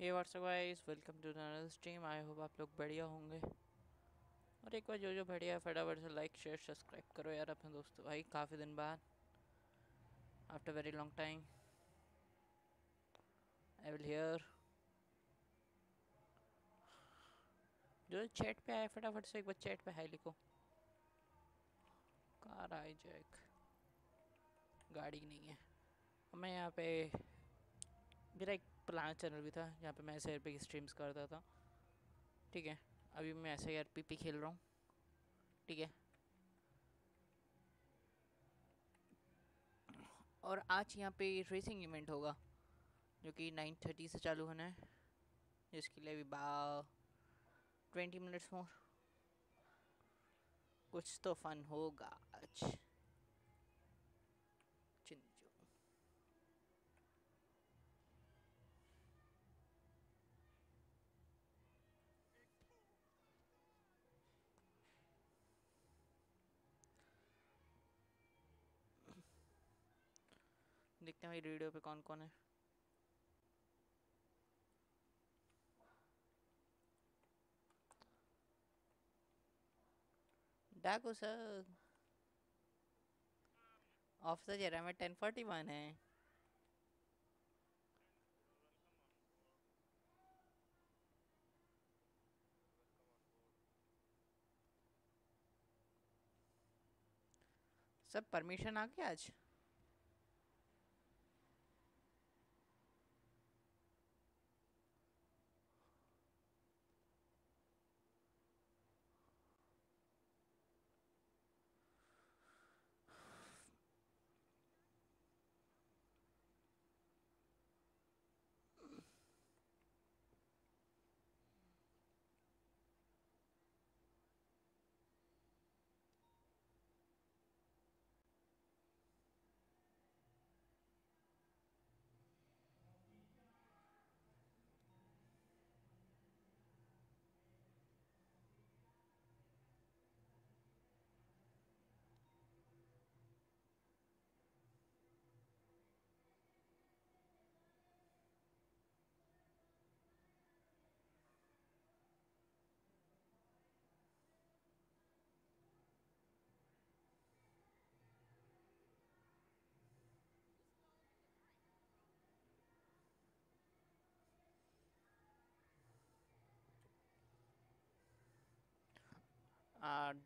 Hey what's up guys welcome to Danal stream I hope आप लोग बढ़िया होंगे और एक बार जो जो बढ़िया है फटाफट से लाइक शेयर सब्सक्राइब करो यार अपने दोस्तों भाई काफ़ी दिन बाद after very long time I will here जो चैट पे आए फटाफट से एक बार चैट पे हाई लिखो कार आई जैक गाड़ी नहीं है मैं यहाँ पे मेरा एक पुराना चैनल भी था जहाँ पे मैं एस आई की स्ट्रीम्स करता था ठीक है अभी मैं एस आई पी खेल रहा हूँ ठीक है और आज यहाँ पे रेसिंग इवेंट होगा जो कि नाइन थर्टी से चालू होना है जिसके लिए अभी बा ट्वेंटी मिनट्स मोर कुछ तो फन होगा आज हैं भाई रेडियो पे कौन कौन है डाकू सर ऑफिसर जरा में टेन फोर्टी वन है सब परमिशन आ गया आज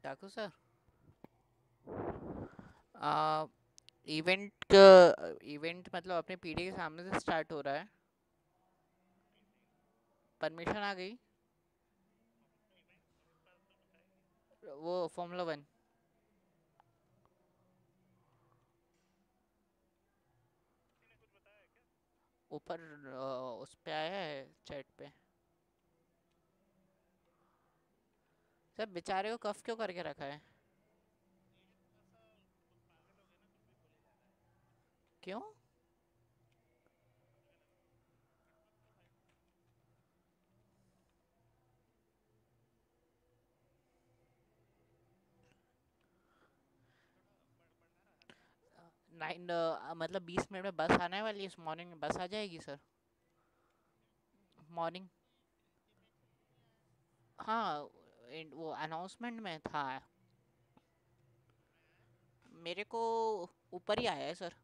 डाकू सर इवेंट इवेंट मतलब अपने पीडी के सामने से स्टार्ट हो रहा है परमिशन आ गई वो फॉर्मूला वन ऊपर uh, उस पे आया है चैट पे सर बेचारे को कफ क्यों करके रखा है क्यों नाइन मतलब बीस मिनट में बस आने वाली है मॉर्निंग में बस आ जाएगी सर मॉर्निंग हाँ वो अनाउंसमेंट में था मेरे को ऊपर ही आया है सर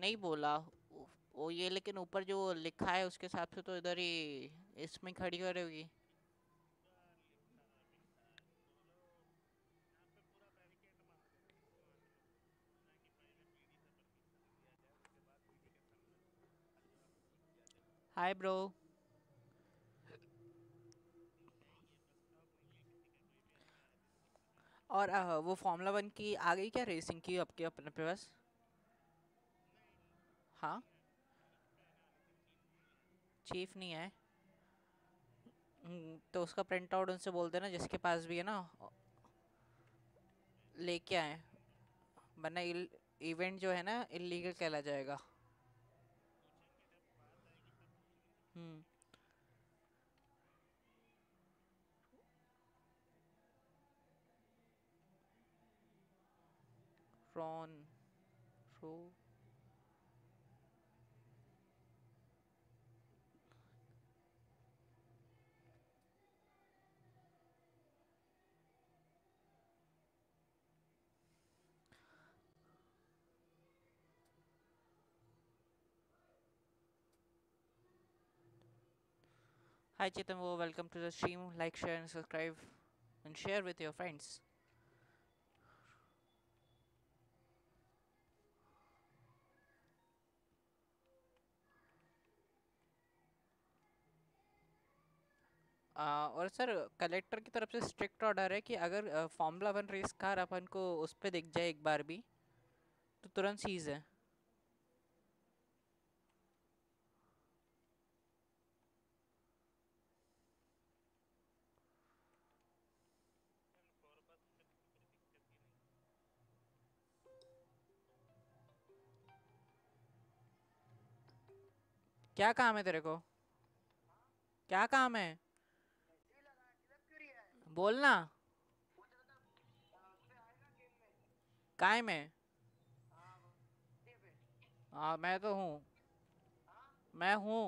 नहीं बोला वो ये लेकिन ऊपर जो लिखा है उसके हिसाब से तो इधर ही इसमें खड़ी हो रही होगी Hi, bro. और वो फॉर्मूला वन की आ गई क्या रेसिंग की आपके अपने पे पास हाँ चीफ नहीं है हम्म, तो उसका प्रिंट आउट उनसे बोल देना जिसके पास भी है ना लेके आए वरना इवेंट जो है ना इलीगल कहला जाएगा Hmm. Ron. Ro. Hi Chitambo, welcome to the stream. Like, share and subscribe and share with your friends. और सर कलेक्टर की तरफ से स्ट्रिक्ट ऑर्डर है कि अगर फॉर्मूला वन रेस कार अपन को उस पर दिख जाए एक बार भी तो तुरंत सीज है क्या काम है तेरे को क्या काम है बोलना काय में हाँ मैं तो हूँ मैं हूँ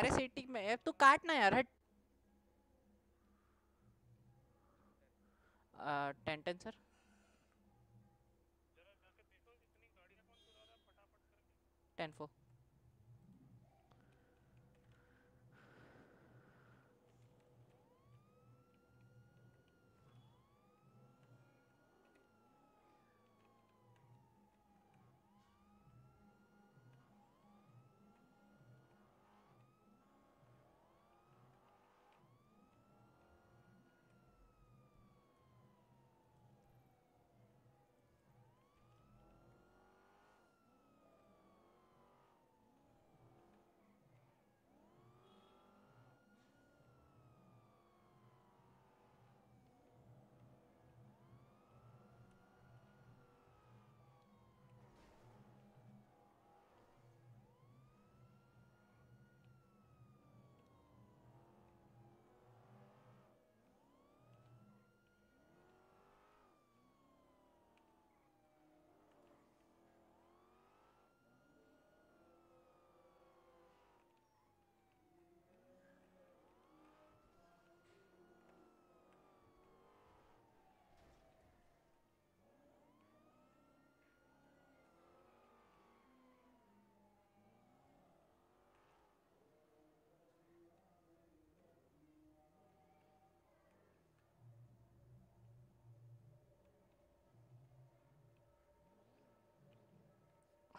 अरे सिटी में यार तू काट ना यार हट ten ten sir ten four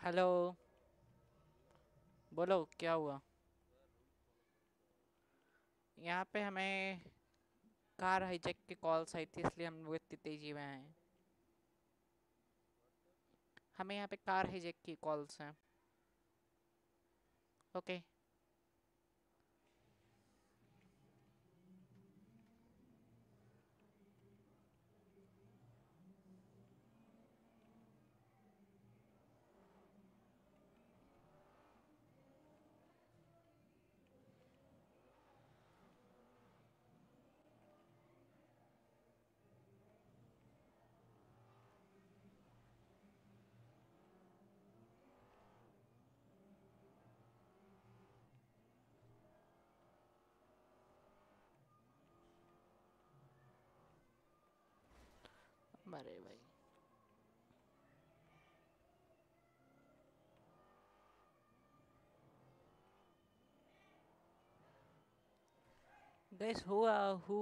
hello बोलो क्या हुआ यहाँ पे हमें कार हाईजैक की कॉल्स आई थी इसलिए हम लोग इतनी तेज़ी में आए हमें यहाँ पे कार हाईजैक की कॉल्स हैं ओके अरे भाई गैस हुआ हु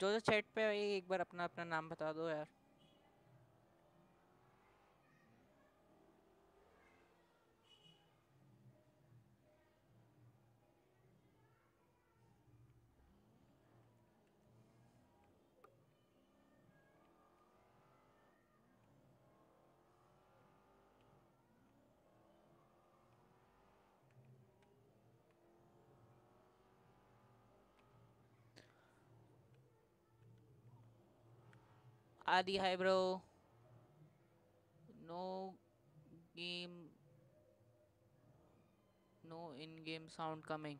जो जो चैट पे एक बार अपना अपना नाम बता दो यार Adi, hi bro. No game. No in-game sound coming.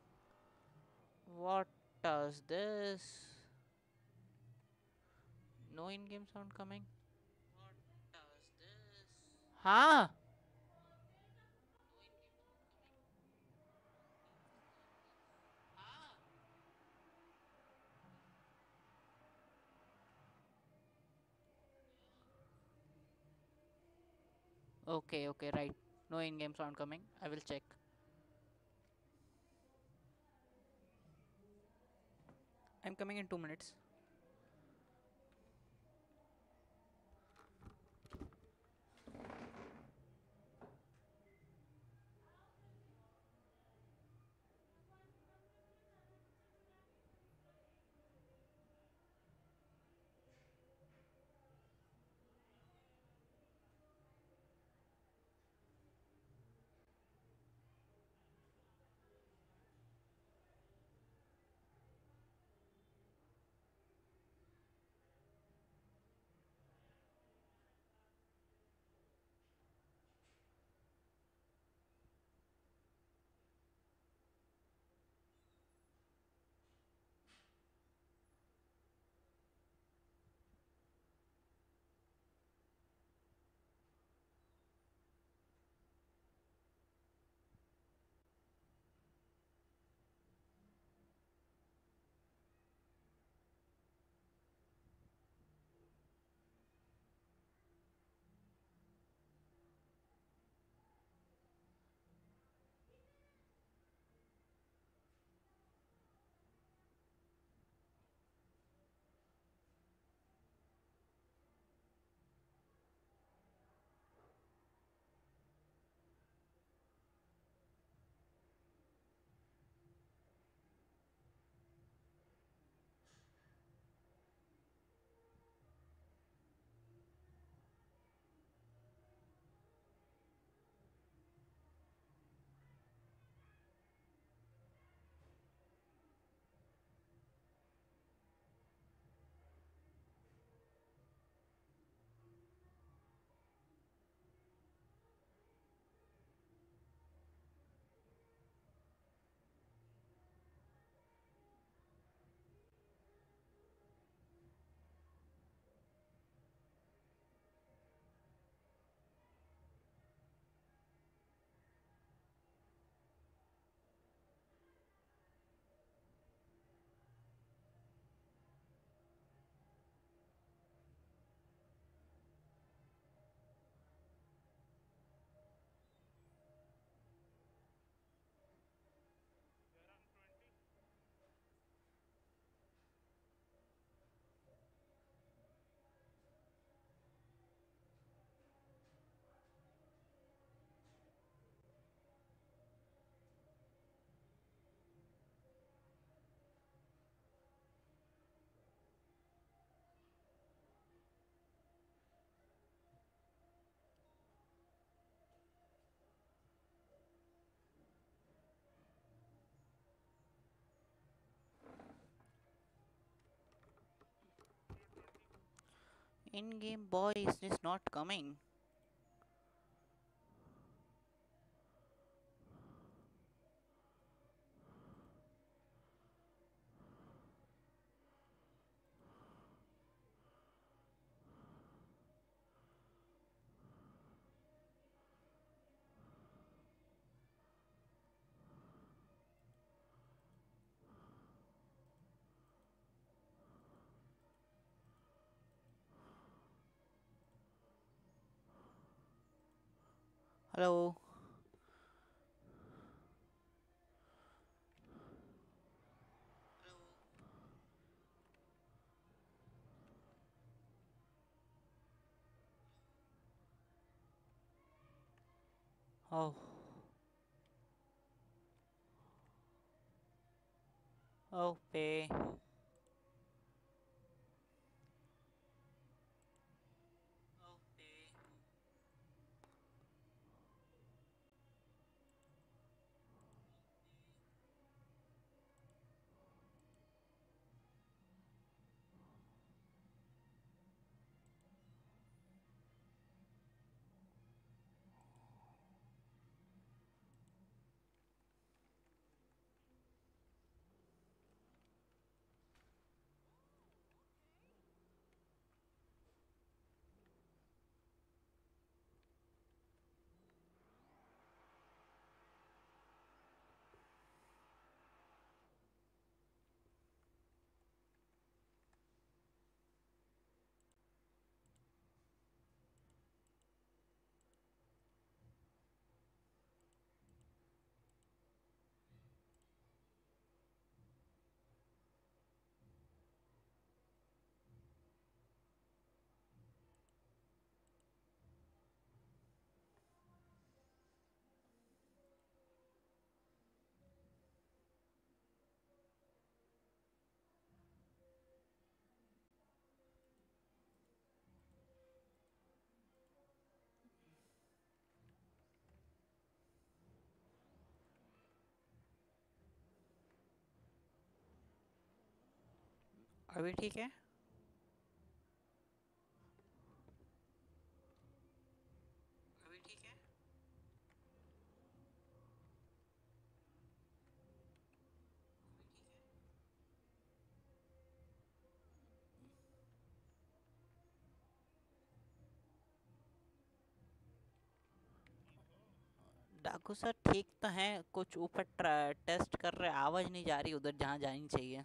What does this? No in-game sound coming? What does this? Huh? Okay, okay, right. No in-game sound coming. I will check. I'm coming in 2 minutes. in game boy is not coming Oh. Okay. Oh, अभी ठीक है है डाकू sir ठीक तो हैं कुछ ऊपर टेस्ट कर रहे आवाज़ नहीं जा रही उधर जहाँ जानी चाहिए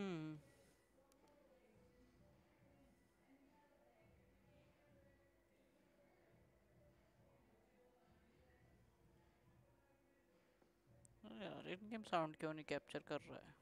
Mm. यार इन गेम साउंड क्यों नहीं कैप्चर कर रहा है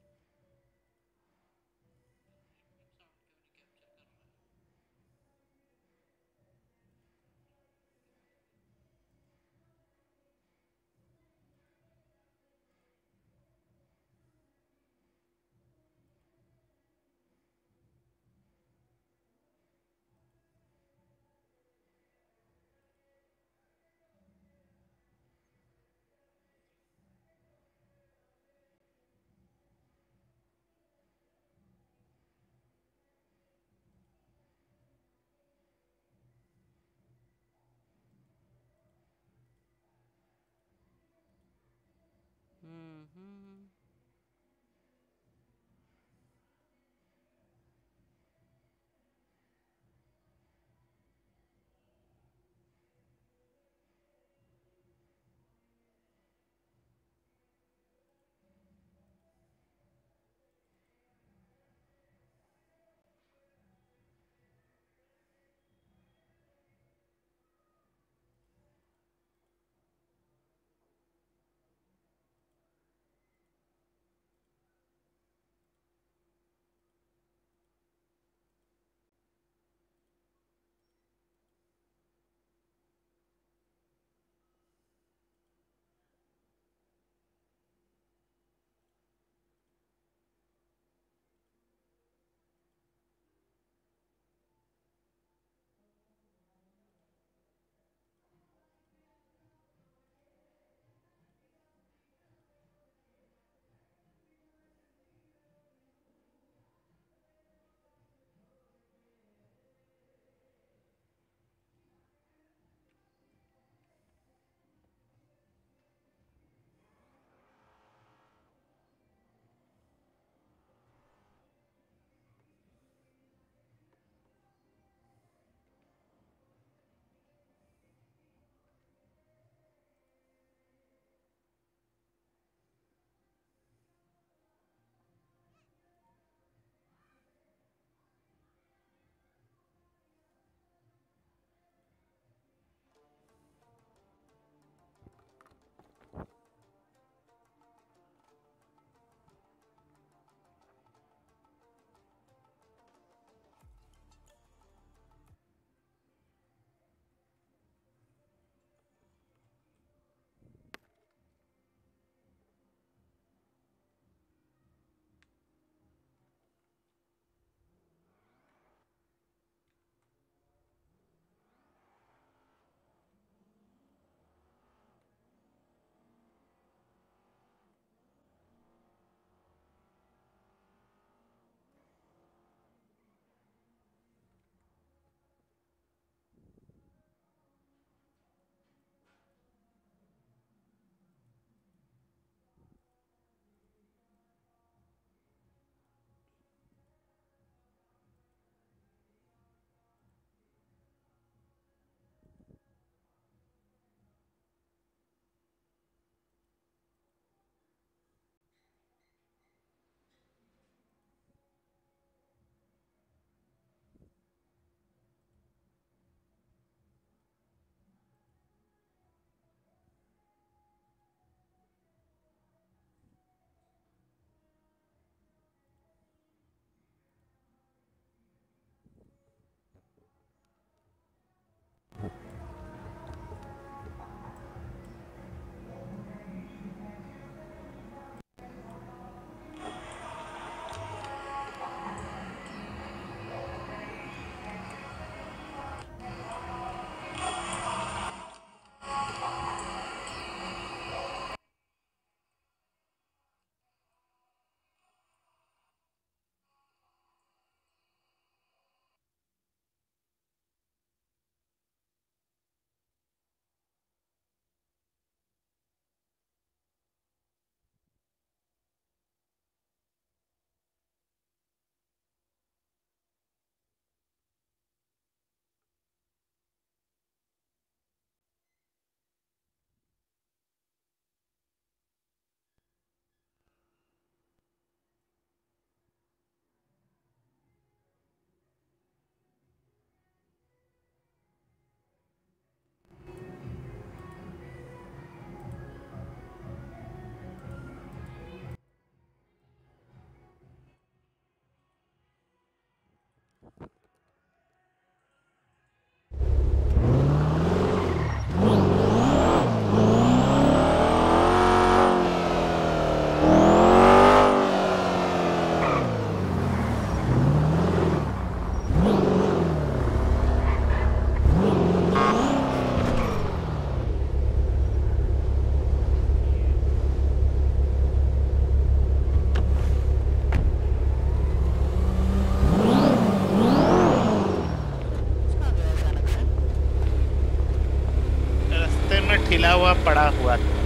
खिला हुआ पड़ा हुआ था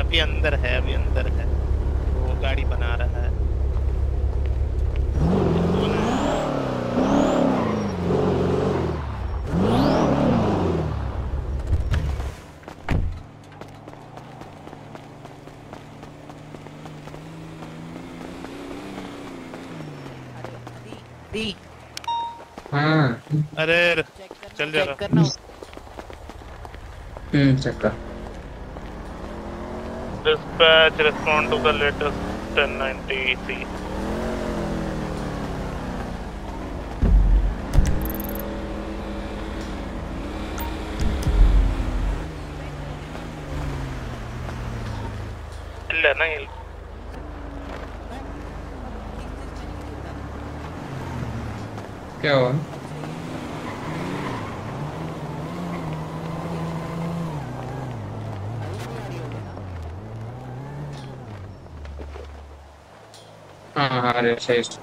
अभी, अंदर है अभी अंदर है वो गाड़ी बना रहा है अरे हाँ। चल जा रहा हम्म चेक कर dispatch respond to the latest 1090 EC இல்ல நான் क्या हुआ Entonces,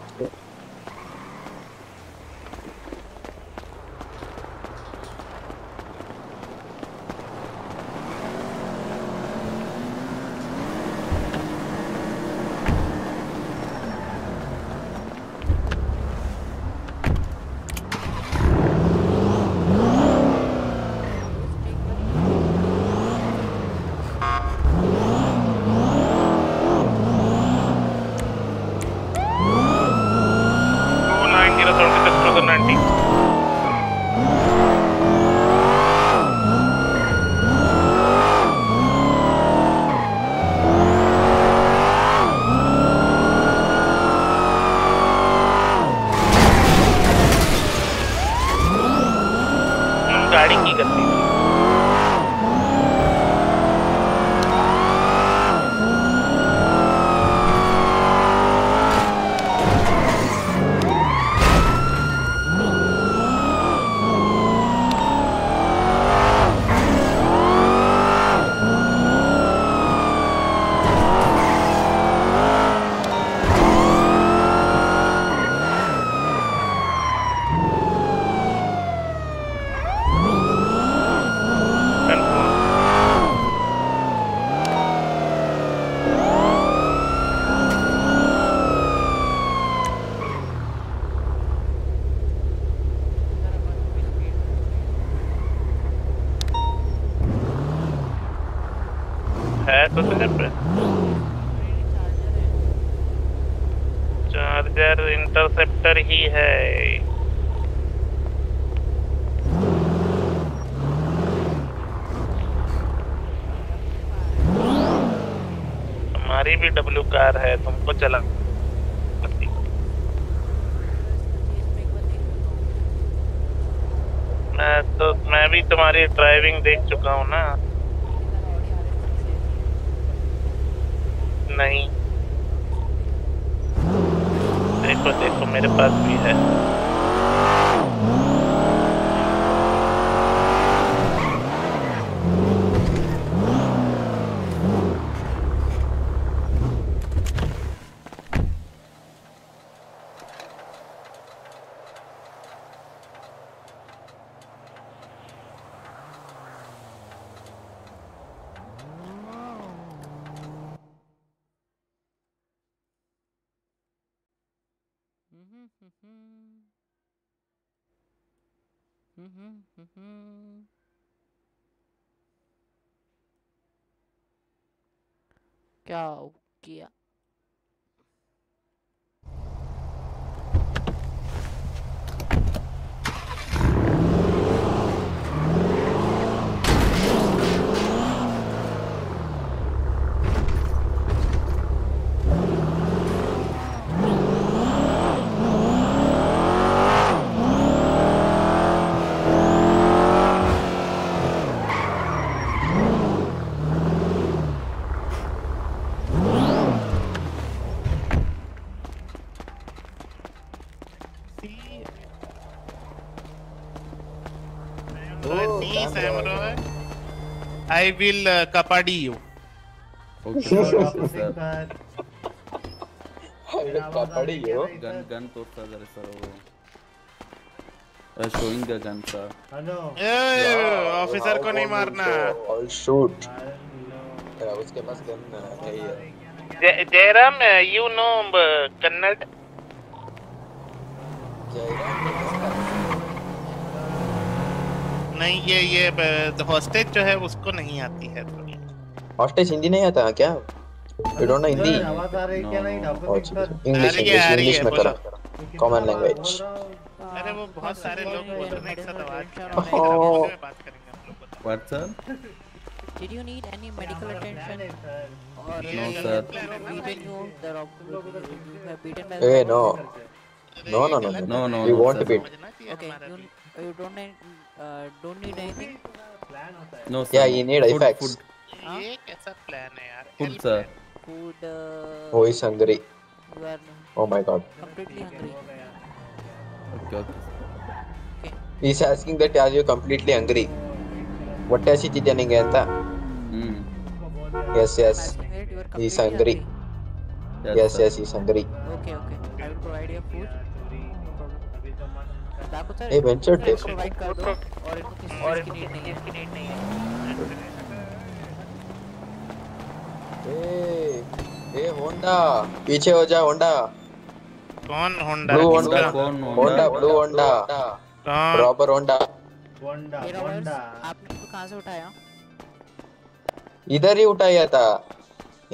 ड्राइविंग देख चुका हूँ ना any samurai, I will uh, kapadi you. Okay. I will kapadi you. Gun, gun, torture, sir. Uh, showing the gun, sir. Hello. Yeah, officer को नहीं मारना. I'll shoot. उसके पास गन नहीं है. Jairam, you know Kannada. नहीं ये ये hostage जो है उसको नहीं आती है हॉस्टेज हिंदी नहीं आता क्या यू डोंट नो हिंदी आवाज आ रही क्या नहीं इंग्लिश इंग्लिश में करा कॉमन लैंग्वेज अरे वो बहुत सारे लोग बोल रहे हैं एक साथ आवाज बात करेंगे what sir Did you need any medical attention? Or no, sir. Beaten you, the doctor you have beaten by. Hey, no. No, no, no, no, no. You want to beat? Okay, you you don't need uh, don't need anything. Plan होता है No, sir. Yeah, you need food, effects. Food, Huh? ये कैसा plan है यार food, Help sir. है। Food. Uh, वो is hungry You are Oh my god. completely hungry. Okay, okay. He's asking that are you completely hungry? ಹೊಟ್ಟೆ ಹಸಿತಿದ್ಯಾ ನಿಂಗೆ ಅಂತ Hmm. Yes yes I'm asking that you are He's completely hungry. Yes, yes sir. Yes is hungry Okay, okay. I will provide you food. डाको ए venture take और इनको किसी और इनको किसी नीड नहीं है ए ए होंडा पीछे हो जा होंडा कौन होंडा ब्लू होंडा कौन Honda blue Honda robber Honda Honda Honda आपने इसको कहां से उठाया इधर ही उठाया था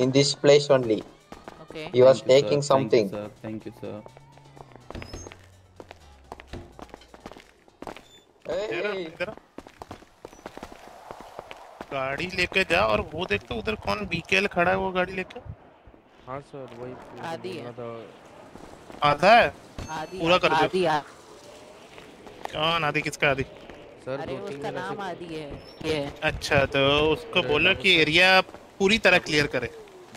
in this place only okay he was thank taking sir something thank you गाड़ी लेके जा और वो देख तो उधर कौन बीकेल खड़ा है वो गाड़ी लेके हाँ सर वही आधी है आधा है आधी पूरा कर दो आदि कौन आधी किसका आधी सर अरे उसका नाम आधी है ये अच्छा तो उसको बोलो कि एरिया पूरी तरह क्लियर करे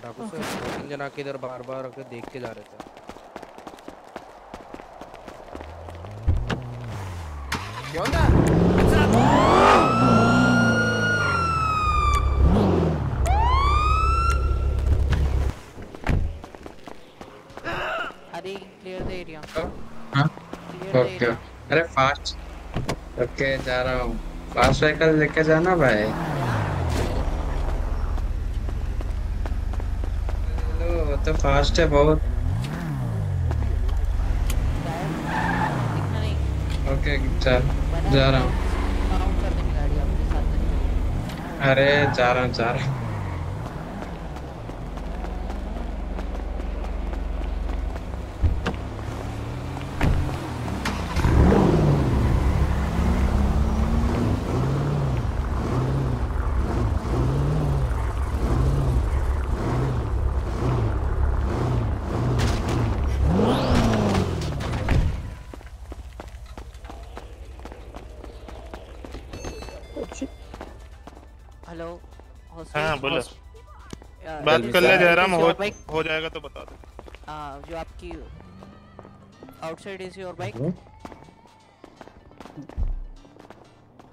डाकू सर तीन जना के इधर बार-बार देख के जा रहे थे अरे फास्ट ओके जा रहा हूँ फास्ट व्हीकल लेके जाना भाई हेलो तो फास्ट है बहुत ओके चल जा रहा हूँ अरे जा रहा हूँ जा रहा हूँ बात कर ले जयराम हो हो जाएगा तो बता दो हां जो आपकी outside is your bike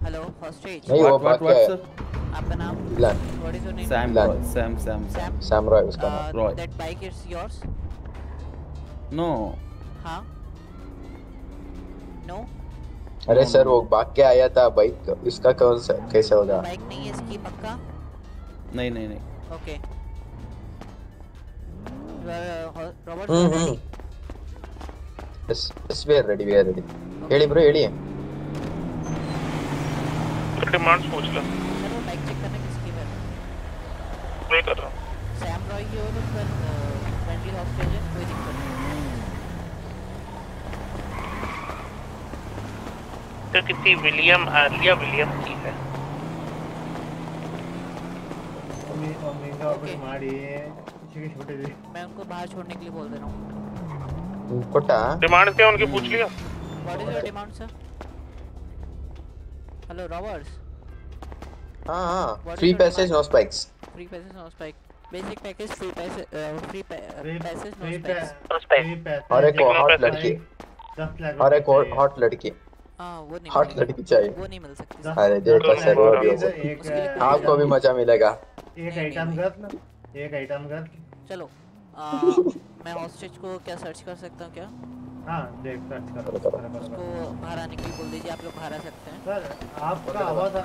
hello hostage नहीं वो बात क्या है आपका नाम what is your name Sam Sam Sam Sam Roy उसका नाम Roy that bike is yours no हां नो अरे सर वो भाग के आया था बाइक इसका कौन सा कैसे होगा बाइक नहीं है इसकी पक्का नहीं नहीं नहीं okay okay. Robert hmm hmm yes yes we are ready we are ready ಹೇಳಿ ಬ್ರೋ ಹೇಳಿ डिमांड्स पूछ लो सर वो बाइक चेक करना किसकी है मैं कर रहा हूँ सैम रॉय की और फ्रेंडली हॉस्टेज है कोई दिक्कत नहीं तो किसी विलियम आलिया विलियम की है मम्मी मम्मी का मैं उनको बाहर छोड़ने के लिए बोल दे रहा हूँ कोटा डिमांड क्या उनकी पूछ लिया what is your demand sir hello Roberts हां हां free passage no spikes free passage no spike basic package free पैसे फ्री पैसेज नो स्पेस और एक हॉट लड़की और एक हॉट लड़की हॉट हाँ, लड़की चाहिए वो नहीं मिल सकती अरे देखो सर वो भी आपको भी मजा मिलेगा एक आइटम कर एक आइटम कर चलो आ, मैं हॉस्टेज को क्या सर्च कर सकता हूँ क्या हाँ देख सर्च करो उसको बाहर आने के लिए बोल दीजिए आप लोग बाहर आ सकते हैं सर आपका आवाज़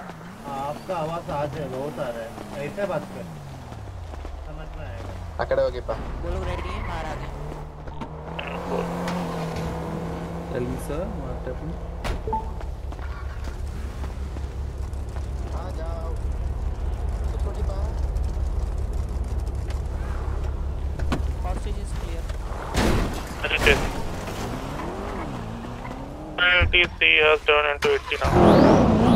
आपका आवाज़ आज बहुत आ रहा है ऐसे बात कर समझ में आएगा अकड़े हो गए पा बोलो रेडी है बाहर आ गए चलिए सर व्हाट हैपेंड आ जाओ छोटी बात Hostage is clear. Penalty C has turned into 80 now.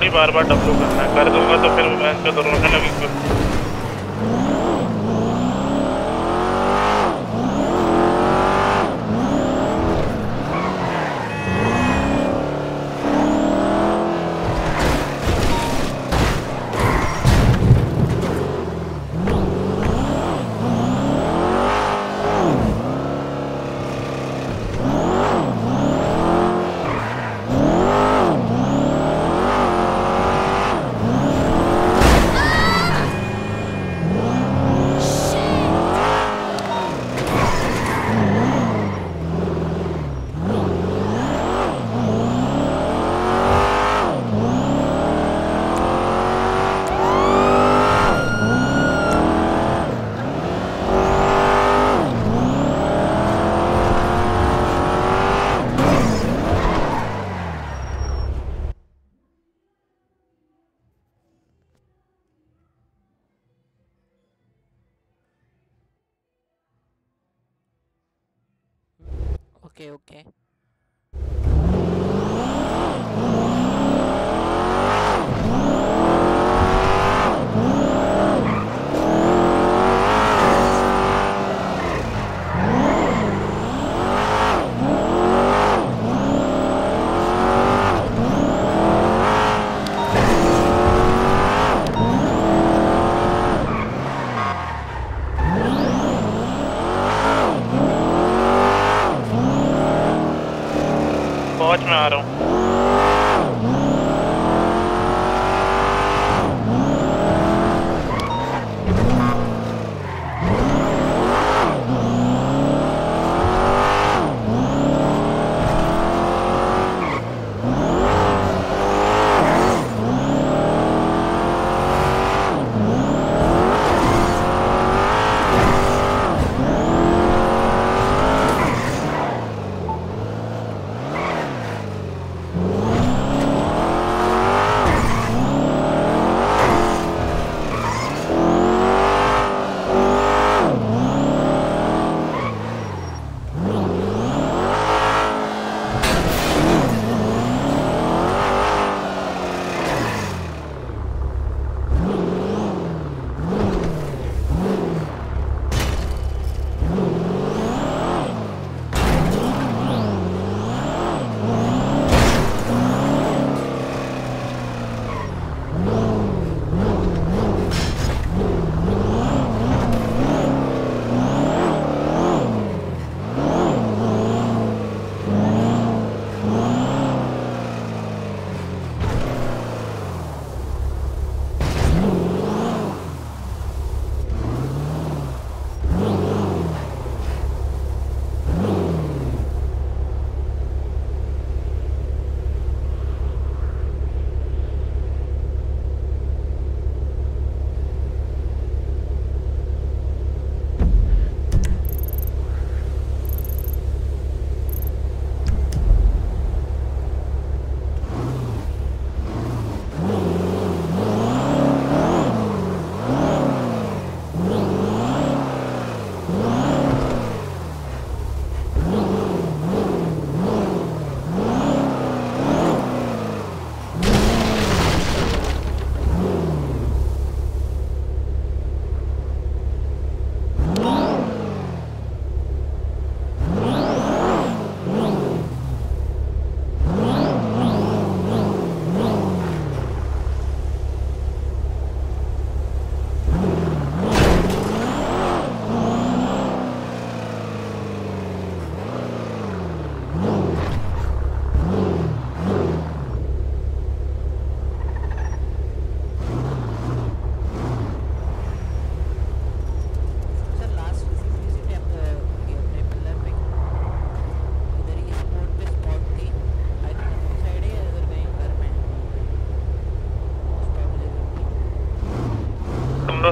थोड़ी बार बार डब्लू करना कर दूंगा तो फिर मैं तो रोने लगेगा no, I don't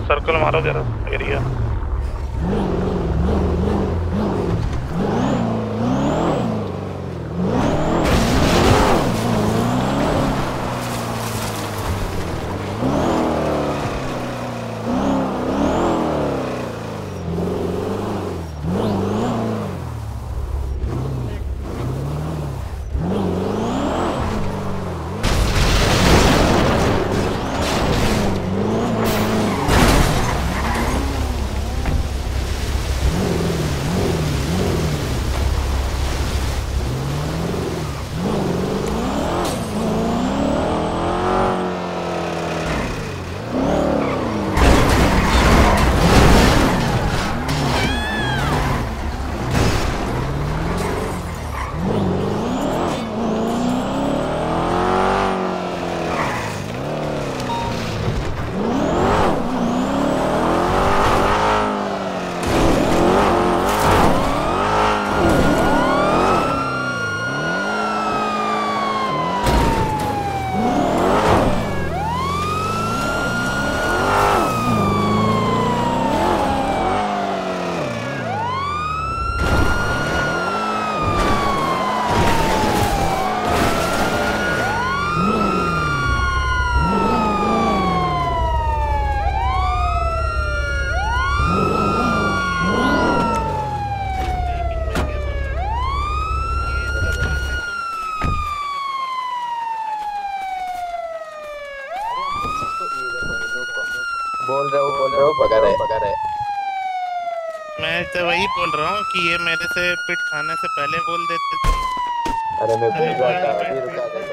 सर्कल मारो जरा एरिया वही बोल रहा हूँ कि ये मेरे से पिट खाने से पहले बोल देते थे अरे मैं बोल रहा था अभी रुका दे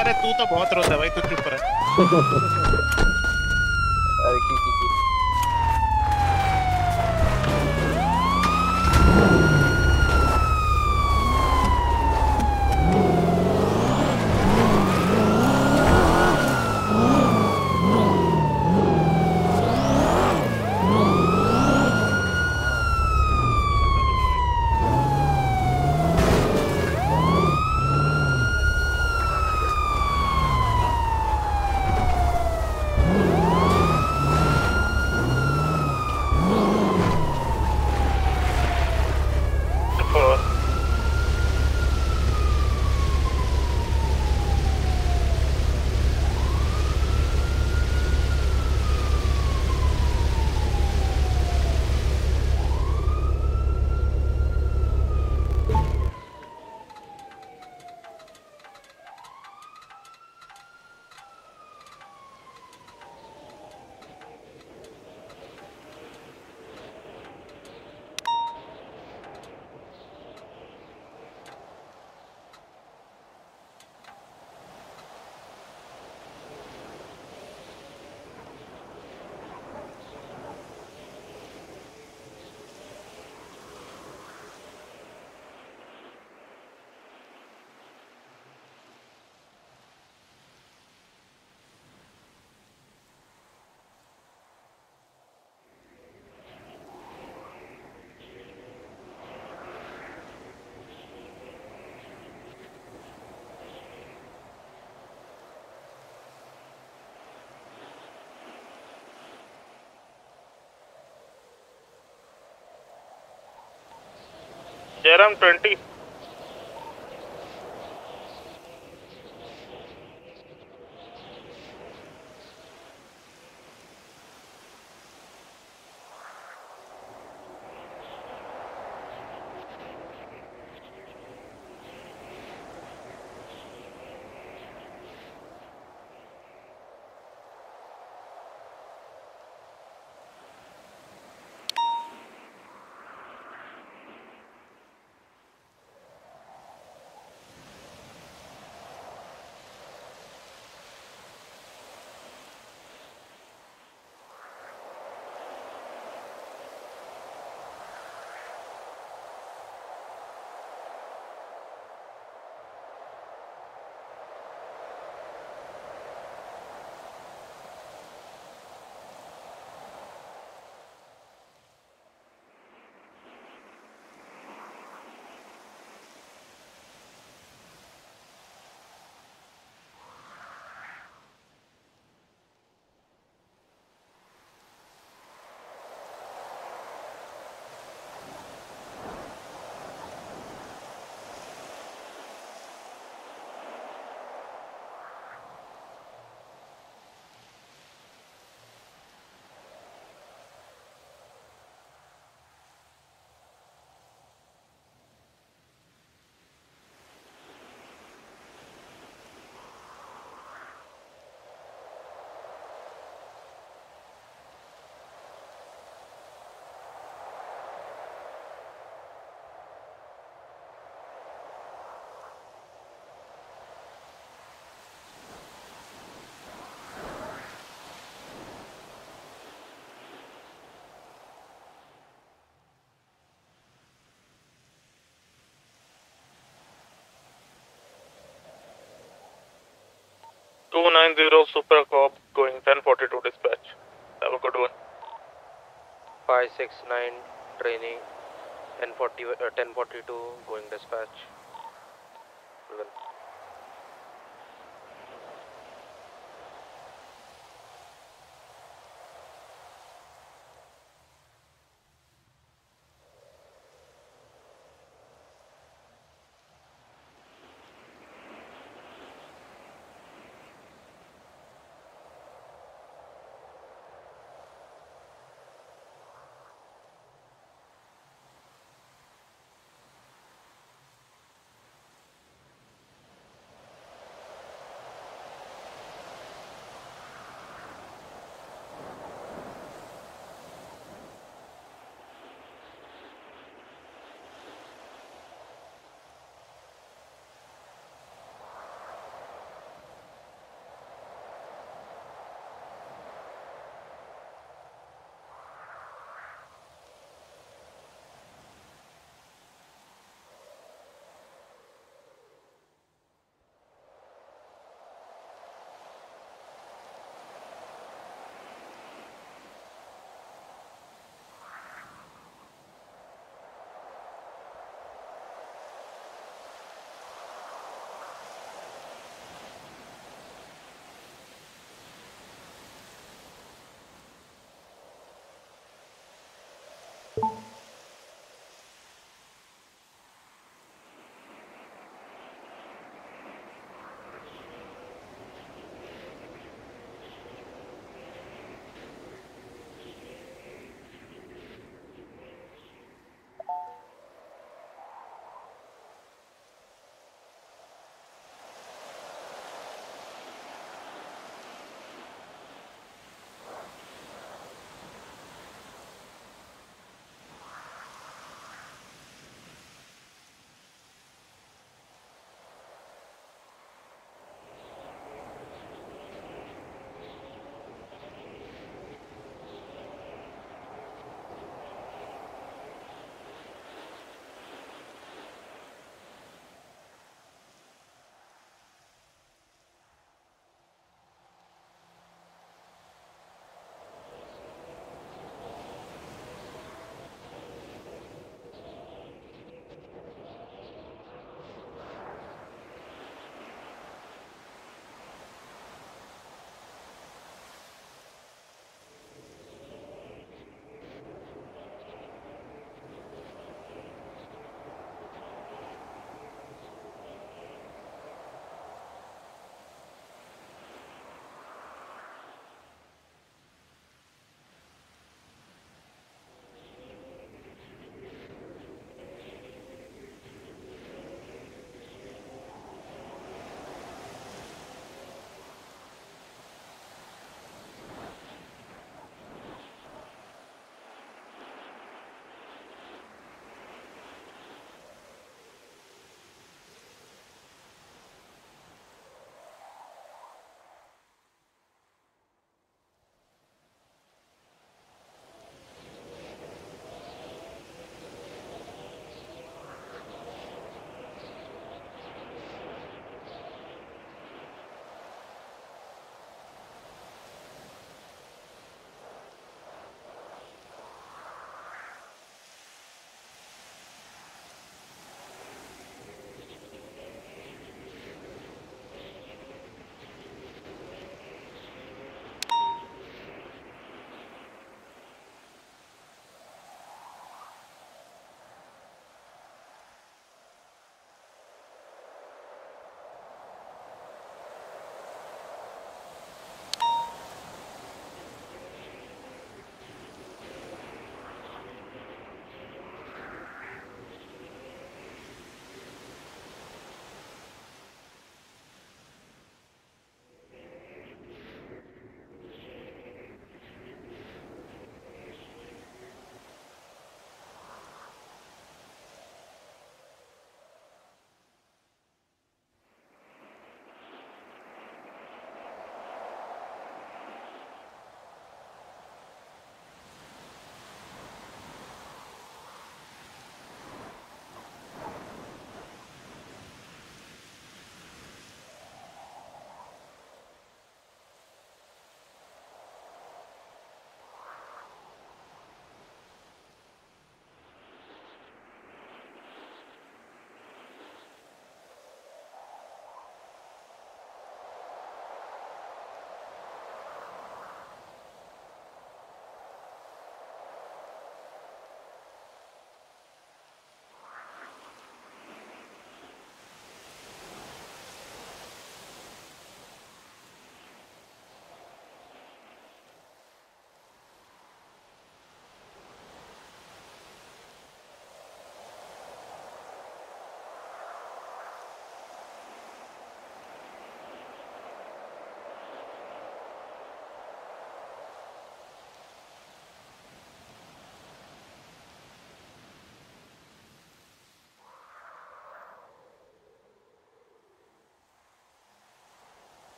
अरे तू तो बहुत रोता है भाई तू चुप रह Jairam 20. 290 Super Cop going 1042 dispatch. Have a good one. 569 training 1040, uh, 1042 going dispatch. Good one.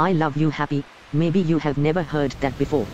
I love you happy, maybe you have never heard that before.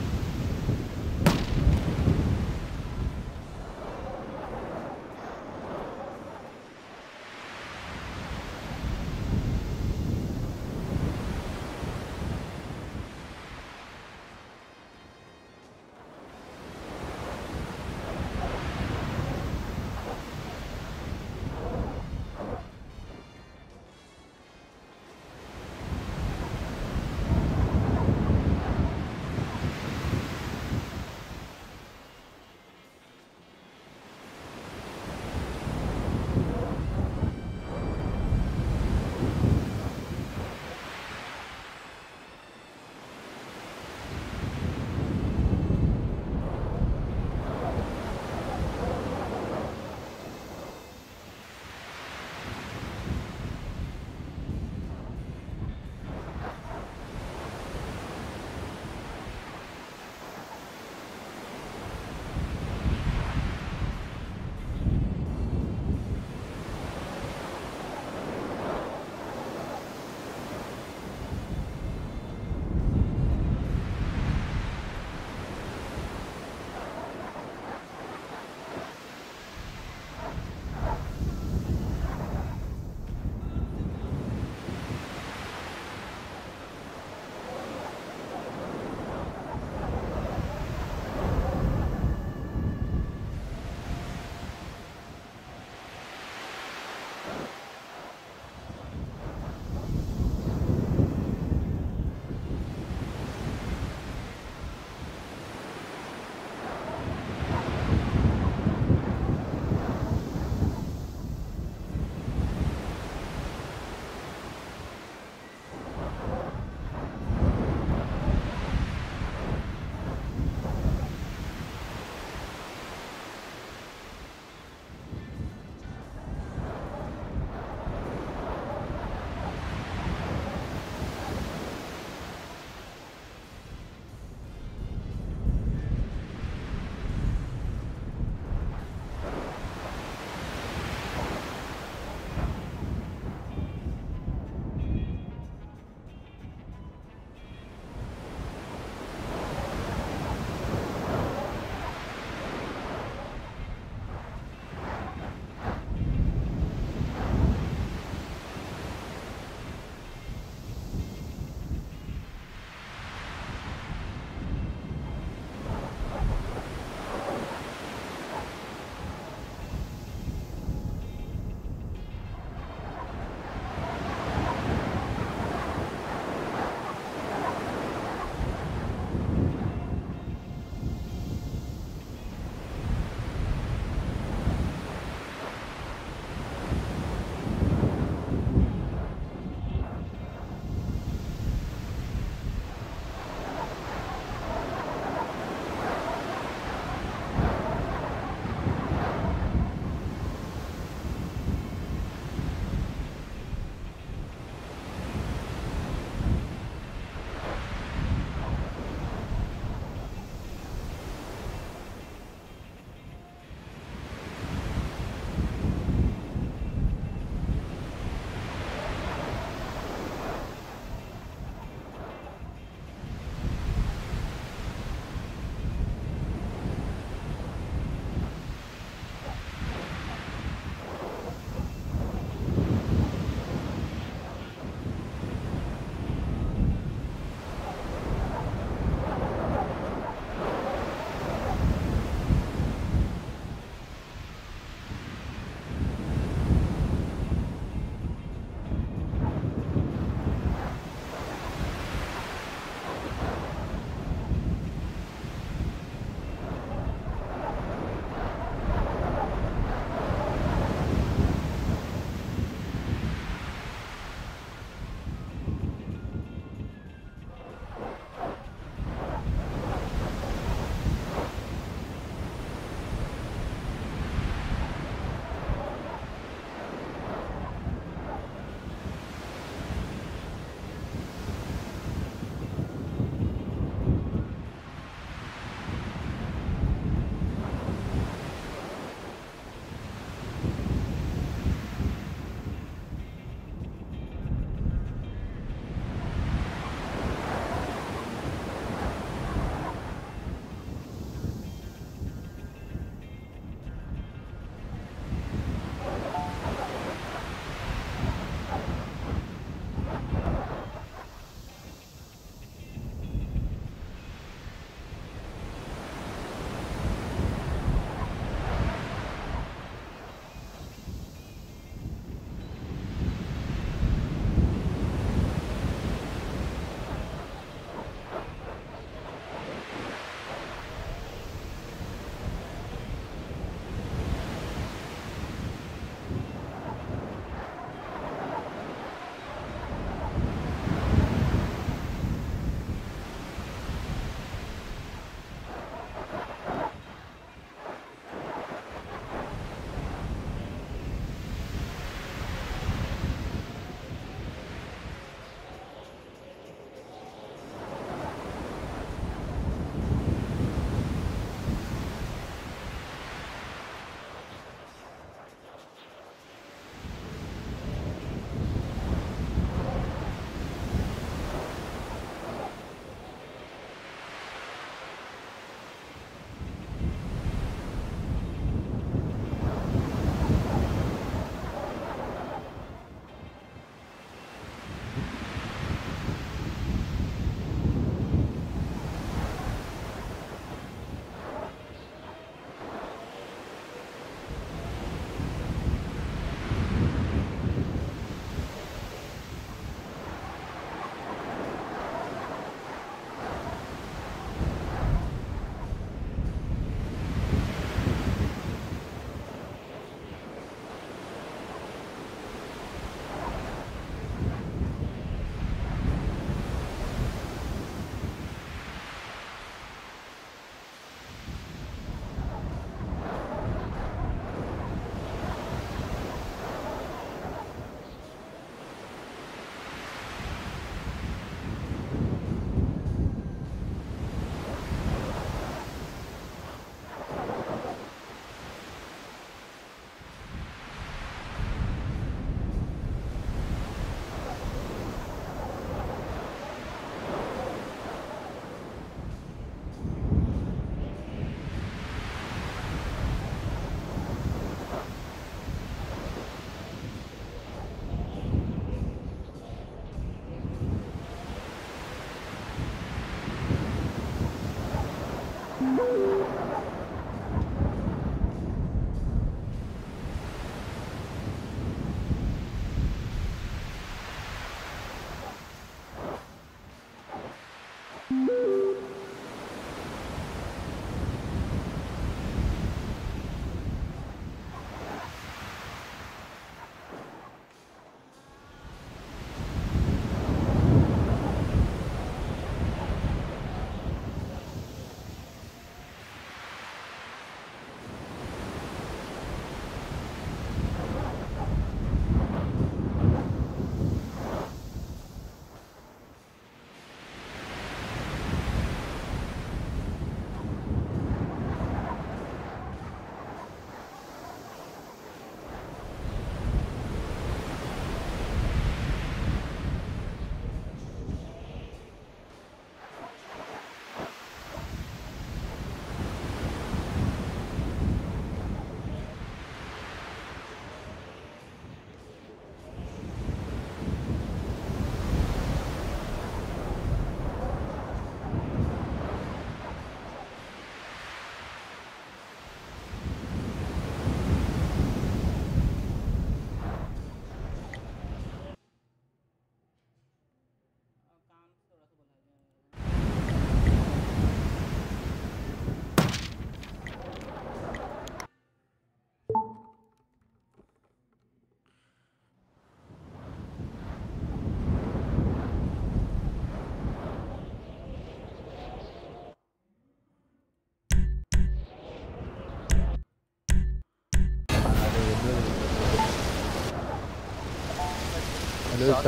Sir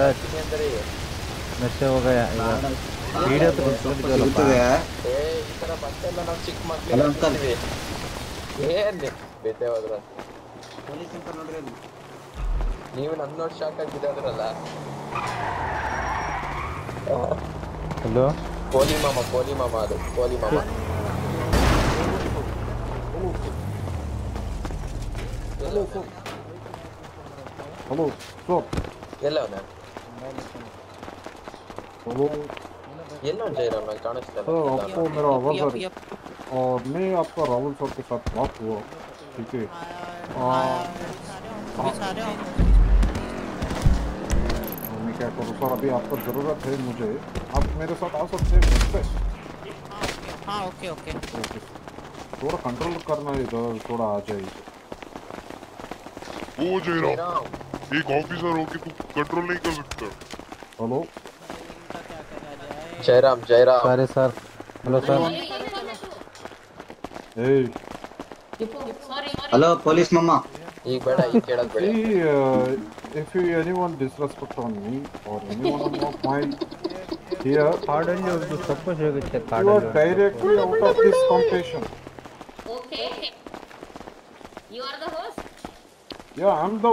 ಮೆಸ್ಸೆ ಹೋಗಯ್ಯ ಈಗ ನೀವು ನನ್ನ ನೋಡ್ ಶಾಕ್ ಆಗಿದ್ದಾದ್ರಲ್ಲ ಹಲೋ ಕೋಲಿ ಮಾಮ ಕೋಲಿ ಮಾಮ ಅದು ಕೋಲಿ ಮಾಮ ಹಲೋ ಸ್ಟಾಪ್ ಅವನ हेलो ಎಲ್ಲ ಜೈರಾಮ್ ನಂಗೆ ಕಾಣಿಸ್ತಾ सर आपको मेरा आवाज आ यप रही यप और मैं आपका राहुल सर के साथ बात हुआ ठीक है आ, अभी सारे मैं क्या करूँ सर अभी आपका ज़रूरत है मुझे आप मेरे साथ आ सकते हैं घर पे हाँ ओके ओके ओके थोड़ा कंट्रोल करना है इधर थोड़ा आ जाइए वो जयराम जयराम एक ऑफिसर हो के तू कंट्रोल नहीं कर सकता हेलो जयराम जयराम अरे सर हेलो सर ए हेलो पुलिस मम्मा ये बड़ा ये केड़ा बड़ा if you anyone disrespect on me or anyone on my here pardon you to suppose you get pardon you are directly out of this competition okay you are the host yeah i'm the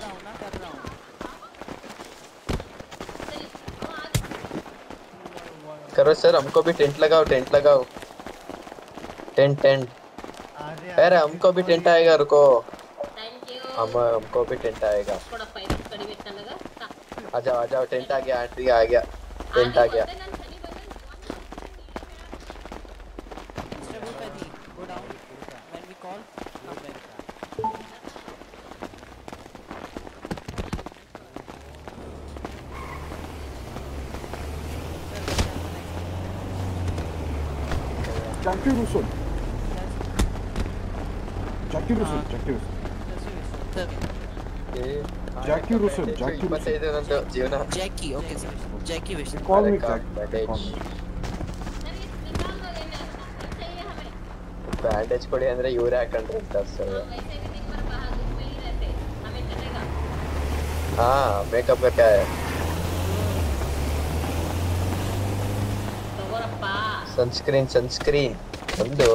करो sir हमको भी tent लगाओ tent लगाओ tent tent अरे हमको भी tent आएगा रुको हम हमको भी टेंट आएगा आजाओ आजाओ टेंट आ गया आ गया टेंट आ गया Jackie Russell. Jackie Russell. Jackie, okay sir. Jackie Vishnu. Call me Jackie. Call me. Bandage ಕೊಡಿ ಅಂದ್ರೆ ಇವರೇ ಹಾಕೊಂಡ್ರೆ ಸರ್ ಹಾ ಮೇಕಪ್ ಕರ್ಕ ಸನ್ಸ್ಕ್ರೀನ್ ಸನ್ಸ್ಕ್ರೀನ್ ಒಂದು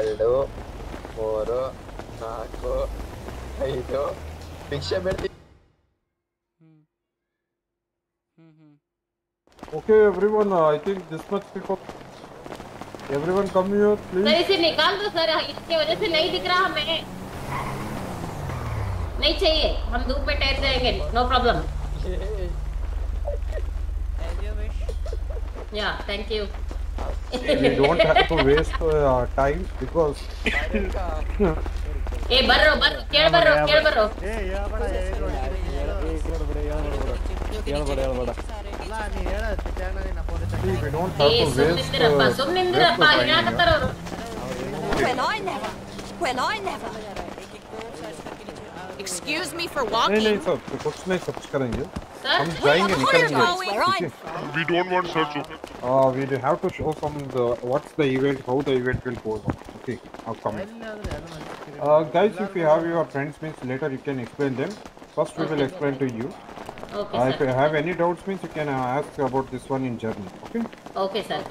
ಎರಡು ಮೂರು ನಾಲ್ಕು ಐದು रिक्शा बैठती okay everyone I think this much pick everyone come here please sir इसे निकाल दो सर इसके वजह से नहीं दिख रहा हमें नहीं चाहिए हम धूप में टहल जाएंगे no problem Yeah, thank you. we don't have to waste uh, time because ए ಬರ್ರೋ ಬರ್ರೋ ಕೇಳ ಬರ್ರೋ ಕೇಳ ಬರ್ರೋ ಏ ಹೇಳ್ಬೇಡ ಅಲ್ಲ ನೀ ಹೇಳ ಚಿತ್ರಣ್ಣ ನಿನ್ನ ಫೋನ್ see, we don't ಏ have to ಸುಮ್ಮನೆ waste. ನಿಂದಿರಪ್ಪ Uh, ಸುಮ್ಮನೆ waste ನಿಂದಿರಪ್ಪ the time, yeah. ಹೇಳಕತ್ತಾರ ಅವರು Well, I never. Well, I never. Excuse me for नहीं walking. नहीं सर कुछ नहीं सर्च करेंगे I'm trying and We don't want such. open. Uh, we have to show from the what's the event, how the event will go. Okay, I'll come. Uh, guys, if you have your friends, means later you can explain them. First, we okay, will explain okay. to you. Okay, uh, If you have any doubts, means you can uh, ask about this one in German. Okay. Okay, sir.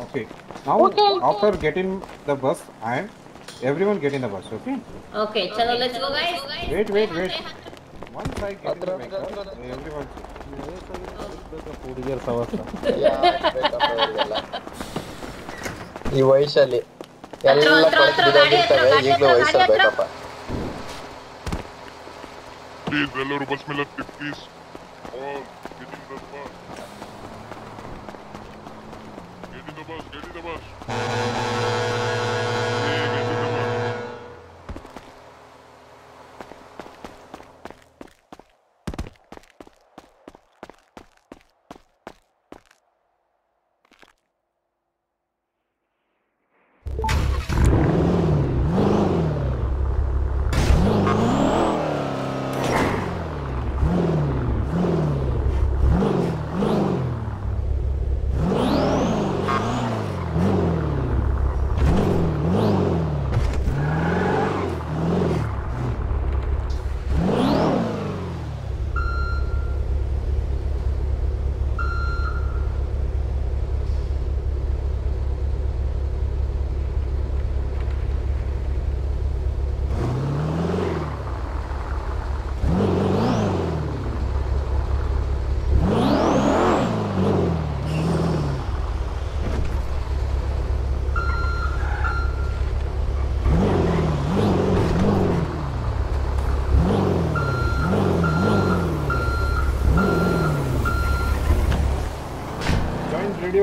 Okay. Now, after getting the bus, I am everyone get in the bus. Okay. Okay. Chalo, let's go, guys. Wait, wait, wait. Once I get in the vehicle, everyone. ಹುಡುಗಿಯರ ಸವಾಸ ಬೇಕಪ್ಪ ಇವ್ರಿಗೆಲ್ಲ. ಈ ವಯಸ್ಸಲ್ಲಿ ಎಲ್ಲ ಹತ್ರ, ಹತ್ರ, ಕೊಳಕು ಹತ್ರ, ಗಾಡಿ ಹತ್ರ, ಬಿದ್ದೋಗಿರ್ತವೆ ಗಾಡಿ ಈಗಲೂ ಹತ್ರ, ವಯಸ್ಸಲ್ಲಿ ಗಾಡಿ ಹತ್ರ. ಬೇಕಪ್ಪ Please, ಎಲ್ಲರೂ ಬಸ್ ಮೇಲೆ ಹತ್ತಿ please All get in the bus. Get in the bus,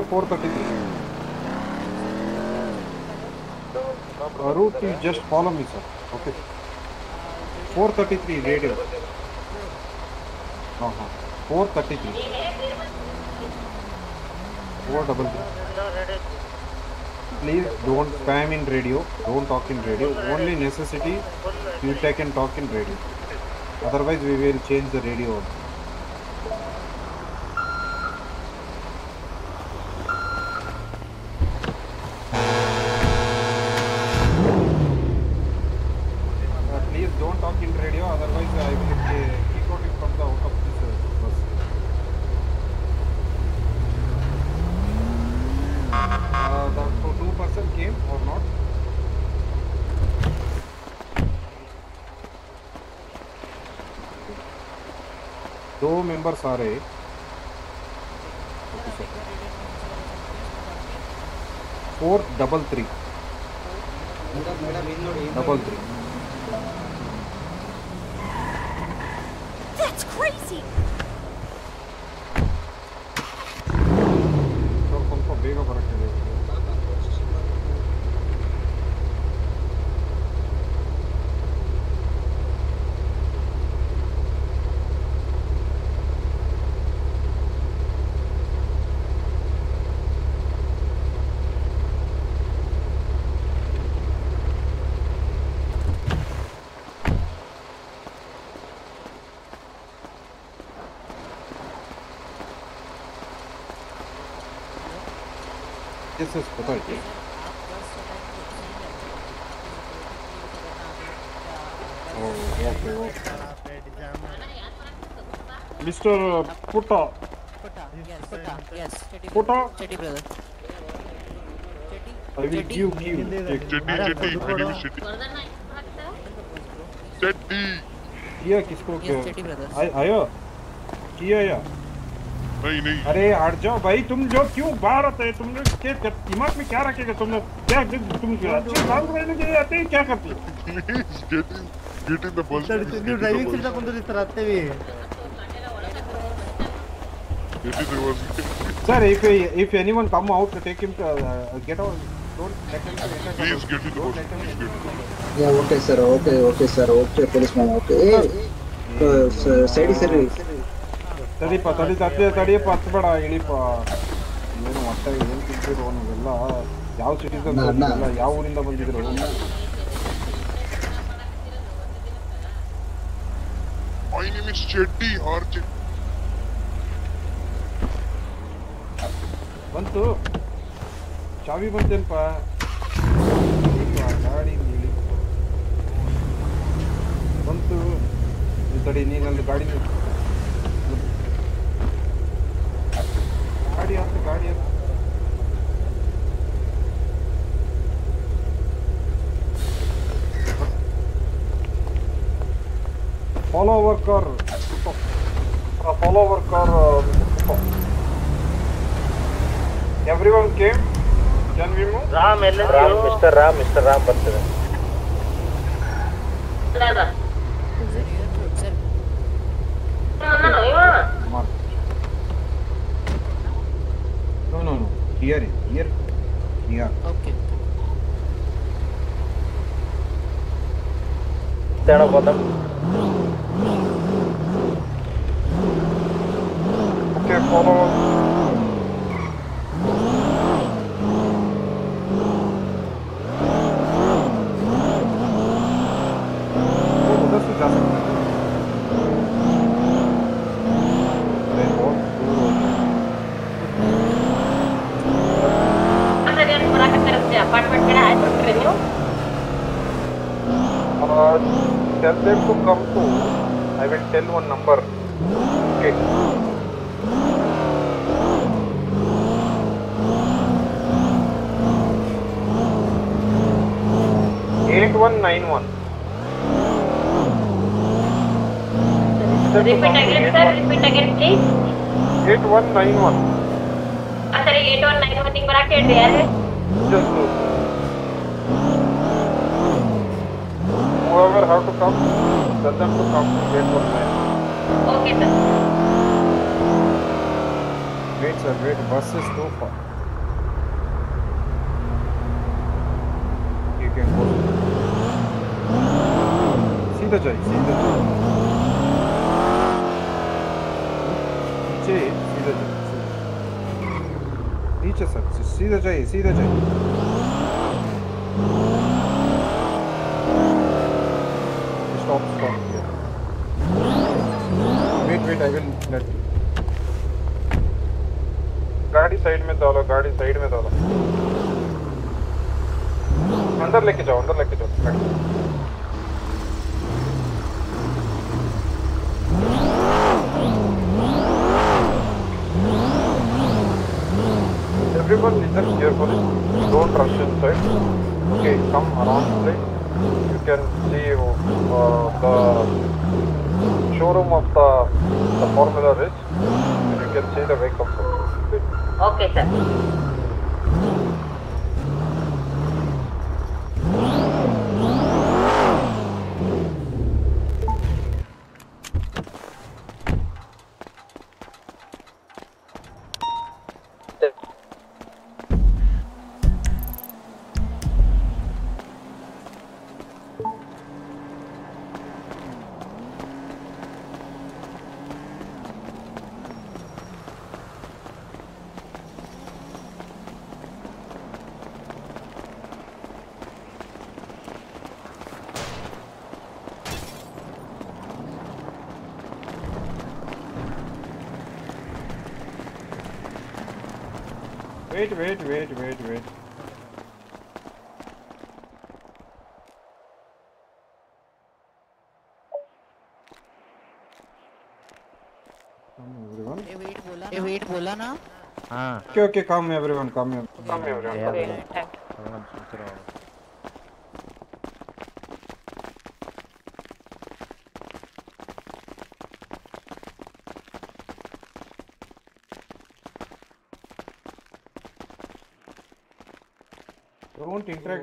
433. Route is just follow me, sir. Okay. 433 radio. Uh-huh. 433. 433. Please don't spam in radio. Don't talk in radio. Only necessity you take and talk in radio. Otherwise, we will change the radio. Number सारे four double three double three That's crazy! スーツ答えておー、okay, Mr. Putta. Putta, yes, Putta, yes. Putta? Chetty brother. I will give you. Chetty, Chetty, my name is Chetty. Chetty. किया किसको yes, आया किया या नहीं नहीं अरे हट जाओ भाई तुम जो क्यों बाहर आते हैं तुम लोग दिमाग में क्या रखेगा तुम लोग क्या तुम अच्छे काम करने के लिए आते हैं क्या करते हो ड्राइविंग सीट कोणतरी त्राते Sir, if if anyone come out, take him to uh, get out. Don't let him to enter. Please get it. Don't let him to enter. Yeah, okay, sir. Okay, okay, sir. Okay, policeman. Okay. Hey, uh, sir, side, sir. ತಡಿಪ ತಡಿ ತತ್ತಿ ತಡಿಯಪ್ಪ ಹತ್ಬೇಡ ಇಳಿಪ ಏನು ಒಟ್ಟ ಏನು ತಿಂತಿರೋ ನೀವೆಲ್ಲ ಯಾವ citizen ಯಾವ ಊರಿಂದ ಬಂದಿದ್ರು My name is ಬಂತು ಚಾವಿ ಬಂತೇನ್ಪ ಗಾಡಿ ನೀಲಿ ಬಂತು ತಡಿ ನೀನಲ್ಲಿ ಗಾಡಿ ನಿಲ್ಸು ಗಾಡಿ ಹತ್ತು ಗಾಡಿ ಹತ್ತು Follow our car. Uh, follow our car. Uh, Everyone came. Can we move? Ram Ram mister Ram mister Ram ಬರ್ತಿದೆ here, here, here. Okay. Stand up, bottom. Okay, follow. But मैं I vote renew Uh, tell them to come to. I will tell one number. Okay. Eight one nine one. Repeat again, sir. Repeat again, please. Eight one nine one. Ah, sorry, eight one nine one. एक बार आके dear है. Just do. whoever have to come, tell them to come to gate for nine. Okay, sir. Wait, sir, wait. Bus is too far. You can go. See the joy. See the joy. नीचे सीधा जाइए नीचे sir सीधा जाइए सीधा जाइए minute गाड़ी side में दौड़ो गाड़ी साइड में दौड़ो अंदर लेके जाओ अंदर लेके जाओ गाड़ी everyone listen carefully don't rush inside okay come around place you can see uh, the showroom of the the formula is, you can see the wake up. Okay, sir. Wait, wait, wait, wait, wait. Come everyone. A wait बोला ए wait बोला ना हाँ Okay, okay, come everyone, come, ev- come everyone. Yeah,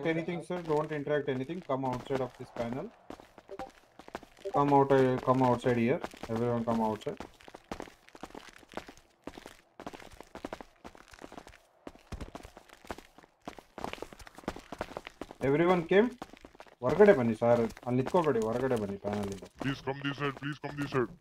anything, sir. Don't interact anything. Come outside of this panel. Come out. Uh, come outside here. Everyone, come outside. Everyone came. ಹೊರಗಡೆ ಬನ್ನಿ sir ಅಲ್ಲಿ ನಿಂತ್ಕೋಬೇಡಿ ಹೊರಗಡೆ ಬನ್ನಿ panel ಇಂದ Please come this side. Please come this side.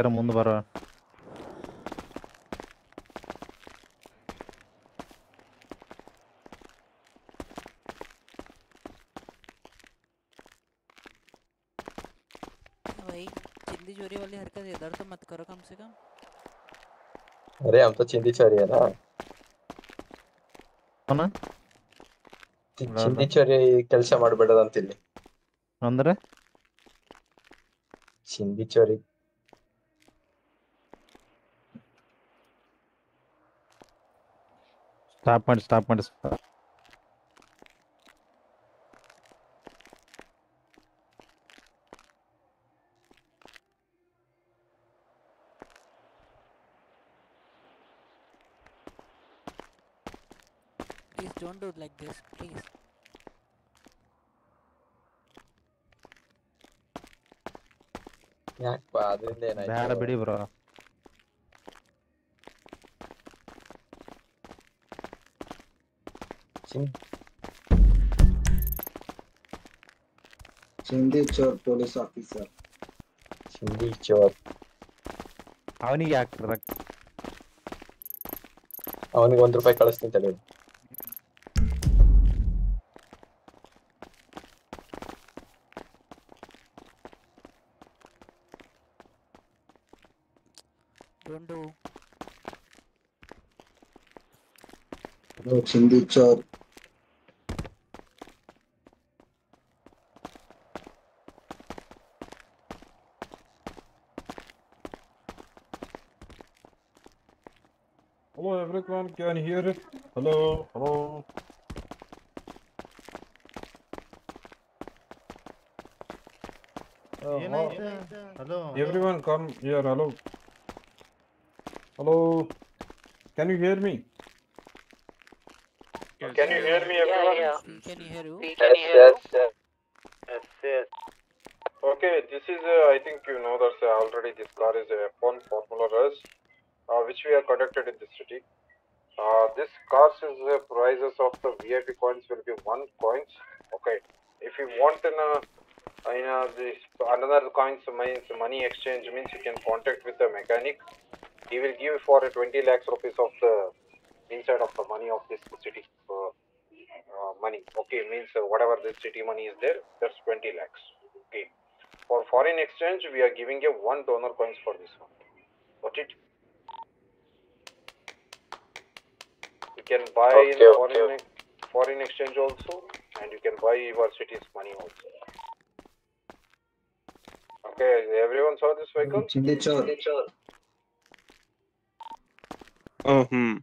ಯಾರ ಮುಂದೆ ಬರೋ ಚಿಂದಿ चिंदी चोरी वाली हरकत मत करो कम से ಕೆಲಸ ಮಾಡಬೇಡದಂತ ಇಲ್ಲಿ ಅಂದ್ರೆ ಚಿಂದಿ ಚೋರಿ stop stop stop Please don't do it like this, please. Yeah, ಅದರಿಂದ ಚಿಂ- Chindi Chor police officer. ಚಿಂದಿ ಚೋರ್ ಅವನಿಗೆ ಹಾಕ್ರ ಅವನಿಗೆ ಒಂದ್ ರೂಪಾಯಿ ಕಳಿಸ್ತೀನಿ ತಲೆ don't do No, Hello everyone, can you hear? Hello, uh, hello. hello. Everyone come here, hello. Hello. Can you hear me? Can you hear me everyone? Yeah, yeah. Can you hear you? Can you hear yes, yes, yes. yes. Okay, this is, uh, I think you know that uh, already this car is a phone Formula Rush. Uh, which we have conducted in this city. Uh, this cost is the uh, prices of the VIP coins will be one coins. Okay, if you want in a in a, this another coins means money exchange means you can contact with the mechanic. He will give for 20 lakhs rupees of the inside of the money of this city uh, uh, money. Okay, means uh, whatever this city money is there, that's 20 lakhs. Okay. For foreign exchange, we are giving a one donor coins for this one. Got it? You can buy okay, in okay. foreign, foreign exchange also, and you can buy your city's money also. Okay, everyone saw this vehicle? Signature. Signature. Oh, hmm.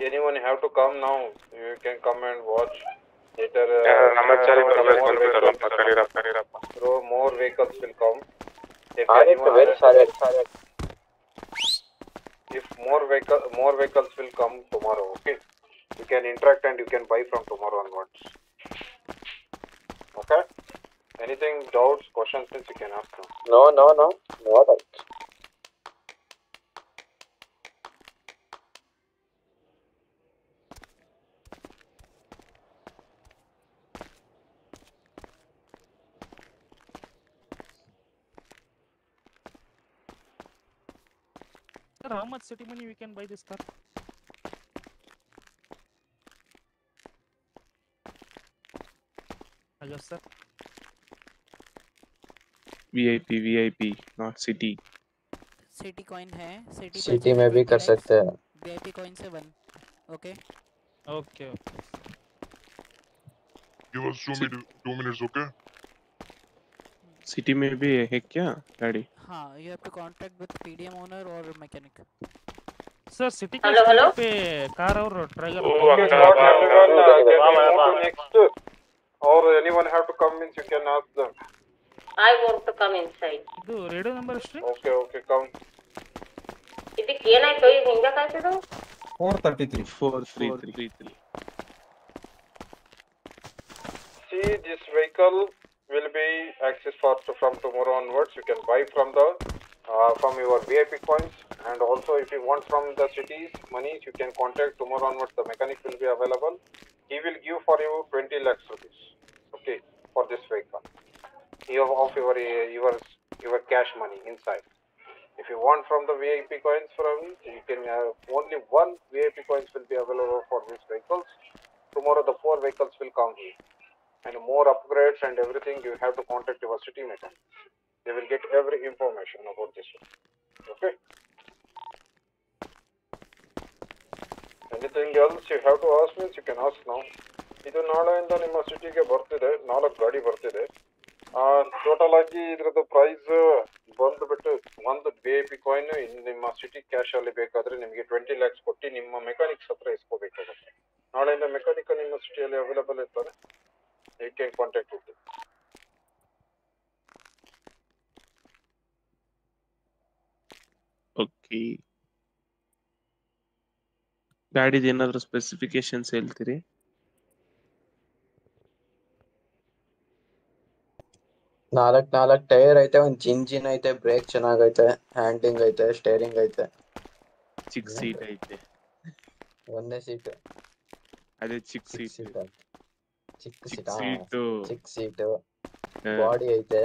Anyone have to come now? You can come and watch. Later, uh, yeah, more, vehicles, more vehicles will come if more vehicle more vehicles will come tomorrow okay you can interact and you can buy from tomorrow onwards okay anything doubts questions you can ask now no no no no doubts much city money we can buy this car? Ajay sir. VIP VIP not city. City coin है city city में भी कर सकते हैं VIP coin से one okay okay okay give us 2 minute 2 minutes okay city में भी है क्या गाड़ी हाँ you have to contact with PDM owner और mechanic Sir, city Hello, hello? पे कार और Trager Okay, not everyone uh, can move to next. Or anyone have to come means you can ask them. I want to come inside. ಇದು radio number ಎಷ್ಟ್ರಿ Okay, okay, come. ಇದಕ್ಕೆ ಏನಾಯ್ತು ಈಗ ಹಿಂಗಕ್ಕಾಯ್ತದು 433. Four three three three. See, this vehicle will be access for from tomorrow onwards. You can buy from the uh, from your VIP coins and also if you want from the cities monies you can contact tomorrow onwards the mechanic will be available he will give for you 20 lakhs rupees okay for this vehicle you have off your your your cash money inside if you want from the VIP coins from you can have uh, only one VIP coins will be available for these vehicles tomorrow the four vehicles will come here and more upgrades and everything, you have to contact your city mechanic. They will get every information about this. Okay? Anything else you have to ask means you can ask now. ಇದು ನಾಳೆಯಿಂದ ನಿಮ್ಮ ಸಿಟಿಗೆ ಬರ್ತಿದೆ ನಾಲ್ಕು ಗಾಡಿ ಬರ್ತಿದೆ total ಆಗಿ ಇದ್ರದ್ದು ಪ್ರೈಸ್ ಬಂದುಬಿಟ್ಟು ಒಂದು ಬೇಬಿ ಕಾಯಿನ್ ನಿಮ್ಮ ಸಿಟಿ ಕ್ಯಾಶಲ್ಲಿ ಬೇಕಾದರೆ ನಿಮಗೆ ಟ್ವೆಂಟಿ ಲ್ಯಾಕ್ಸ್ ಕೊಟ್ಟು ನಿಮ್ಮ ಮೆಕ್ಯಾನಿಕ್ಸ್ ಹತ್ರ ಇಸ್ಕೋಬೇಕಾಗುತ್ತೆ ನಾಳೆಯಿಂದ ಮೆಕ್ಯಾನಿಕ್ ನಿಮ್ಮ ಸಿಟಿಯಲ್ಲಿ ಅವೈಲೇಬಲ್ ಇರ್ತಾರೆ you can contact with them. Okay ಗಾಡಿದ ಏನಾದ್ರು ಸ್ಪೆಸಿಫಿಕೇಶನ್ಸ್ ಹೇಳ್ತೀರಿ ನಾಲ್ಕ್ ನಾಲ್ಕ್ ಟೈರ್ ಐತೆ ಒಂದ್ ಇಂಜಿನ್ ಐತೆ ಬ್ರೇಕ್ ಚೆನ್ನಾಗೈತೆ ಹ್ಯಾಂಡ್ಲಿಂಗ್ ಐತೆ ಸ್ಟೇರಿಂಗ್ ಐತೆ ಚಿಕ್ಕ ಸೀಟ್ ಐತೆ ಒಂದೇ ಸೀಟ್ ಅದೇ ಚಿಕ್ಕ ಸೀಟ್ ಚಿಕ್ಕ ಸಿಟ ಸೀಟು ಚಿಕ್ಕ ಸೀಟ್ ಬಾಡಿ ಐತೆ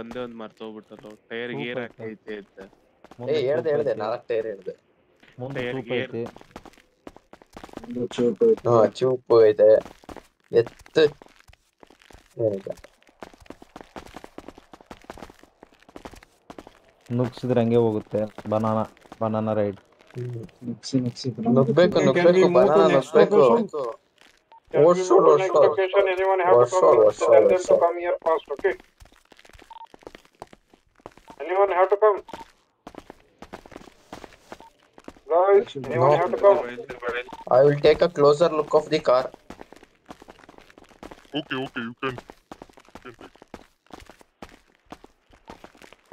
ಒಂದೇ ಒಂದ್ ಮರ್ತೋಗ್ಬಿಟ್ಟಲ್ಲ ಟೈರ್ ಗೇರ್ ಹಾಕೈತೆ ಅಂತ ಏ ಹೇಳ್ದೆ ಹೇಳ್ದೆ ನಾಲ್ಕು ಟೈರ್ ಹೇಳ್ದೆ ಟೈರ್ ಮುಂದೆ ಚೂಪ್ ಐತೆ ಎತ್ತು ಏನಕ್ಕೆ ನುಗ್ಸಿದ್ರೆ ಹಂಗೆ ಹೋಗುತ್ತೆ ಬನಾನಾ ಬನಾನಾ ರೈಡ್ ನುಗ್ಬೇಕು ನುಗ್ಬೇಕು ಬನಾನಾ ನುಗ್ಬೇಕು Or sure, or next sure. location, anyone have or to come, sure, or sure, tell them sure. to come here fast, okay? Anyone have to come? Guys, anyone no. have to come? I will take a closer look of the car. Okay, okay, you can. You can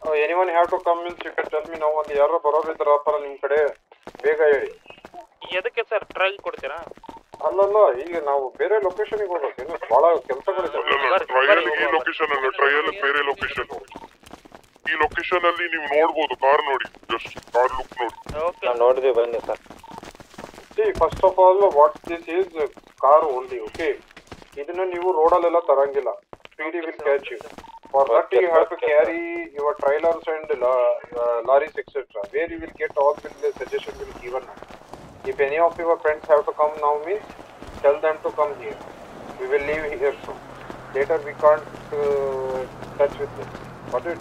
oh, anyone have to come means you can tell me now on the error, Barobi, the rapper, and Inkade. ಬೇಗ ಹೇಳಿ ಎದಕ್ಕೆ sir trial ಕೊಡ್ತೀರಾ ಅಲ್ಲಲ್ಲ ಈಗ ನಾವು ಬೇರೆ ಲೊಕೇಶನ್ಗೆ ಹೋಗೋಕೆ ಇನ್ನು ಬಹಳ ಕೆಲಸಗಳಿದ್ದಾವೆ ಈ ಲೊಕೇಶನ್ ಅಲ್ಲ ಟ್ರಯಲ್ ಬೇರೆ ಲೊಕೇಶನ್ ಈ ಲೊಕೇಶನ್ ಅಲ್ಲಿ ನೀವು ನೋಡ್ಬೋದು ಕಾರ್ ನೋಡಿ ಜಸ್ಟ್ ಕಾರ್ ಲುಕ್ ನೋಡಿ ನೋಡಿದೆ ಬನ್ನಿ sir first of all what this is car only okay ಇದನ್ನ ನೀವು ರೋಡಲ್ಲೆಲ್ಲ ತರಂಗಿಲ್ಲ speedy will catch you for that you have to carry your trailers and lorries etcetera where you will get all will suggestion will given If any of your friends have to come now means tell them to come here. We will leave here soon. Later we can't uh, touch with them. What it?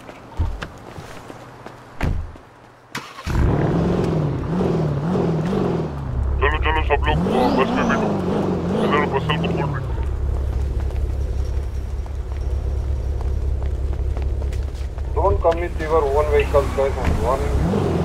चलो चलो सब लोग बस में बैठो चलो बसल को छोड़ बैठो Don't come with your own vehicle guys and one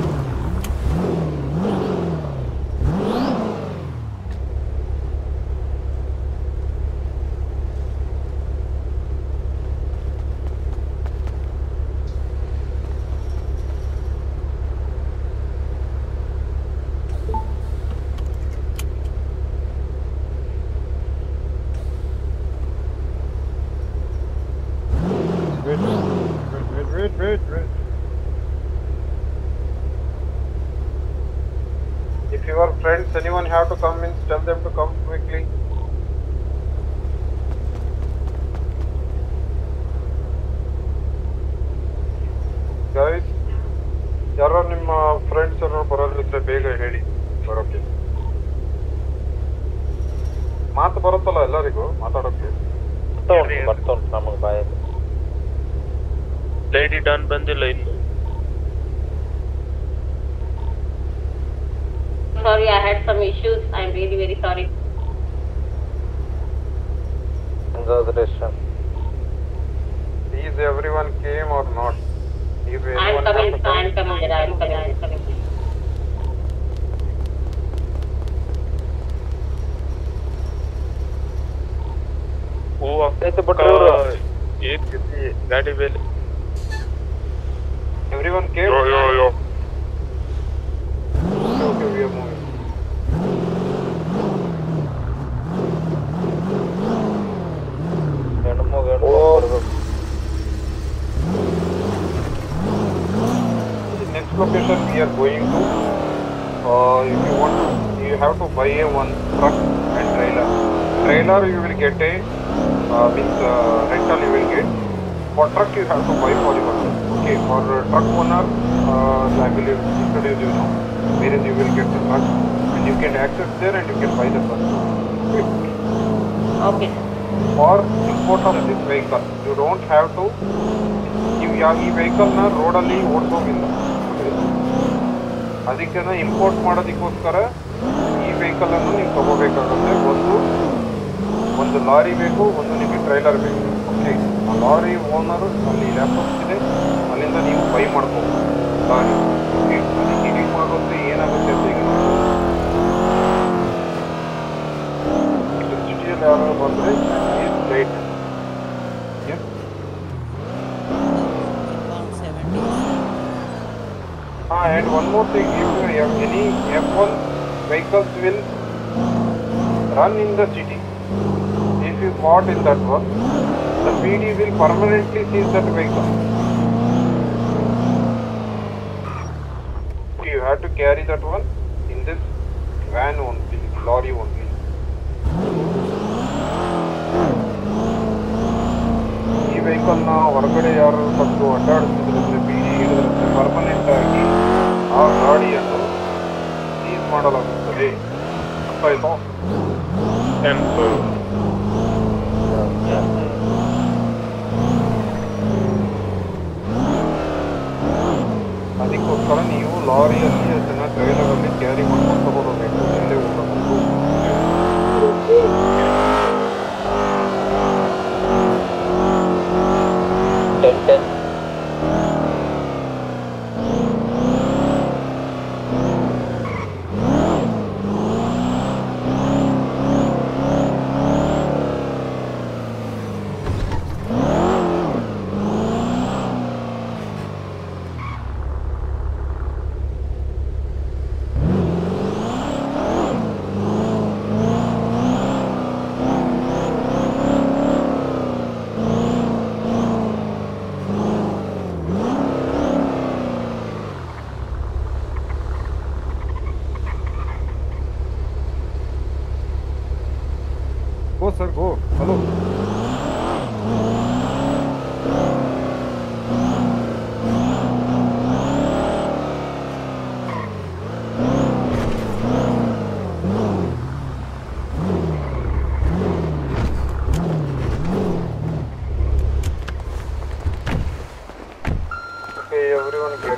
ವೆಹಿಕಲ್ನ ರೋಡಲ್ಲಿ ಓಡಿಸೋಗಿಲ್ಲ ಅದಕ್ಕೆ ಇಂಪೋರ್ಟ್ ಮಾಡೋದಕ್ಕೋಸ್ಕರ ಈ ವೆಹಿಕಲನ್ನು ನೀವು ತಗೋಬೇಕಾಗುತ್ತೆ ಒಂದು ಒಂದು ಲಾರಿ ಬೇಕು ಒಂದು ನಿಮಗೆ ಟ್ರೈಲರ್ ಬೇಕು ಓಕೆ ಆ ಲಾರಿ ಓನರ್ ಅಲ್ಲಿ ಲ್ಯಾಪ್ ಇದೆ ಅಲ್ಲಿಂದ ನೀವು ಬೈ ಮಾಡ್ಬೋದು ಲಾರಿ ಓಕೆ ಅದಕ್ಕೆ ಎಡಿಟ್ ಮಾಡೋದು ಏನಾಗುತ್ತೆ ಅಂತ ಈಗ ಸಿಟಿಯಲ್ಲಿ ಯಾರು ಬಂದರೆ And one more thing, if you have any F1 vehicles will run in the city, if you caught in that one, the PD will permanently seize that vehicle. You have to carry that one.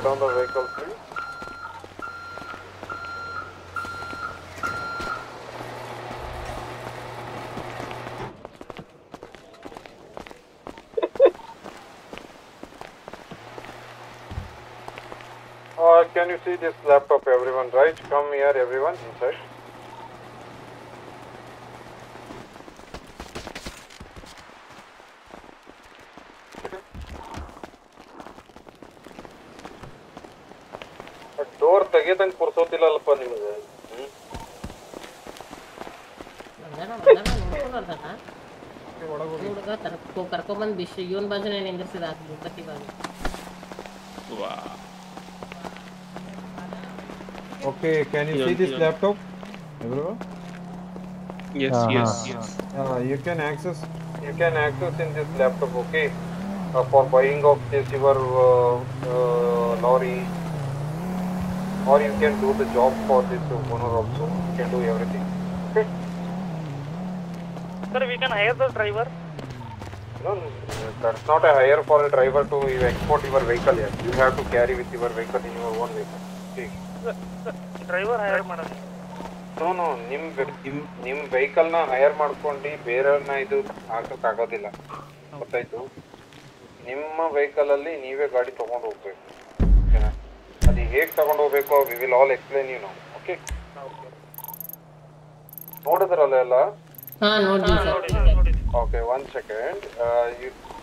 get on the vehicle, please? Uh, can you see this laptop, everyone, right? Come here, everyone, inside. ಕರ್ಕೊಂಬಂದ್ ಬಿಶ್ ಇವನ್ ಬಾಜುನೇ ನಿಂದಿರ್ಸಿದ ಪ್ರತಿ ಬಾಜು Okay, can you see this laptop? Everyone? Yes, Uh-huh. yes, yes. Uh, you can access. You can access in this laptop, okay? Uh, for buying of this your uh, uh, lorry, or you can do the job for this owner also. You can do everything. Okay? Sir, we can hire the driver. No, no, That's not a hire for a driver to export your vehicle here. You have to carry with your vehicle in own vehicle vehicle. Take. Driver hire no no ನಿಮ್ ನಿಮ್ಮ vehicle ನ hire ಮಾಡ್ಕೊಂಡು ಬೇರೆಯವ್ರನ್ನ ಇದು ಹಾಕಕ್ ಆಗೋದಿಲ್ಲ ಗೊತ್ತಾಯ್ತು ನಿಮ್ಮ ವೆಹಿಕಲ್ ಅಲ್ಲಿ ನೀವೇ ಗಾಡಿ ತಗೊಂಡು ಹೋಗ್ಬೇಕು ಓಕೆನಾ ಅದು ಹೇಗೆ ತಗೊಂಡು ಹೋಗ್ಬೇಕು we will all explain you ನಾವು ಓಕೆ ನೋಡಿದ್ರಲ್ಲ ಎಲ್ಲ okay one second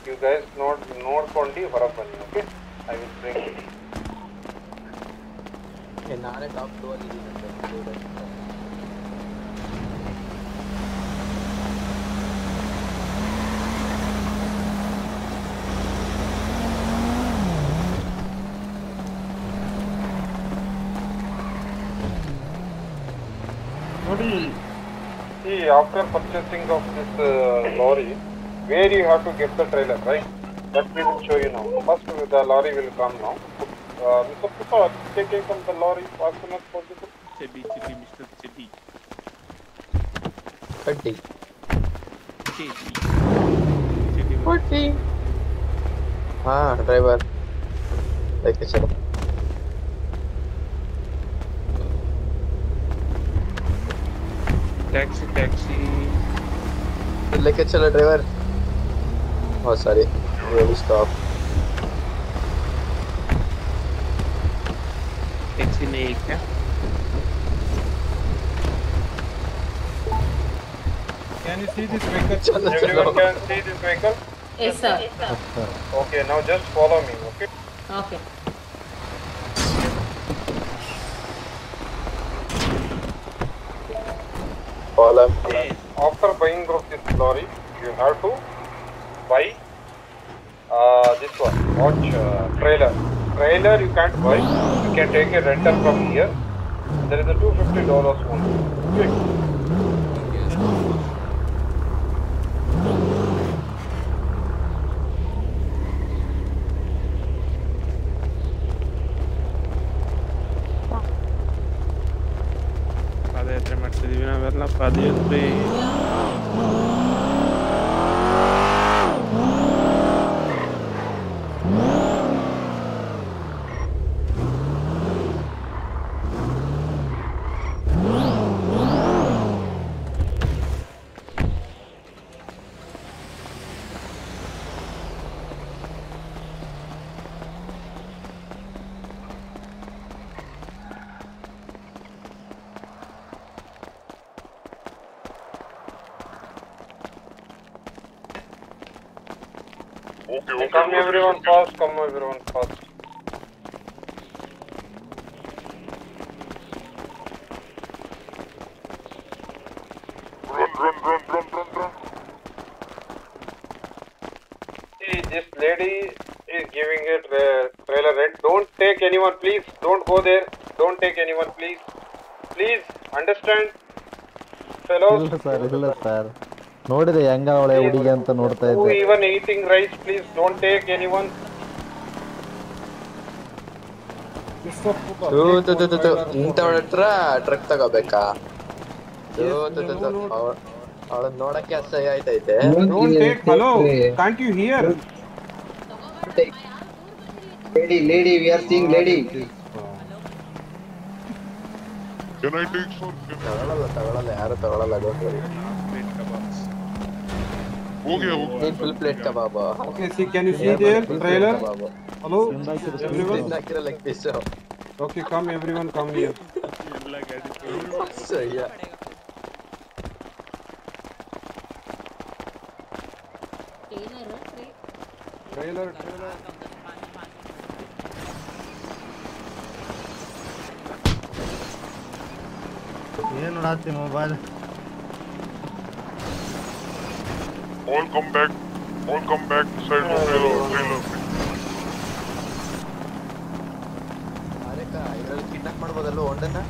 you you guys ನೋಡ್ ನೋಡ್ಕೊಂಡು ಹೊರಗೆ ಬನ್ನಿ ಓಕೆ ಐ ವಿಲ್ ಬ್ರಿಂಗ್ ನಾನೇ ಟಾಪ್ ಟೂ ಅಲ್ಲಿ ಇದ್ದೀನಿ Nodi, see, after purchasing of this uh, lorry, where you have to get the trailer, right? That we will show you now. First, the lorry will come now. Uh, Mr. Prasad, taking from the lorry as soon as possible. Sebi, Sebi, Mr. Sebi. Thirty. Sebi. Forty. हाँ driver लेके चलो taxi taxi लेके चलो driver बहुत oh, sorry. really stop. It's in एक Can you see this vehicle? Can Everyone can see this vehicle? Yes, sir. Okay, now just follow me, okay? Okay. Follow me. After buying group this lorry, you have to buy uh, this one Watch uh, trailer trailer you can't buy you can take a rental from here there is a 250 dollars one quick Padre, tremarse di una verla, padre, io everyone fast, come everyone fast. Run, run, run, run, run, run. See, this lady is giving it the trailer rent. Don't take anyone, please. Don't go there. Don't take anyone, please. Please, understand. Fellows. ನೋಡಿದೆ ಹೆಂಗ ಅವಳೆ ಹುಡುಗಿ ಅಂತ ನೋಡ್ತಾ who ಇದ್ದೆ even eating rice, please don't take anyone. ತೂ ತು ತು ತು ತು ಇಂಥವಳ ಹತ್ರ ಟ್ರಕ್ ತಗೋಬೇಕಾ ತೂ ತು ತು ತು ಅವಳನ್ನ ನೋಡಕ್ಕೆ ಅಸಹ್ಯ ಆಯ್ತೈತೆ Don't take. Hello, can't you hear? Lady, lady, we are seeing lady. Can I take some? ತಗೊಳಲ್ಲ ತಗೊಳಲ್ಲ ಯಾರು ತಗೊಳಲ್ಲ ಡೋಂಟ್ ವರಿ हो गया हो ನೀನ್ full plate kebab Okay, see, can you see there trailer? Hello, everyone. ಹಾಕಿರೋ leg piece Okay, come everyone, come here. ಸಯ್ಯ Trailer, trailer. ಏನ್ ನೋಡತ್ತಿ mobile All come back. All come back beside the trailer. trailer. ಅರೆಕ ಇದ್ರಲ್ಲಿ kidnap ಮಾಡ್ಬೋದಲ್ಲ ಹೊಂಡನ್ನ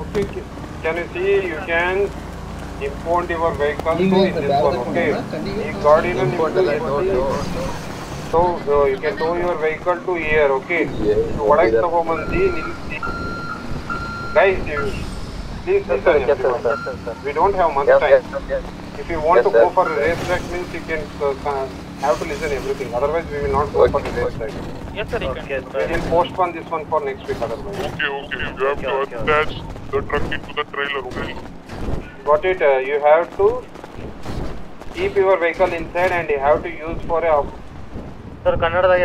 Okay, ca- can you see you can import your vehicle You to have the this one, bag okay? of money, ಈ ಗಾಡಿನ Import ಅಲ್ಲ, no, no, no. So uh, you can tow your vehicle to here, okay? ಒಳಗೆ ತಗೊಂಬಂದು ನಿಲ್ಲಿಸಿ Guys, you Please listen yes, everyone. Yes, sir, We don't have much yes, time. If you want to go for a race track means you can uh, have to listen everything. Otherwise we will not go okay. for the race track. Yes sir, okay, sir. We will postpone this one for next week otherwise. Okay, okay. You have to attach the truck into the trailer, okay? Got it. Uh, you have to keep your vehicle inside and you have to use for a... Sir, Kannada,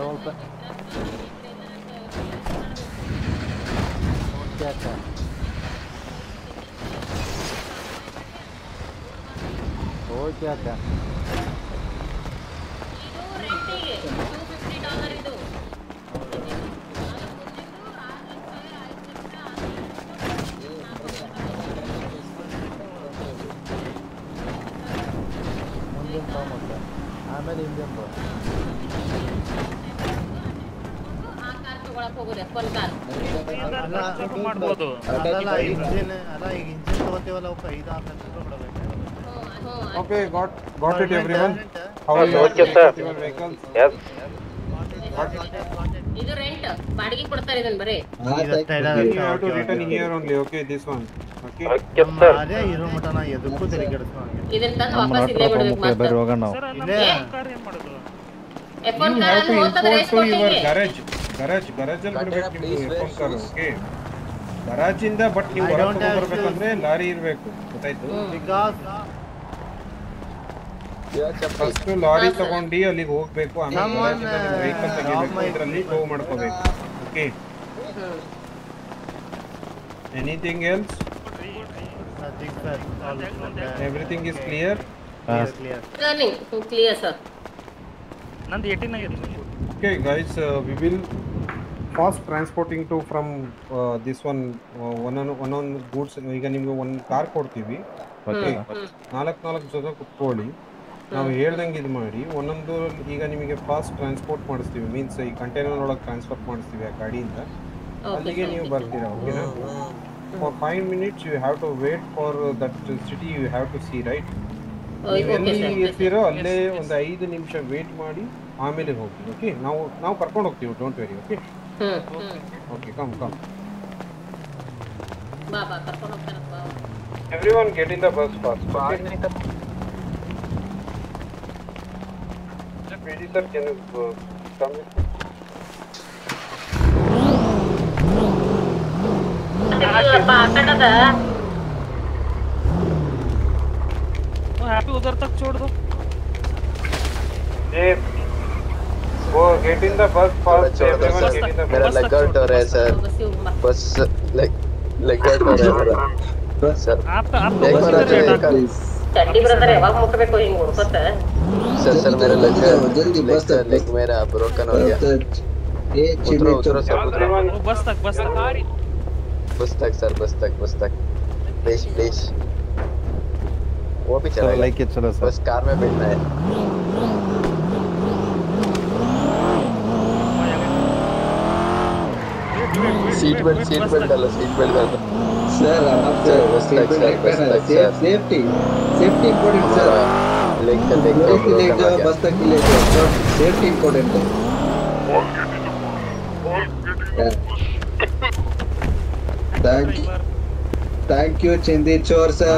Europa. Onde é tá? Onde é tá? ಮಾಡ್ಬೋದು ಅಲ್ಲ engine ಅಲ್ಲ ಈಗ engine ತಗೋತೀವಲ್ಲ ಅವಕ್ಕೆ ಐದು ಆರು ಲಕ್ಷ ರೂಪಾಯಿ ಕೊಡಬೇಕು Okay, got got it everyone. How Okay, are you okay, sir. your vehicles? Yes. ಇದು ರೆಂಟ್ ಬಾಡಿಗೆ ಕೊಡ್ತಾರೆ ಇದನ್ನ ಬರೀ You have to return here only. Okay, this one. Okay. ಅದೇ ಇರೋ ಮಟ ನಾ ಎದಕ್ಕೂ ತಲೆ ಕೆಡಿಸ್ಕೊಂಡೆ ಇದನ್ನ ತಂದು ನಮ್ಮ ವಾಪಸ್ ಇಲ್ಲೇ ಹತ್ರ ಬಿಡ್ಬೇಕು ಮುಖ್ಯ ಬರ್ರಿ ಮತ್ತೆ ಹೋಗೋಣ ನಾವು ಇಲ್ಲೇ F one You have to ಕಾರಲ್ಲಿ ಹೋಗ್ತದೆ import to your ಎಕ್ಸ್ಪೋರ್ಟಿಗೆ garage. Garage, garage ಅಲ್ಲಿ ಬಿಡ್ಬೇಕು ನೀವು ಎಫ್ ಕಾರ್ ಓಕೆ ಗರಾಜ್ ಇಂದ ಬಟ್ ನೀವು I ಹೊರಗೆ don't have ತಗೊಂಡ್ಬರ್ಬೇಕಂದ್ರೆ ಲಾರಿ ಇರ್ಬೇಕು ಗೊತ್ತಾಯ್ತು ಬಿಕಾಸ್ ಫಸ್ಟ್ ಲಾರಿ ತಗೊಂಡು ಅಲ್ಲಿಗೆ ಹೋಗ್ಬೇಕು ಆಮೇಲೆ Someone, ವೆಹಿಕಲ್ uh, ತೆಗಿಬೇಕು rob my- ಅದರಲ್ಲಿ ಟೋ ಮಾಡ್ಕೋಬೇಕು okay anything else nothing sir everything is clear clear running clear sir ನಂದು ಏಯ್ಟೀನ್ ಆಗಿತ್ತು Okay, guys, uh, we fast transporting to from this one ಒಂದೊಂದು ಒಂದೊಂದು ಗೂಡ್ಸ್ ಈಗ ನಿಮಗೆ ಒಂದು ಕಾರ್ ಕೊಡ್ತೀವಿ ನಾಲ್ಕು ನಾಲ್ಕು ಜೊತೆ ಕುತ್ಕೊಳ್ಳಿ ನಾವು ಹೇಳ್ದಂಗೆ ಇದು ಮಾಡಿ ಒಂದೊಂದು ಈಗ ನಿಮಗೆ ಫಾಸ್ಟ್ ಟ್ರಾನ್ಸ್ಪೋರ್ಟ್ ಮಾಡಿಸ್ತೀವಿ ಮೀನ್ಸ್ ಈ ಕಂಟೈನರ್ ಒಳಗೆ ಟ್ರಾನ್ಸ್ಫರ್ ಮಾಡಿಸ್ತೀವಿ ಆ ಗಾಡಿಯಿಂದ ಅಲ್ಲಿಗೆ ನೀವು ಬರ್ತೀರಾ ಓಕೆನಾ for five minutes you have to wait for that city you have to see right ಎಲ್ಲಿ ಇರ್ತೀರೋ ಅಲ್ಲೇ ಒಂದು ಐದು ನಿಮಿಷ ವೇಟ್ ಮಾಡಿ ಆಮೇಲೆ ಹೋಗ್ತೀವಿ ಓಕೆ ನಾವು ನಾವು ಕರ್ಕೊಂಡು ಹೋಗ್ತೀವಿ don't very okay Okay, come, come. Baba, Tarpon open up. Baba. Everyone get in the bus fast. Okay. PD sir, can you uh, come with me? Happy उधर तक छोड़ दो ये go get in the bus fast. Everyone get in the मेरा bus. Leg out हो रहा है sir बस लेग लेग आउट हो रहा है मेरा सर आपका आपका एक बस बार इधर है आइए ना? ಚಡ್ಡಿ ಬ್ರದರ್ ಯಾವಾಗ ಮುಟ್ಬೇಕು ಹಿಂಗ್ ಹುಡ್ಕೊತ सर सर मेरा लेग जल्दी बस लेग लेग मेरा ब्रोकन हो गया ये उतरो उतरो सर उतरो वो बस तक बस तक बस तक सर बस तक बस तक प्लीज प्लीज वो भी सर चलेगा लाइक it चलो सर बस कार में बैठना है seat belt, seat belt, dala, seat belt, Sir, sir. Best like, sir. sir. Safety. Safety important, sir. Leg, leg, leg. Leg, leg, leg. Best like, leg. Safety important. Thank you. Thank you, Chindichor, sir.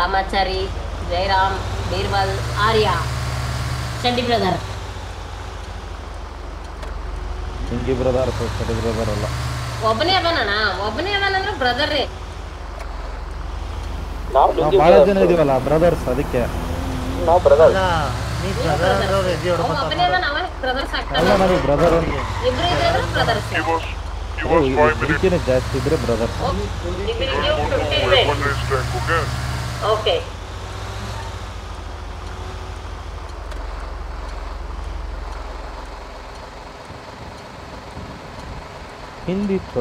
Ramachari Jairam Birbal Arya ಚಡ್ಡಿ brother brother ಚಡ್ಡಿ brother ಅಲ್ಲ ಒಬ್ಬನೇ ಅವನಣ್ಣ ಒಬ್ಬನೇ ಅವನಂದ್ರೆ brother ರೀ ಬಹಳ ಜನ ಇದೀವಲ್ಲ brothers ಅದಕ್ಕೆ ನಾವು ಬ್ರದರ್ ಜಾಸ್ತಿ ಇದ್ರೆ ಬ್ರದರ್ಸ್ Okay. हिंदीत्व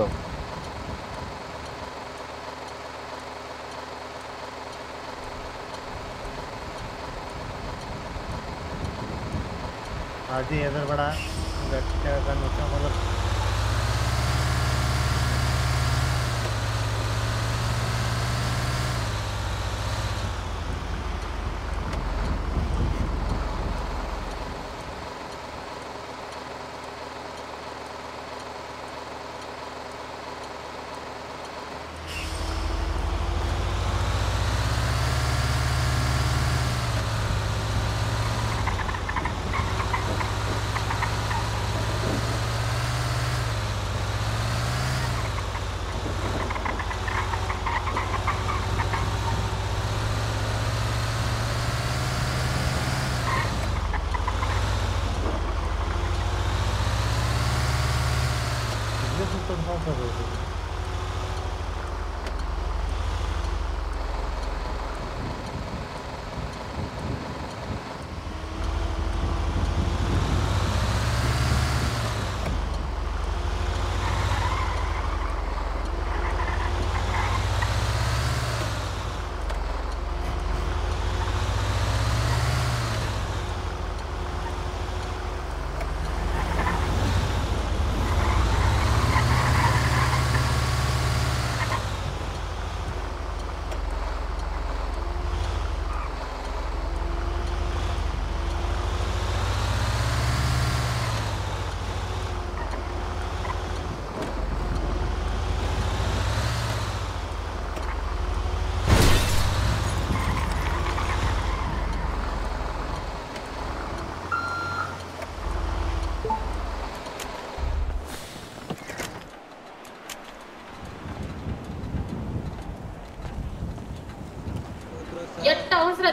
आदि इधर बड़ा गट्टा का नुकसान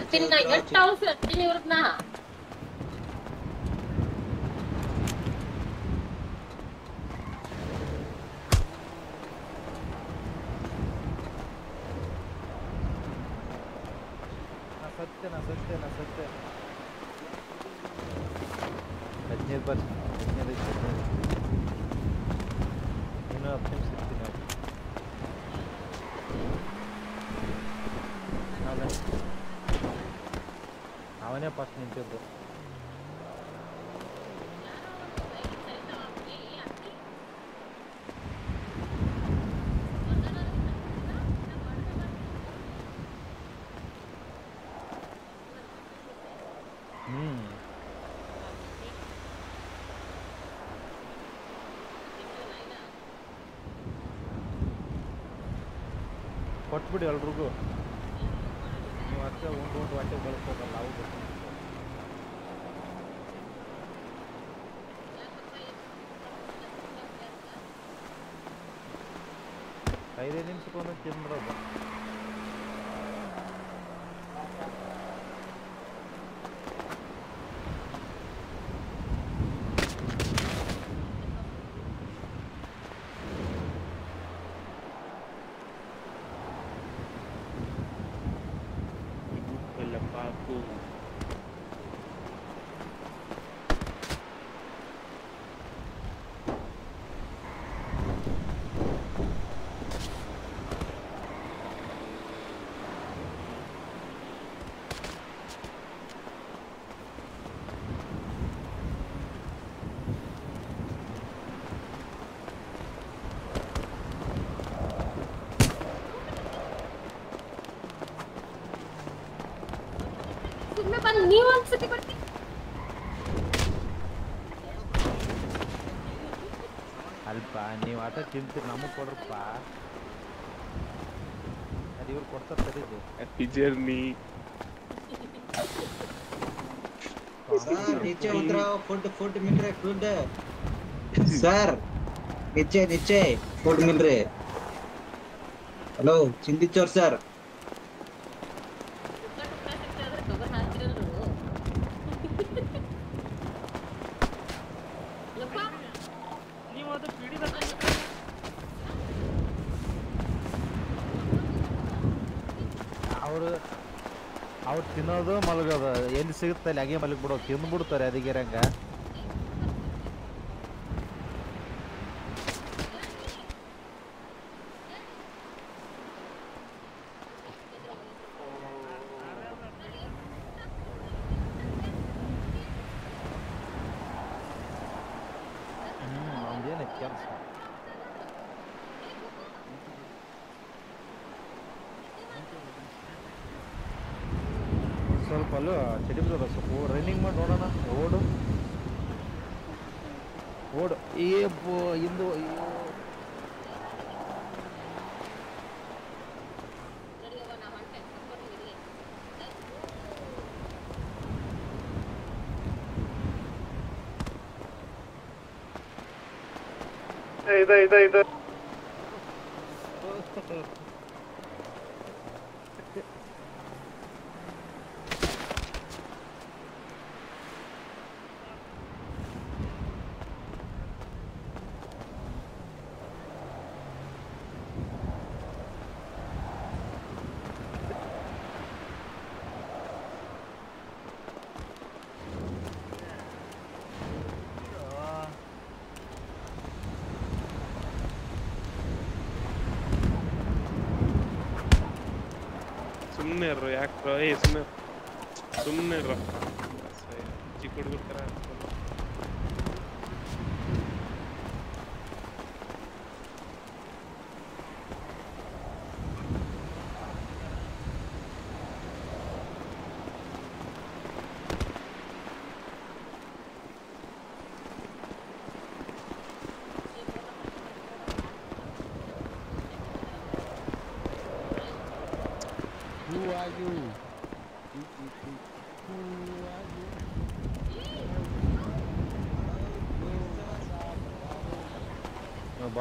thousand, three nine, ten thousand, three urna. ಎಲ್ರಿಗೂ ತಿಂತೀರಿ ನಮಗೆ ಕೊಡ್ರಪ್ಪ ಅದು ಇವ್ರು ಕೊಡ್ತಾರೆ ಸರಿದು ಹ್ಯಾಪಿ ಜರ್ನಿ सर नीचे उतरो फूड फूड मिल रहे फूड सर नीचे नीचे फूड मिल रहे हेलो चिंदी चोर सर ಎಲ್ಲಿ ಸಿಗುತ್ತೆ ಅಲ್ಲಿ ಹಾಗೆ ಮಲಗ್ಬಿಡೋದು ತಿಂದ್ಬಿಡ್ತಾರೆ ಅದಕ್ಕಿರಂಗ ಹ್ಞೂ ഇത് ഇത് ഇത് क्या करा इसमें सुनने रहा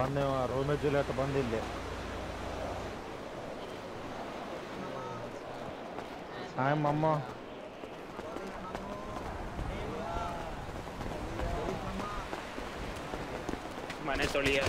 ಬಂದೆ ರೋಮೆ ಜುಲಿಯಟ್ ಬಂದಿಲ್ಲಿ ಹಾಯ್ ಮಮ್ಮ ಮನೆ ತೊಳಿಯ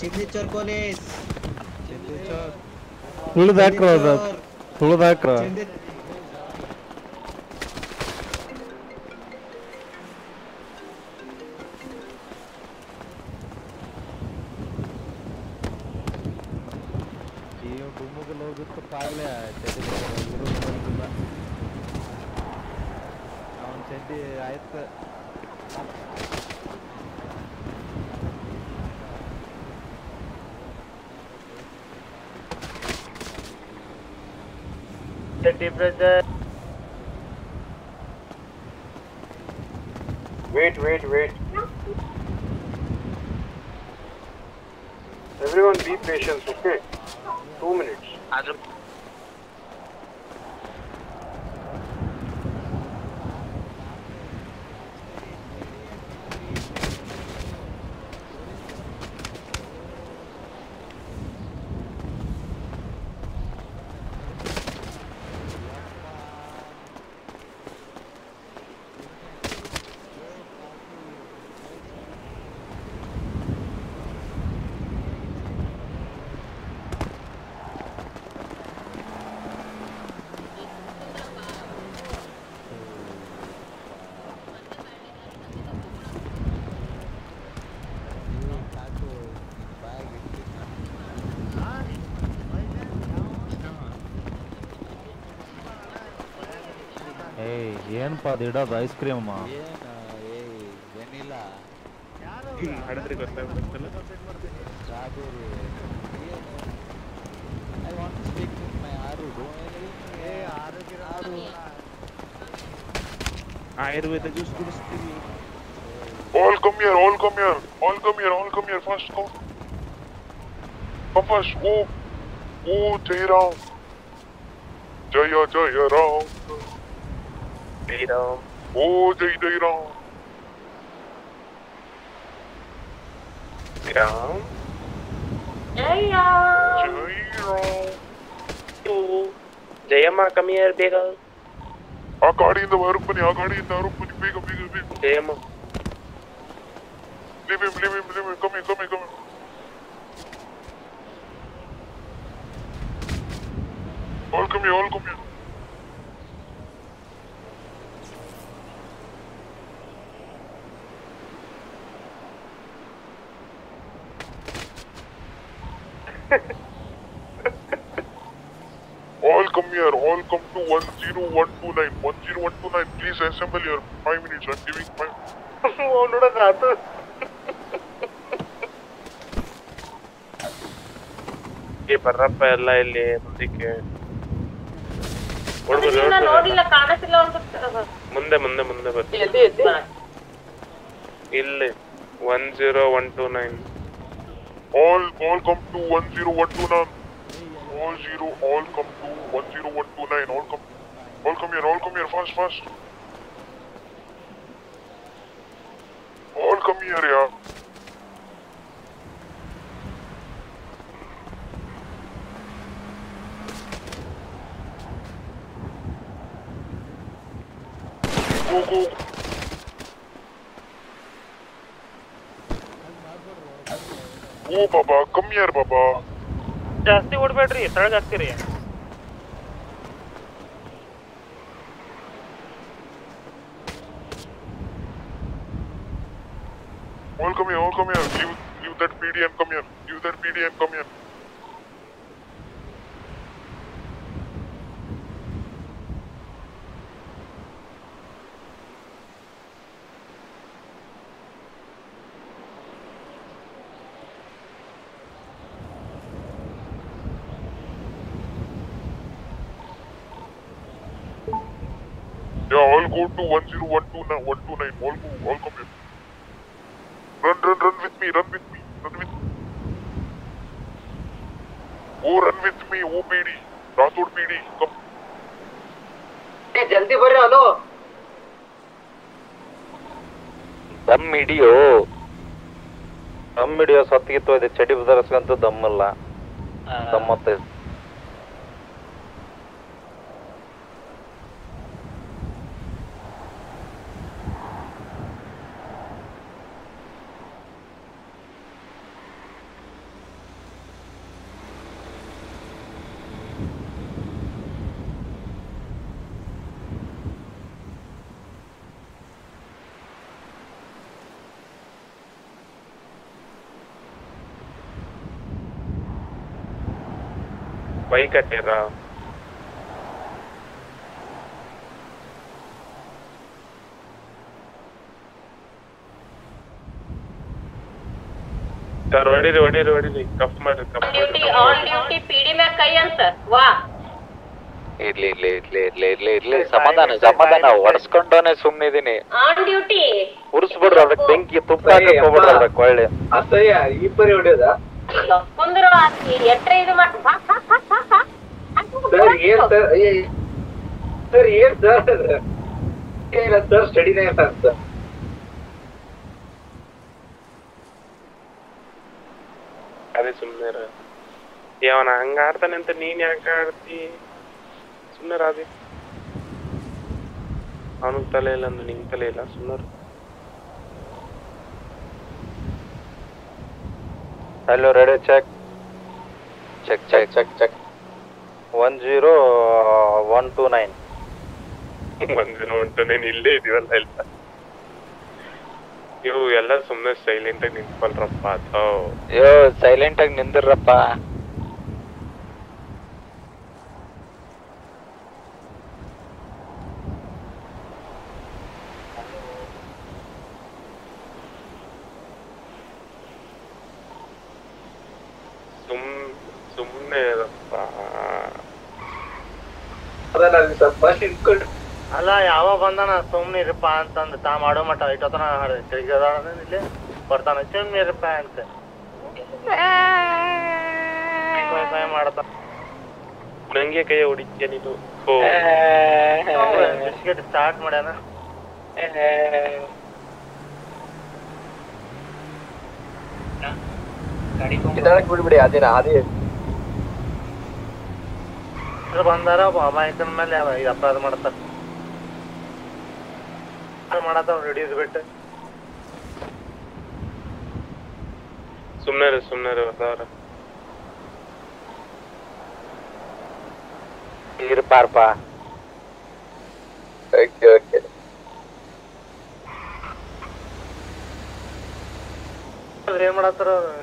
ಚಿಂದಿಚೋರ್ ಪೊಲೀಸ್ ತುಳಿದಾಕ್ರ ಅದ ತುಳಿದಾಕ್ರ ಏನಪ್ಪ ಅದು ಇಡೋದು ಐಸ್ ಕ್ರೀಮ್ ಮಾಡಿದ್ರೆ ಗೊತ್ತಾಗ್ಬೇಕಲ್ಲ ಆಯುರ್ವೇದ ಜ್ಯೂಸ್ ಕುಡಿಸ್ತೀವಿ All come here, all come here, all come here, all come here, fast, come. Come fast, oh, oh, Jai Ram. Jaya Jaya Ram. Jai Ram. Oh, Jai Jai Ram. Ram. Jaya. Jai Ram. Jayamma ಕಮ್ಮಿ ಯಾರು ಬೇಗ ಆ ಗಾಡಿಯಿಂದ ಹೊರಗೆ ಬನ್ನಿ ಆ ಗಾಡಿಯಿಂದ ಹೊರಗೆ ಬನ್ನಿ ಬೇಗ ಬೇಗ ಬೇಗ Jayamma Leave him, leave him, leave him. Come here, come here, come here. All come here, all come here. 10129. 10129, please assemble here. Five minutes, I'm giving five. ಅವನೋಡ ರಾತು ಏ ಬರ್ರಪ್ಪ ಎಲ್ಲ ಇಲ್ಲಿ ಮುಂದಕ್ಕೆ ಹುಡುಗರು ಅದನ್ನ ನೋಡ್ಬೋದು. ನೋಡಿಲ್ಲ ಕಾಣಿಸಿಲ್ಲ ಅವ್ನು ಮುಂದೆ ಮುಂದೆ ಮುಂದೆ ಬರ್ತೀವಿ ಇಲ್ಲಿ one zero one two nine All, all come to 10129. All zero, all come to 10129. All come, All come here, all come here, fast, fast. All come here, yeah. Go, go, go. Baba, come here, Baba. Just the wood battery, start सड़क जाती रही ಸತ್ತಿಗಿತ್ತು ಇದು ಚಡಿ ಬದಲಿಸ್ಕಂತೂ ದಮ್ಮಲ್ಲ ದಮ್ಮತ್ತ ಕಟ್ಟಿರ sir ಹೊಡೀರಿ ಹೊಡೀರಿ ಹೊಡೀರಿ cuff ಮಾಡಿ cuff duty on duty ಪಿಡಿ ಮ್ಯಾಗ ಕೈ ಅಂತ ವಾ ಇರ್ಲಿ ಇರ್ಲಿ ಇರ್ಲಿ ಇರ್ಲಿ ಇರ್ಲಿ ಇರ್ಲಿ ಸಮಾಧಾನ ಸಮಾಧಾನ ಒಡಸ್ಕೊಂಡೋನೆ ಸುಮ್ನಿದೀನಿ ಆನ್ ಡ್ಯೂಟಿ ಉರ್ಸ್ಬಿಡ್ರಿ ಅದಕ್ಕೆ ಬೆಂಕಿ ತುಪ್ಪ ಹಾಕಕ್ ಅದಕ್ಕೆ ಒಳ್ಳೆ ಅಸಯ್ಯ ಈ ಪರಿ ಹೊಡಿಯೋದಾ ಕುಂದ್ರು ಎಟ್ರೆ ಇದು ಮಾಡಿ ಏನ್ sir sir sir sir sir ಅದೇ ಸುಮ್ಮನೆ ಯಾವನ ಹಂಗ ಆಡ್ತಾನೆ ಅಂತ ನೀನ್ ಯಾಕೆ ಆಡ್ತಿ ಸುಮ್ಮನೆ ರಾಜಿ ಅವನಿಗೆ ತಲೆ ಇಲ್ಲ ಅಂದ್ರೆ ನಿಂಗೆ ತಲೆ ಇಲ್ಲ ಸುಮ್ಮನೆ hello ready check check check check check one zero one two nine one zero one two nine ಇಲ್ಲೇ ಇದೀವಲ್ಲ ಇಲ್ಲ ನೀವು ಎಲ್ಲ ಸುಮ್ಮನೆ ಸೈಲೆಂಟ್ ಆಗಿ ನಿಂತ್ಕೊಳ್ರಪ್ಪ ಯೋ ಸೈಲೆಂಟ್ ಆಗಿ ನಿಂದಿರ್ರಪ್ಪ ಯಾವ ಬಂದಾನ ಸುಮ್ನೆ ಇರಪ್ಪ ಅಂತಂದು ತಾ ಮಾಡೋ ಮಟ ಇಟ್ಟತನ ಇಲ್ಲಿ ಬರ್ತಾನ ಸುಮ್ನೆ ಇರಪ್ಪ ಅಂತ ಕೊಯ್ ಕೊಯ್ ಮಾಡ್ತಾನ ನಂಗೆ ಕೈ ಹೊಡಿದ್ಯ ನೀನು ಹೋ ಬಿಸ್ಕೆಟ್ ಸ್ಟಾರ್ಟ್ ಮಾಡ್ಯಾನ ನಿಧಾನಕ್ಕೆ ಬಿಡ್ಬಿಡಿ ಅದಿನ ಅದೇ ಇದು ಬಂದಾರ ಅಮಾಯಕನ ಮೇಲೆ ಅವ ಇದು ಅಪರಾಧ ಮಾಡ್ತಾರ ಮಾಡತ್ತಾವ ರೆಡ್ಯೂಸ್ ಬಿಟ್ಟು ಸುಮ್ಮನೆ ಸುಮ್ಮನೆ ಬರ್ತಾವ್ರ ಇರ್ಪಾರ್ಪ ಓಕೆ ಓಕೆ ಏನ್ ಮಾಡತ್ತಾರ ಅವ್ರು?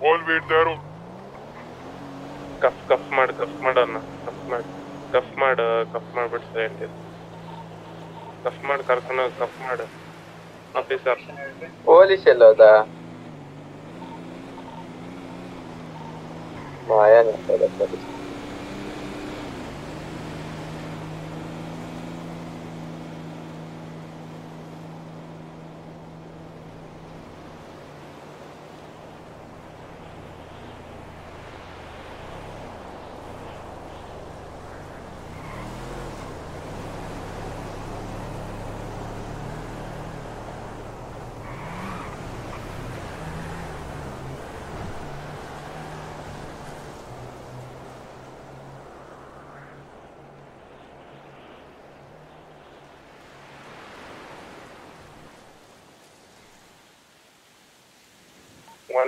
All wait there. Cuff cuff ಮಾಡು ಕಫ್ ಮಾಡೋಣ ಕಫ್ ಮಾಡು ಕಫ್ ಮಾಡು ಕಫ್ ಮಾಡ್ಬಿಟ್ಟು ಸೈಲೆಂಟ್ ಕಫ್ ಮಾಡಿ ಕರ್ಕೊಂಡು ಕಫ್ ಮಾಡು ಆಫೀಸರ್ ಪೊಲೀಸ್ ಎಲ್ಲೋದ ಮಾಯ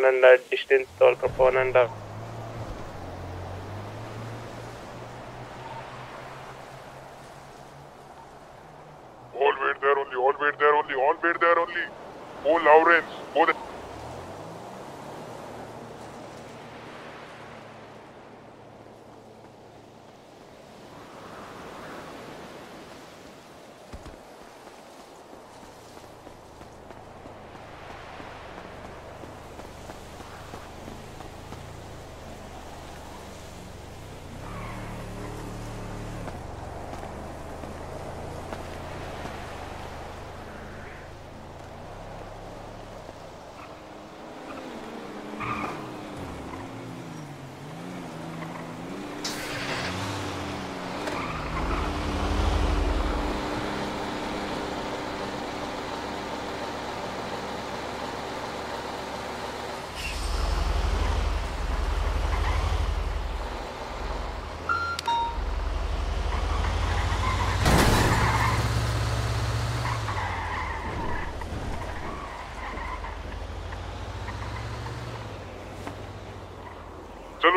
and uh, distance all proper and uh, all wait there only all wait there only all wait there only all Lawrence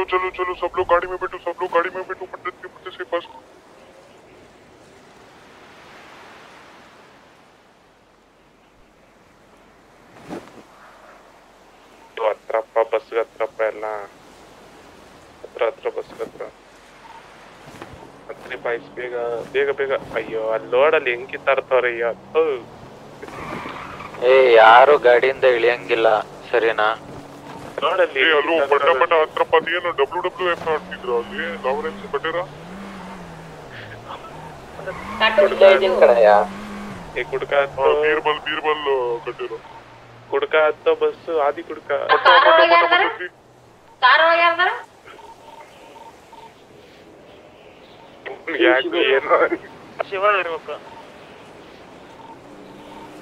चलो चलो चलो सब लोग गाड़ी में बैठो सब लोग गाड़ी में बैठो पंडित के मुझे से फर्स्ट ಇದು ಹತ್ರಪ್ಪ ಬಸ್ಗೆ ಹತ್ರಪ್ಪ ಎಲ್ಲ ಹತ್ರ ಹತ್ರ ಬಸ್ಗೆ ಹತ್ರ ಹತ್ರಿ ಬಾಯ್ಸ್ ಬೇಗ ಬೇಗ ಬೇಗ ಅಯ್ಯೋ ಅಲ್ಲಿ ಲೋಡಲ್ಲಿ ಹೆಂಗ್ ಕಿತ್ತಾಡ್ತವ್ರೆ ಅಯ್ಯೋ ಥು. ಏ ಯಾರು ಗಾಡಿಯಿಂದ ಇಳಿಯಂಗಿಲ್ಲ ಸರಿನಾ ಲೋಡಲ್ಲಿ ಏ ಅಲ್ಲೋ ಬಡ್ಡ ಬಡ್ಡ ಹತ್ರಪ್ಪ ಅದೇನು ಡಬ್ಲ್ಯೂ ಡಬ್ಲ್ಯೂ ಎಫ್ ಆಡ್ತಿದ್ರು ಅಲ್ಲಿ ಲಾವರೆನ್ಸ್ ಬಡ್ಡೇರ ಈ ಕುಡ್ಕ ಬೀರ್ಬಲ್ ಬೀರ್ಬಲ್ ಕಟ್ಟಿರೋ ಕುಡ್ಕ ಹತ್ತೋ ಬಸ್ ಆದಿ ಕುಡ್ಕ ಕಾರ್ ಹೋಗ್ಯಾರ ಯಾಕೆ ಏನೋ ಶಿವ ಇರ್ಬೇಕು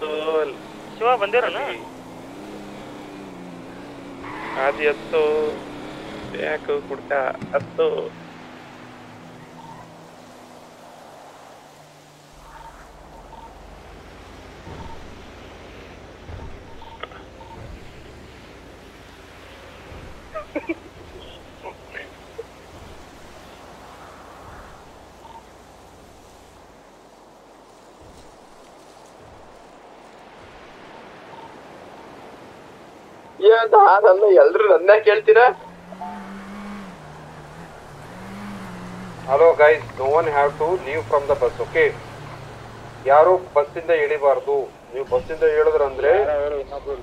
ಸೋಲ್. ಶಿವ ಬಂದಿರಲ್ಲ ಆದಿ ಹತ್ತು ಬ್ಯಾಕ್ ಕುಡ್ಕ ಹತ್ತು ನಾನಲ್ಲ ಎಲ್ರು ನನ್ನ ಕೇಳ್ತೀರಾ hello guys no one have to leave from the bus okay ಯಾರು ಬಸ್ಸಿಂದ ಇಳಿಬಾರ್ದು ನೀವು ಬಸ್ಸಿಂದ ಹೇಳಿದ್ರಂದ್ರೆ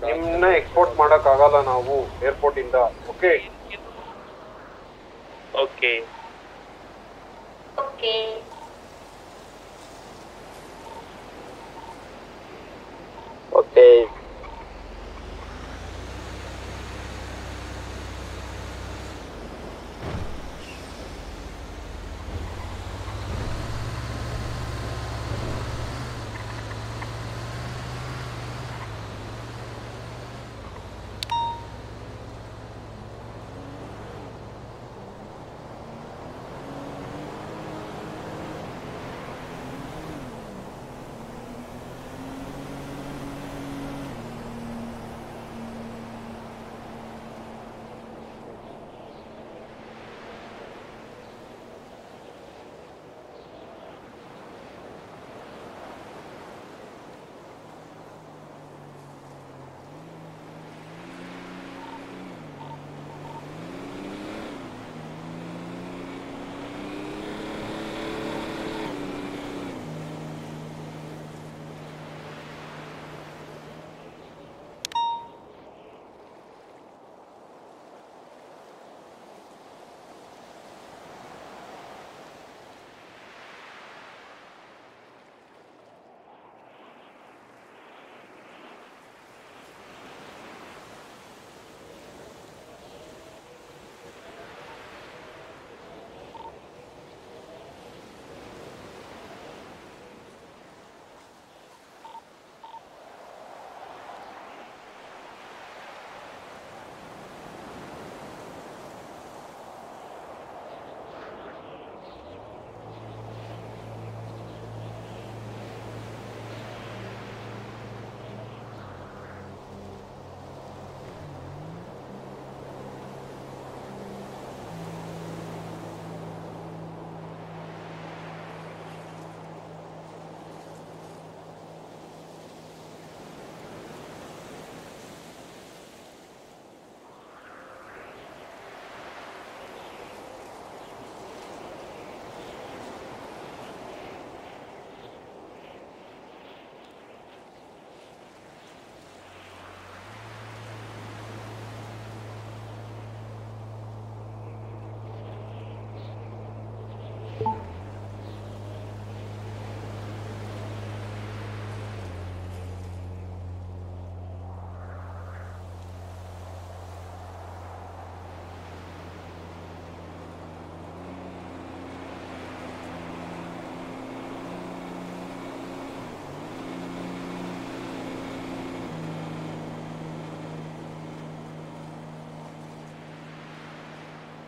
ನಿಮ್ಮನ್ನ ಎಕ್ಸ್ಪೋರ್ಟ್ ಮಾಡಕ್ ಆಗಲ್ಲ ನಾವು ಏರ್ಪೋರ್ಟ್ ಇಂದ ಓಕೆ ಓಕೆ ಓಕೆ ಓಕೆ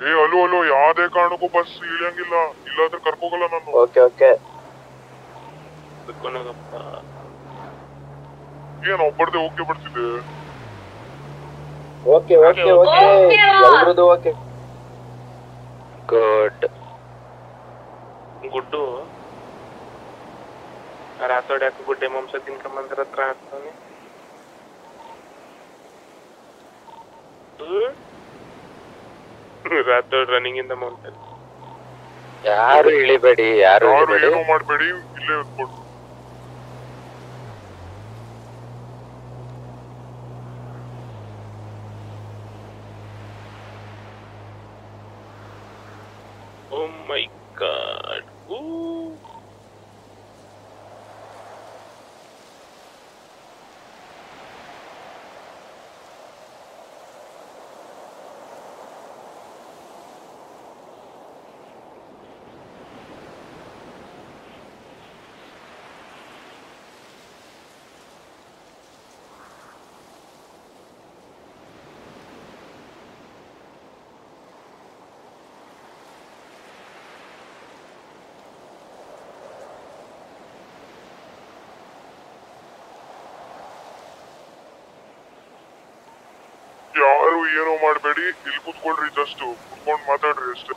ಏ ಅಲೋ ಅಲೋ ಯಾವ್ದೇ ಕಾರಣಕ್ಕೂ ಬಸ್ ಇಳಿಯಂಗಿಲ್ಲ ಇಲ್ಲಾಂದ್ರೆ ಕರ್ಕೋಗಲ್ಲ ನಾನು ಓಕೆ ಓಕೆ ಕರ್ಕೊಂಡೋಗಪ್ಪ ಏನ್ ಒಬ್ಬರದೇ ಓಕೆ ಬಿಡ್ತಿದ್ದೆ ಓಕೆ ಓಕೆ ಓಕೆ ಎಲ್ರದ್ದು ಓಕೆ ಗುಡ್ ಗುಡ್ಡು ರಾತೋಡ್ ಯಾಕೆ ಗುಡ್ಡೆ ಮಾಂಸ ತಿನ್ಕೊಂಬಂದ್ರ ಹತ್ರ ಹಾಕ್ತಾನೆ ವ್ಯಾಪ್ದಲ್ಲಿ ರನ್ನಿಂಗ್ ಇನ್ ದ ಮೌಂಟೇನ್ ಯಾರು ಇಳಿಬೇಡಿ ಯಾರು ಇಳಿಬೇಡಿ ಮಾಡಬೇಡಿ ಇಲ್ಲೇ ಕೊಟ್ಟು ಏನೋ ಮಾಡಬೇಡಿ ಇಲ್ಲಿ ಕುತ್ಕೊಳ್ರಿ ಜಸ್ಟ್ ಕುತ್ಕೊಂಡು ಮಾತಾಡ್ರಿ ಅಷ್ಟೇ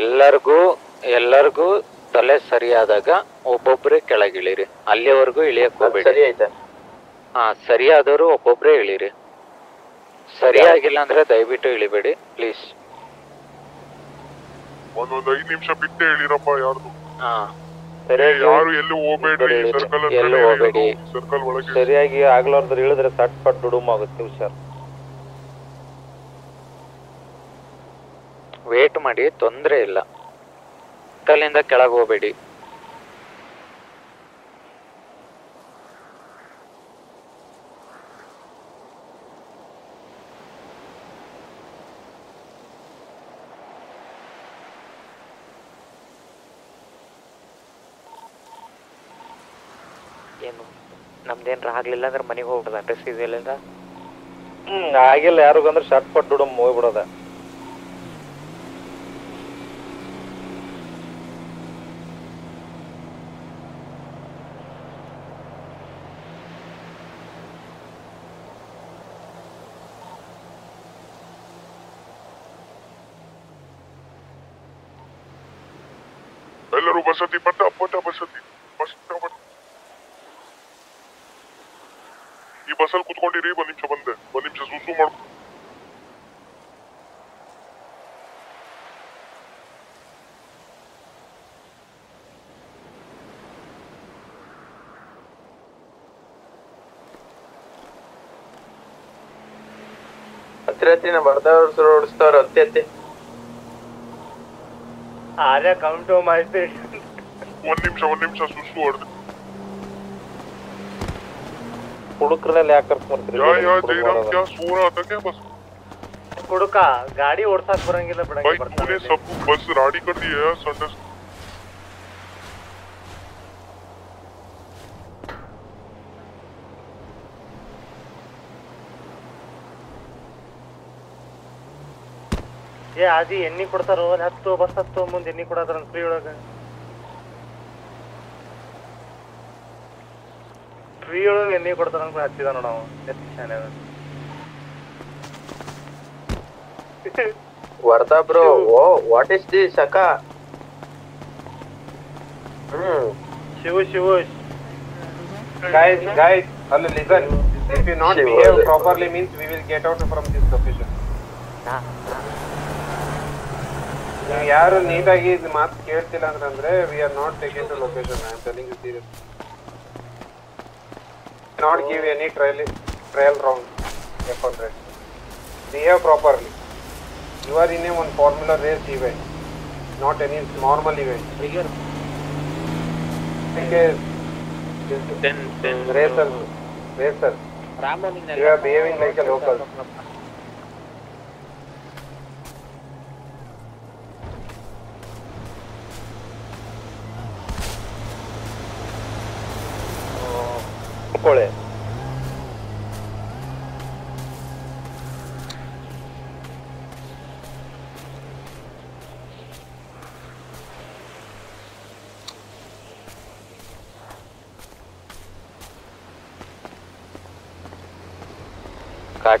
ಎಲ್ಲರಿಗೂ ಎಲ್ಲರಿಗೂ ತಲೆ ಸರಿಯಾದಾಗ ಒಬ್ಬೊಬ್ಬರೇ ಕೆಳಗಿಳಿರಿ ಅಲ್ಲಿವರೆಗೂ ಇಳಿಯಕ್ ಹೋಗ್ಬೇಡಿ ಸರಿ ಆಯ್ತಾ ಹಾ ಸರಿಯಾದವರು ಒಬ್ಬೊಬ್ಬರೇ ಇಳಿರಿ ಸರಿಯಾಗಿಲ್ಲ ಅಂದ್ರೆ ದಯವಿಟ್ಟು ಇಳಿಬೇಡಿ ಪ್ಲೀಸ್ ಒಂದೊಂದ್ ಐದ್ ನಿಮಿಷ ಬಿಟ್ಟೆ ಹೇಳಿರಪ್ಪ ಯಾರ್ದು ಹಾ ಯಾರು ಎಲ್ಲೂ ಹೋಗ್ಬೇಡಿ ಸರ್ಕಲ್ ಎಲ್ಲೂ ಹೋಗ್ಬೇಡಿ ಸರ್ಕಲ್ ಒಳಗೆ ಸರಿಯಾಗಿ ಆಗ್ಲಾರ್ದ್ರೆ ಇಳಿದ್ರೆ ಸಟ್ ಪಟ್ ಡುಡುಮ್ ಆಗುತ್ತೆ ಹುಷಾರ್ ವೇಟ್ ಮಾಡಿ ತೊಂದ್ರೆ ಇಲ್ಲ ಕಲ್ಲಿಂದ ಕೆಳಗೆ ಹೋಗ್ಬೇಡಿ ನಮ್ದೇನ್ರ ಆಗ್ಲಿಲ್ಲ ಅಂದ್ರೆ ಮನೆಗೆ ಹೋಗ್ಬಿಡದ ಸೀಸೆಲಿಂದ ಹ್ಮ್ ಆಗಿಲ್ಲ ಯಾರಿಗಂದ್ರೆ ಶರ್ಟ್ ಪಟ್ ದುಡಮ್ ಹೋಗ್ಬಿಡದ ಎಲ್ಲರೂ ಬಸತಿ ಬಂದ ಅಪ್ಪಟ ಬಸತಿ ಬಸ್ ಬಸ್ಸಲ್ಲಿ ಕುತ್ಕೊಂಡಿರಿ ಒಂದ್ ನಿಮಿಷ ಬಂದೆ ಒಂದ್ ನಿಮಿಷ ಸುಸು ಮಾಡ್ ಕಮ್ ಟು ಮೈ ಒಂದ್ ನಿಮಿಷ ಒಂದ್ ನಿಮಿಷ ಸುಸು ಹೊಡ್ದು ಹುಡುಕನೇ ಯಾಕ ಕರ್ಕ ಮುರ್ತಿದೆ ಯೋ ಯೋ ಜೈ রাম ಕ್ಯಾ ಸೂರ ಅಂತ ಕ್ಯಾ ಬಸ್ ಹುಡುಕಾ ಗಾಡಿ ಓಡತಾಕ್ ಬರಂಗಿಲ್ಲ ಬರಂಗಿ ಬರ್ತಾನೆ ಪುನೆ ಸಕ್ ಬಸ್ ರಾಡಿ କରିದಿಯಾ ಸತಸ್ ಏ ಹಾಜಿ ಎನ್ನಿ ಕೊಡತರೋ ಹತ್ತು ಬಸ ಹತ್ತು ಮುಂದೆ ಎನ್ನಿ ಕೊಡದರನ್ ಫ್ರೀಯೊಳಗ ಟ್ರೀ ಒಳಗೆ ಎಣ್ಣೆ ಕೊಡ್ತಾರ ಅಂತ ಹಚ್ಚಿದ ನೋಡ Wardha bro oh what is the ಸಕ ಶಿವು ಶಿವು ಗೈಸ್ ಗೈಸ್ ಅಲ್ಲಿ listen if you not behave properly means we will get out from ಯಾರು ನೀಟಾಗಿ ಇದು ಮಾತು ಕೇಳ್ತಿಲ್ಲ ಅಂತಂದ್ರೆ we are not taking to location I am telling you serious not give any trial trial round effort rest. Behave properly. You are in a one formula race event, not any normal event. Trigger. Okay. Then then racer racer. You are behaving like a local.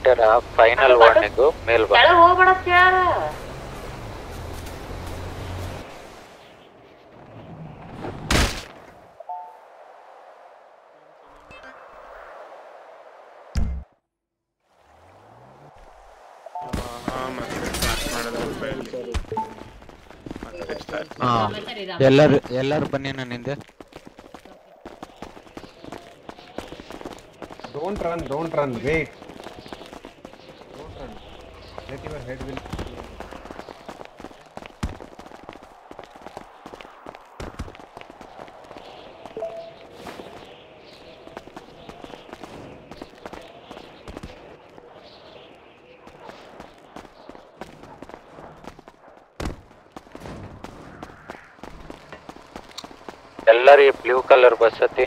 ಕಾಟ್ಯಾರ final warning ಮೇಲ್ ಬಾ ಕೆಳಗ್ ಹೋಗ್ಬೇಡ ಕೇಳ ಹಾ ಎಲ್ಲರೂ ಎಲ್ಲರೂ ಬನ್ನಿ ನನ್ನ ಹಿಂದೆ Don't run, don't run, wait. Don't run. Let your head will. ಎಲ್ಲರೂ ಈ ಬ್ಲೂ ಕಲರ್ ಬಸ್ ಹತ್ತಿ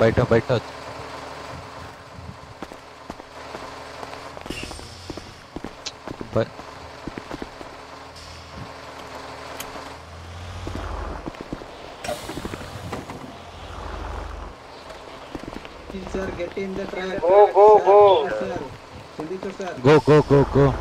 బయట బయట Sir, get in the truck. Go, go, go. Sir. Go, go, go, go.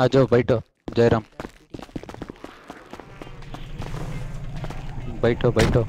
आ हाँ, जाओ बैठो जयराम बैठो बैठो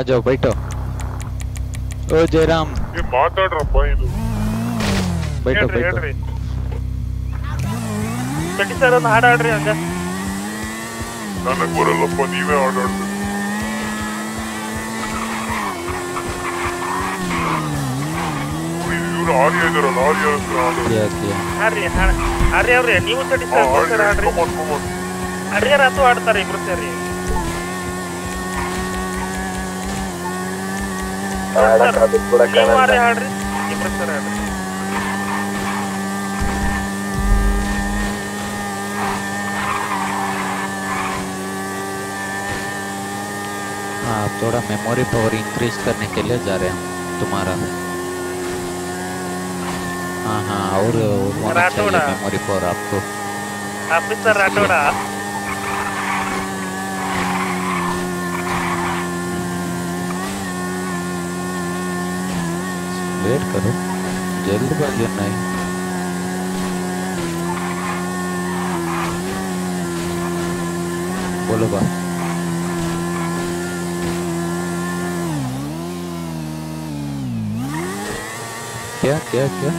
आ जाओ बैठो ओ जयराम ಏ ಮಾತಾಡ್ರಪ್ಪ ಇದು बैठो ಹೇಳ್ರಿ बैठो ಹೇಳ್ರಿ ಕಟ್ಟಿ ಸರ್ ಒಂದು ಹಾಡು ಹಾಡ್ರಿ ಹಂಗ ನನಗ್ ಬರಲ್ಲಪ್ಪ ನೀವೇ ಆಡಾಡ್ಬೇಕು ಇವ್ರು ಆರ್ಯ ಇದಾರಲ್ಲ ಆರ್ಯ ಹತ್ರ ಆಡೋದು किया किया ಹಾಡ್ರಿ ಹಾ- ಹಾಡ್ರಿ ಅವ್ರಿ ನೀವು ಕಟ್ಟಿ ಹಾ, sir ಆಡ್ರಿ, sir ಹಾಡ್ರಿ come on, come on. ಅಡ್ಗಾರ ಆತು ಆಡ್ತಾರೆ ಇಬ್ರು ಸೇರಿ हाँ, आप थोड़ा मेमोरी पावर इंक्रीज करने के लिए जा रहे हैं तुम्हारा हाँ हाँ और मेमोरी पावर आपको आप राठौड़ा वेट करो जल्दबाजी नहीं बोलो बात क्या क्या क्या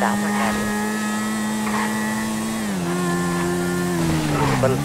đảo Mai Hà Bình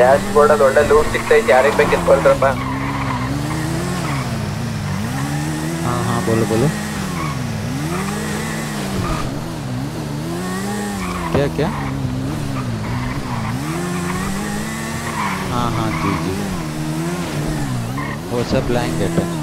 dash board ಅಲ್ಲಿ ಒಳ್ಳೆ ಲೂಟ್ ಸಿಗ್ತೈತಿ ಯಾರಿಗ್ ಬೇಕು ಎತ್ಕೊಳ್ರಪ್ಪ हाँ हाँ बोलो बोलो क्या क्या हाँ हाँ जी जी वो सब लाएंगे टच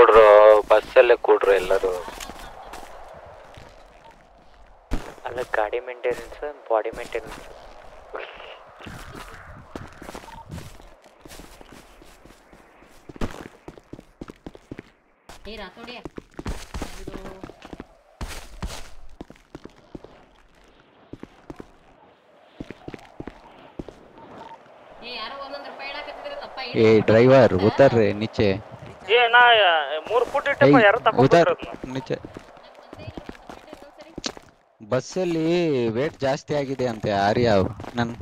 ಕೂಡ್ರು ಬಸ್ಸಲ್ಲೇ ಕೂಡ್ರು ಎಲ್ಲರೂ ಅಲ್ಲ ಗಾಡಿ ಮೇಂಟೆನೆನ್ಸ್ ಬಾಡಿ ಮೇಂಟೆನೆನ್ಸ್ ಏ ರಾತೋಡಿಯ ಏ ಡ್ರೈವರ್ ಉತ್ತರ್ರಿ ನಿಚೆ ಏ ನಾ ಬಸ್ಸಲ್ಲಿ ವೇಟ್ ಜಾಸ್ತಿ ಆಗಿದೆ ಅಂತೆ ಆರ್ಯ ನನ್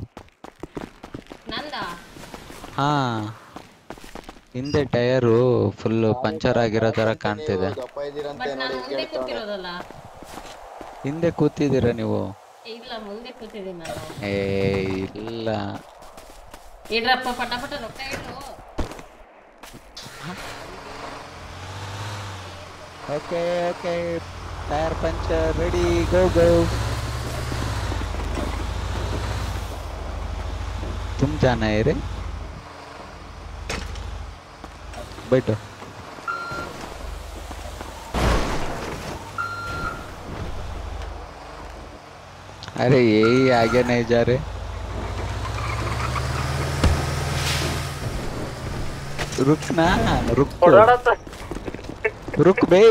ಹಾ ಹಿಂದೆ ಟೈರು ಫುಲ್ ಪಂಚರ್ ಆಗಿರೋ ತರ ಕಾಣ್ತಿದೆ ಹಿಂದೆ ಕೂತಿದ್ದೀರ ನೀವು ಏ ಇಲ್ಲ okay okay tyre puncture ready go go तुम जाना है रे बैठो अरे ये ही आगे नहीं जा रहे रुकना रुक थोड़ा ಓಡಾಡತ್ತ रुक बे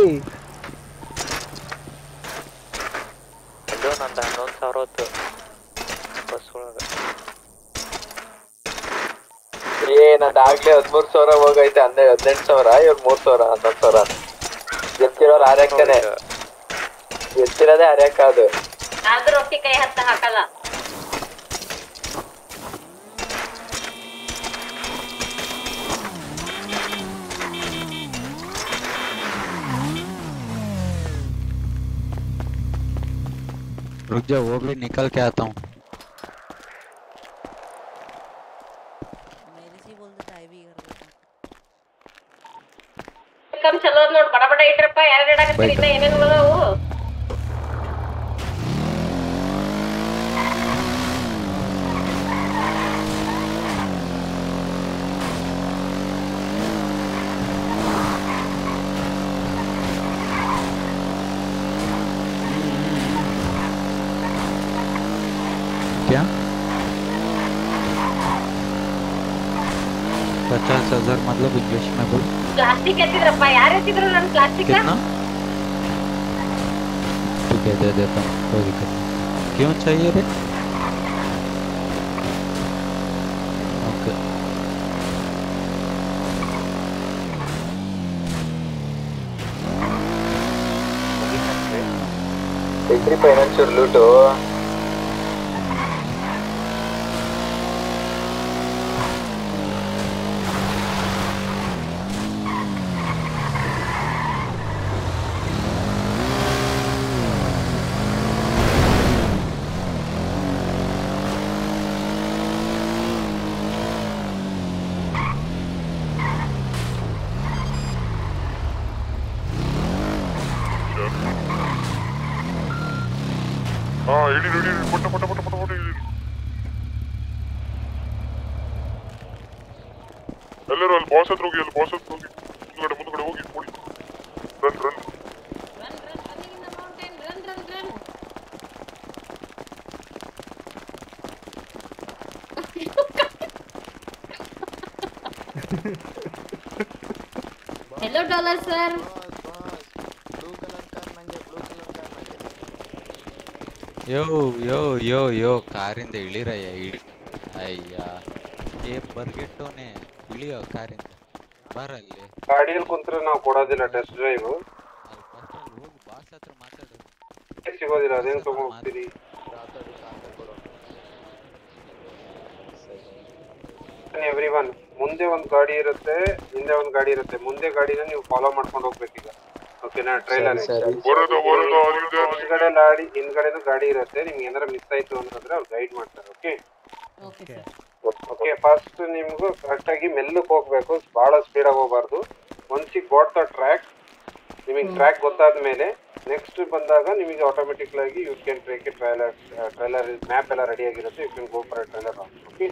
ಇದು ನಂದು ಹನ್ನೊಂದು ಸಾವಿರ ಹೊತ್ತು ಬಸ್ ಒಳಗೆ ಏ ನಂದು ಆಗ್ಲೇ ಹದ್ಮೂರ್ ಸಾವಿರ ಹೋಗೈತೆ ಹನ್ನೆರಡು ಹದಿನೆಂಟು ಸಾವಿರ ಇವ್ರು ಮೂರ್ ಸಾವಿರ ಹನ್ನೊಂದು ಸಾವಿರ ಎತ್ತಿರೋರು ಆರ್ಯಕ್ಕನೆ ಎತ್ತಿರೋದೇ ಆರ್ಯಕ್ಕ ಅದು ಆದ್ರೂ ರೊಟ್ಟಿ ಕೈ ಹತ್ತ ಹಾಕಲ್ಲ रुक जाओ वो भी निकल के आता हूँ ಕಮ್ ಚಲೋ ಅದ್ ನೋಡ್ ಬಡ ಬಡ ಇಟ್ರಪ್ಪ ಯಾರು ಇಡಾಕತ್ತೀರಿ ಇನ್ನ ಏನೇನ್ कितना ठीक है दे देता हूँ कोई दिक्कत नहीं क्यों चाहिए रे okay degree financial loot hello dollar sir yo yo yo yo ಕಾರಿಂದ ಇಳಿರಯ್ಯ ಇಳಿ ಅಯ್ಯ ಏ ಬರ್ಗೆಟ್ಟೋನೆ ಇಳಿಯೋ ಕಾರಿಂದ ಬರಲ್ಲಿ ಗಾಡಿಯಲ್ಲಿ ಕುಂತ್ರೆ ನಾವು ಕೊಡೋದಿಲ್ಲ ಟೆಸ್ಟ್ ಡ್ರೈವ್ ಹೋಗಿ ಬಾಸ್ ಹತ್ರ ಮಾತಾಡೋದು ಸಿಗೋದಿಲ್ಲ ಅದೇನು ತಗೊಂಡು ಹೋಗ್ತೀರಿ ಮುಂದೆ ಒಂದು ಗಾಡಿ ಇರುತ್ತೆ ಹಿಂದೆ ಒಂದು ಗಾಡಿ ಇರುತ್ತೆ ಮುಂದೆ ಗಾಡಿನ ನೀವು ಫಾಲೋ ಮಾಡ್ಕೊಂಡು ಹೋಗ್ಬೇಕೀಗ ಓಕೆನಾ ಟ್ರೈಲರ್ ಹಿಂದ್ಗಡೆ ಲಾಡಿ ಹಿಂದ್ಗಡೆ ಗಾಡಿ ಇರುತ್ತೆ ನಿಮ್ಗೆ ಏನಾರ ಮಿಸ್ ಆಯ್ತು ಅಂತಂದ್ರೆ ಅವ್ರು ಗೈಡ್ ಮಾಡ್ತಾರೆ ಓಕೆ ಓಕೆ ಫಸ್ಟ್ ಕರೆಕ್ಟ್ ಕರೆಕ್ಟಾಗಿ ಮೆಲ್ಲಕ್ಕೆ ಹೋಗ್ಬೇಕು ಬಹಳ ಆಗಿ ಹೋಗ್ಬಾರ್ದು once you got the track ನಿಮಗೆ ಟ್ರ್ಯಾಕ್ ಗೊತ್ತಾದ ಮೇಲೆ ನೆಕ್ಸ್ಟ್ ಬಂದಾಗ ನಿಮಗೆ ಆಟೋಮೆಟಿಕ್ಲಾಗಿ you can track trailer trailer map ಎಲ್ಲ ರೆಡಿ ಆಗಿರುತ್ತೆ you can go for trailer okay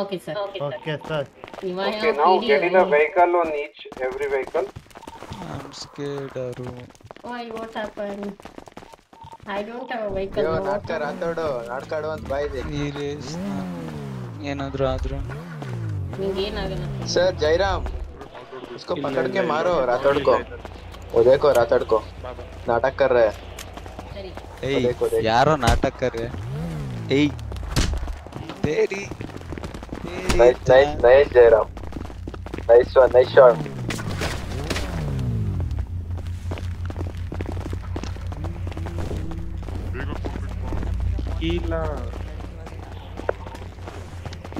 okay sir okay sir ಇವ ಓಕೆ ನಾವು get in vehicle one each every vehicle I'm scared ಅರು Why, what happened? I don't have a vehicle. ಅಯ್ಯೋ no. ನಾಟಕ ರಾತಾಡು ನಾಟಕಾಡು ಅಂತ ಬಾಯಿದೆ serious ಏನಾದ್ರು ಆದ್ರೂ ನಿಂಗೆ ಏನಾಗಲ್ಲ सर जयराम उसको पकड़ के मारो रातड़ को वो देखो रातड़ को नाटक कर रहा है ಸರಿ ಏಯ್ देखो, देखो। ಯಾರೋ ನಾಟಕರೆ ಏಯ್ ತೇರಿ nice nice nice Jayaram nice one nice shot ಇಲ್ಲ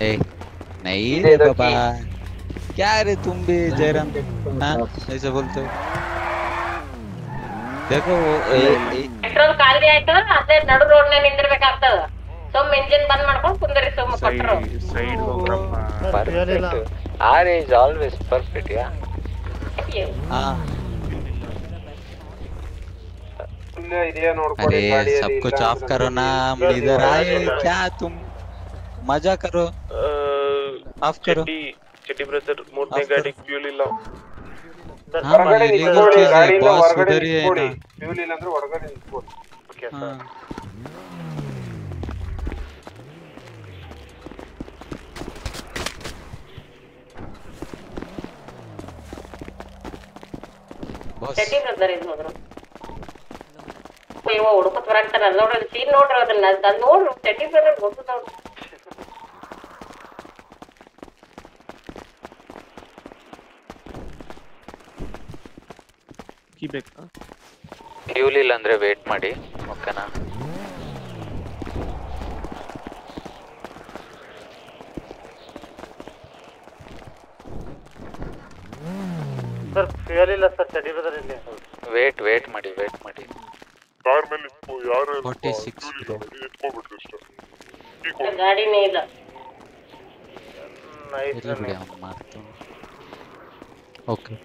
ए नहीं दे रे दो बाबा क्या रे तुम भी जयराम हाँ ऐसे बोलते हो देखो वो ए, ए, ಪೆಟ್ರೋಲ್ ಖಾಲಿ ಆಯ್ತು ಅದೇ ನಡು ರೋಡ್ ನಲ್ಲಿ ನಿಂದಿರ್ಬೇಕಾಗ್ತದ ಸುಮ್ ಇಂಜಿನ್ ಬಂದ್ ಮಾಡ್ಕೊಂಡು ಕುಂದ್ರಿ ಸುಮ್ ಕೊಟ್ರು side ಹೋಗ್ರಪ್ಪ perfect R is always perfect yeah हाँ ಇದೆಯಾ ನೋಡ್ಕೊಳ್ಳಿ अरे ಗಾಡಿಯಲ್ಲಿ सब ಇಲ್ಲ कुछ ऑफ ಅಂದ್ರೆ करो ना हम ಇವಾಗ इधर ನೀವು आए ಹೊರಗಡೆ क्या तुम मजा करो ऑफ करो ಚಡ್ಡಿ ಚಡ್ಡಿ ಬ್ರದರ್ ಮೂರನೇ Off ಗಾಡಿ ಫ್ಯೂಲ್ ಇಲ್ಲ हाँ ಹೊರಗಡೆ illegal ನಿಂತ್ಕೊಳ್ಳಿ चीज है ಗಾಡಿಯಿಂದ बॉस ಹೊರಗಡೆ उधर ही है ನಿಂತ್ಕೊಳ್ಳಿ ना ಫ್ಯೂಲ್ ಇಲ್ಲ ಅಂದ್ರೆ ಹೊರಗಡೆ ನಿಂತ್ಕೊಳ್ಳಿ हाँ बॉस ಸೆಟ್ಟಿಂಗ್ ಅದ್ರ ಇದು ಹೋದ್ರು ಇವ ಹುಡುಕತ್ ಬರಂತಾರ ನೋಡ್ರಿ ಸೀನ್ ನೋಡ್ರಿ ಅದನ್ನ ಅದ್ ನೋಡಿ ಸೆಟ್ಟಿಂಗ್ ಬ್ರದರ್ ಗೊತ್ತದ ಅಂದ್ರೆ ವೇಟ್ ಮಾಡಿ ಓಕೆನಾ ಸರ್ ಫ್ಯೂಯಲ್ ಇಲ್ಲ ಸರ್ ಚಡಿ ಬದರ್ ಇಲ್ಲಿ ವೇಟ್ ವೇಟ್ ಮಾಡಿ ವೇಟ್ ಮಾಡಿ ಕಾರ್ ಮೇಲೆ ಯಾರು 46 ಇಟ್ಕೊಂಡ್ಬಿಟ್ಟು ಅಷ್ಟೇ ಗಾಡಿನೇ ಇಲ್ಲ ನೈಸ್ ಬಿಡಿ ಓಕೆ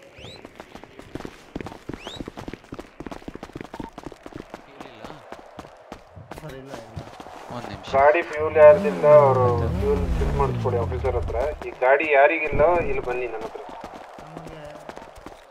ಗಾಡಿ ಫ್ಯೂಲ್ ಯಾರ್ದಿಲ್ಲ ಅವರು ಫ್ಯೂಲ್ ಫಿಲ್ ಮಾಡಿಸ್ಕೊಡಿ ಆಫೀಸರ್ ಹತ್ರ ಈ ಗಾಡಿ ಯಾರಿಗಿಲ್ಲ ಇಲ್ಲಿ ಬನ್ನಿ ನನ್ನ ಹತ್ರ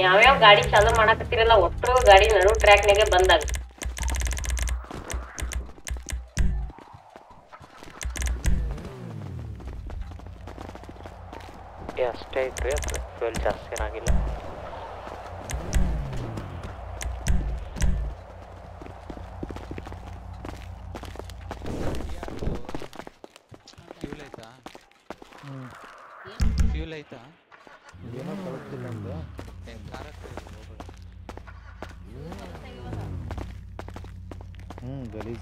ಯಾವ್ಯಾವ ಗಾಡಿ ಚಾಲೂ ಮಾಡಕತ್ತಿರಲ್ಲ ಒಟ್ಟರು ಗಾಡಿ ನಡು ಟ್ರ್ಯಾಕ್ನಾಗೆ ಬಂದಾಗ ಅಷ್ಟೇ ಐತ್ರಿ ಅದು ಫ್ಯೂಲ್ ಜಾಸ್ತಿ ಏನಾಗಿಲ್ಲ ಫ್ಯೂಲ್ ಐತಾ ಫ್ಯೂಲ್ ಐತಾ ಏನೋ ಕಳಿಸ್ತಿಲ್ಲ ನಮ್ದು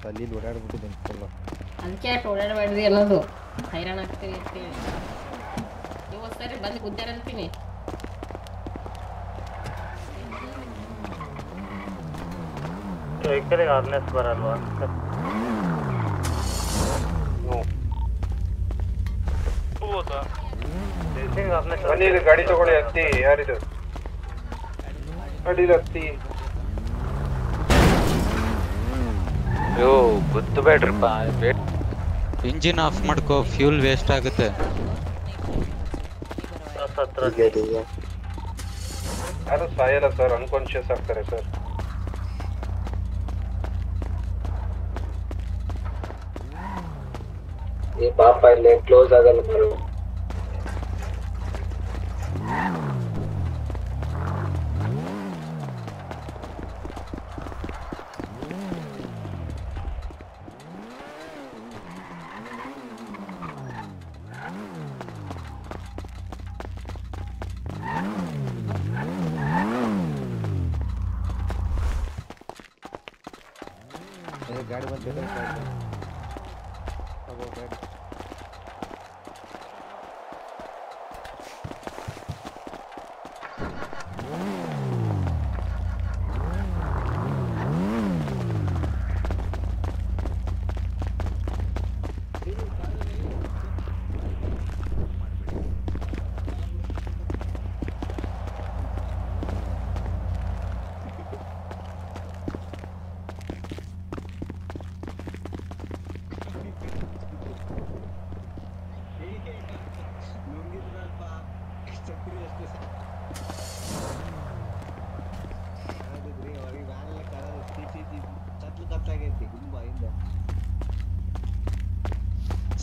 ಅಲ್ಲಿ ಓಡಾಡ್ಬಿಟ್ಟಿದ್ದೀನಿ ಫುಲ್ಲು ಅದಕ್ಕೆ ಓಡಾಡಬೇಡ್ರಿ ಹೈರಾಣ ಆಗ್ತೀರಿ ಅಂತೇಳಿ ನೀವು ಸರಿ ಬಂದು ಗುದ್ದಾರಂತೀನಿ ಬರಲ್ವಾ ಗಾಡಿ ತಗೊಳ್ಳಿ ಅತ್ತಿ ಯಾರಿದ್ರು ಗಾಡಿಲಿ ಹತ್ತಿ ಅಯ್ಯೋ ಗೊತ್ತು ಬೇಡ್ರಿಪ್ಪ ಇಂಜಿನ್ ಆಫ್ ಮಾಡ್ಕೋ ಫ್ಯೂಲ್ ವೇಸ್ಟ್ ಆಗುತ್ತೆ ಯಾರು ಸಾಯಲ್ಲ ಸರ್ ಅನ್ಕಾನ್ಶಿಯಸ್ ಆಗ್ತಾರೆ ಸರ್ ಈ ಪಾಪ ಇಲ್ಲಿ ಕ್ಲೋಸ್ ಆಗಲ್ಲ ಬರು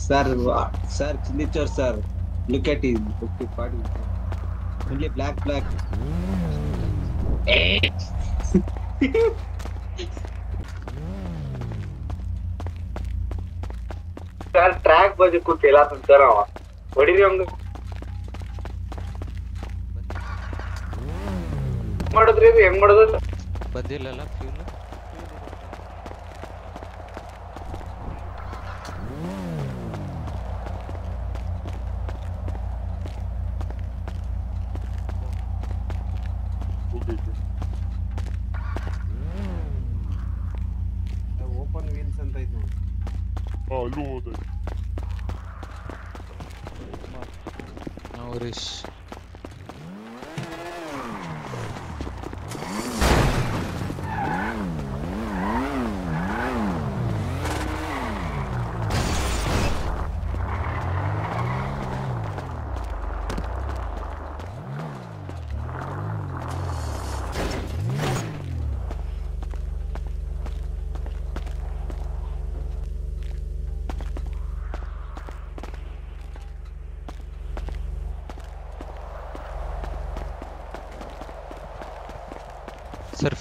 Sir, wa- sir, signature, sir. Look at him. Okay, party. Only black, black. Sir track ಬಾಜು ಕೂತಿಲ್ಲ ಸರ್ ಅವ ಹೊಡಿರಿ ಹಂಗ ಮಾಡಿದ್ರಿ ಇದು ಹೆಂಗ್ ಮಾಡೋದು ಬಂದಿಲ್ಲಲ್ಲ ಫ್ಯೂಲ್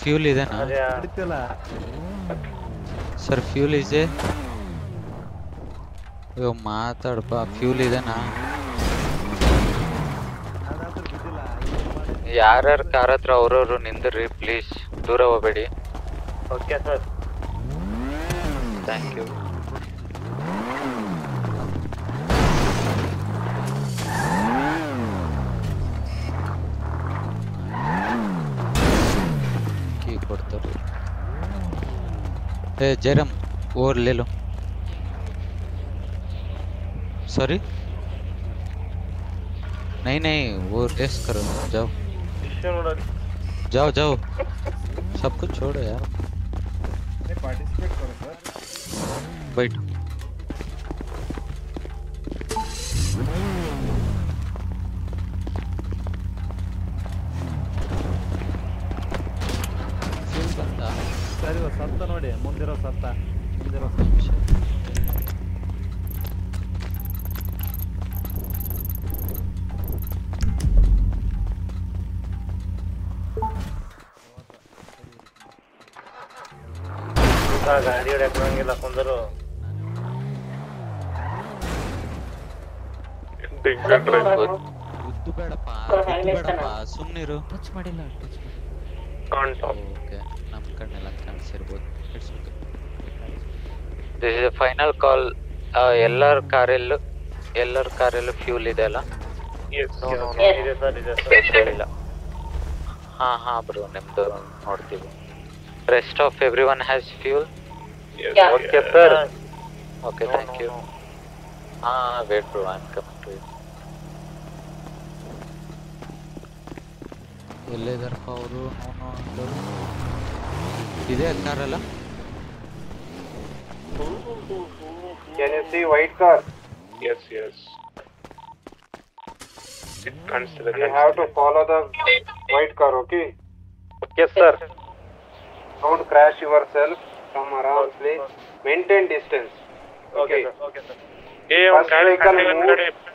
ಫ್ಯೂಲ್ ಇದೆನಾ ಸರ್ ಫ್ಯೂಲ್ ಇದೆ ಅಯ್ಯೋ ಮಾತಾಡಪ್ಪ ಫ್ಯೂಲ್ ಇದೆನಾ ಯಾರ್ಯಾರ ಕಾರ್ ಹತ್ರ ಅವ್ರವ್ರು ನಿಂದ್ರಿ ಪ್ಲೀಸ್ ದೂರ ಹೋಗಬೇಡಿ okay sir thank you Jayaram और ले लो सॉरी नहीं नहीं वो रेस करो जाओ जाओ जाओ सब कुछ छोड़ो यार ಸುಮ್ಮನಿರು ಟಚ್ ಮಾಡಿಲ್ಲ ಟಚ್ ಓಕೆ ನಮ್ಮ ಕಣ್ಣೆಲ್ಲ ಕಾಣಿಸಿರ್ಬೋದು it's okay this is final call ಎಲ್ಲರ ಕಾರಲ್ಲೂ ಎಲ್ಲರ ಕಾರಲ್ಲೂ ಫ್ಯೂಲ್ ಇದೆ ಅಲ್ಲ ಇಲ್ಲ ಹಾ ಹಾ ಬ್ರೋ ನಿಮ್ದು ನೋಡ್ತೀವಿ rest of every one has fuel okay sir okay thank you ಹಾ wait bro I am come ಎಲ್ಲಿದಾರಪ್ಪ ಅವರು ಇದೇ ಕಾರಲ್ಲ Can you see white car? Yes, yes. It ಕಾಣಿಸ್ತಿದೆ You have to follow the white car, okay? Okay, sir. Don't crash yourself from around place. Maintain distance. Okay. Okay, sir. ಏ ಒಂದ್ First ಗಾಡಿ vehicle ಗಾಡಿ ಒಂದ್ move.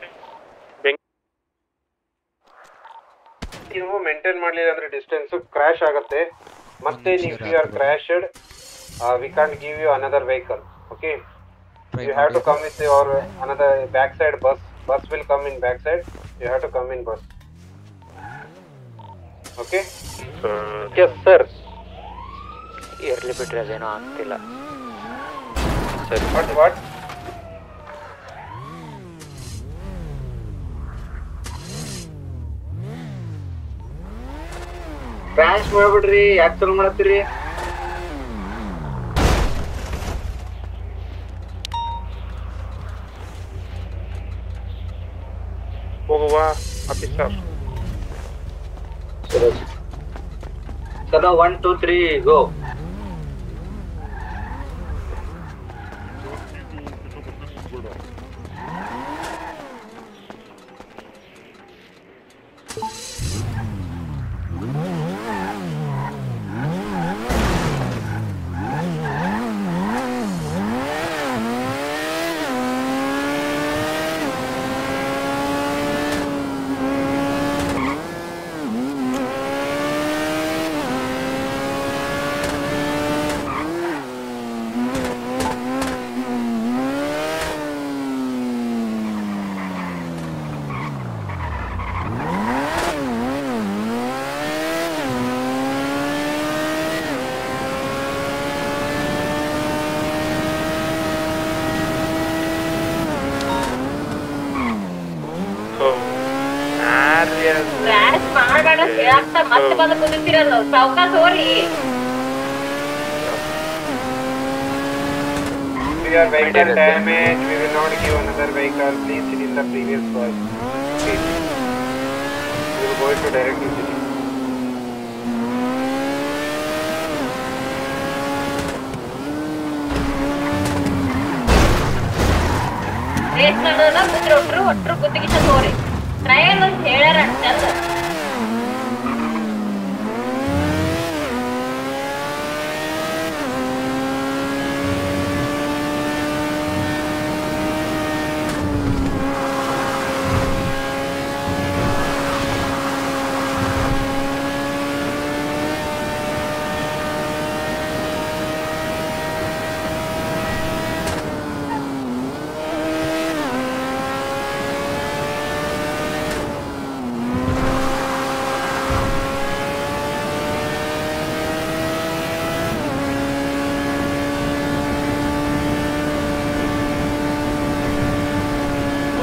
ನೀವು maintain ಮಾಡಲಿಲ್ಲ ಅಂದ್ರೆ distance crash ಆಗುತ್ತೆ ಮತ್ತೆ if you are crashed we can't give you another vehicle okay you have to come with your another back side bus bus will come in back side you have to come in bus okay yes sir ಇರ್ಲಿ ಬಿಟ್ರೆ ಅದೇನೋ ಆಗ್ತಿಲ್ಲ ಸರಿ what what crash ಮಾಡ್ಬಿಡ್ರಿ ಯಾಕೆ ಚಲೋ ಮಾಡತ್ತೀರಿ ಹೋಗುವ officer ಚಲೋ one two three ಗೋ ಕುದಿತಿರೋದು ಸಾವ್ಕಾಸ್ ಹೋರಿ If your vehicle damaged, we will not give another vehicle. Please sit in the previous bus. Okay. We will go into directly city. Race ಮಾಡೋದ ಕುದ್ರೆ ಒಟ್ರು ಒಟ್ರು ಕುತ್ತಿಗೆ ಹೋರಿ trial ಅಂತ ಹೇಳ್ಯಾರ ಚಂದ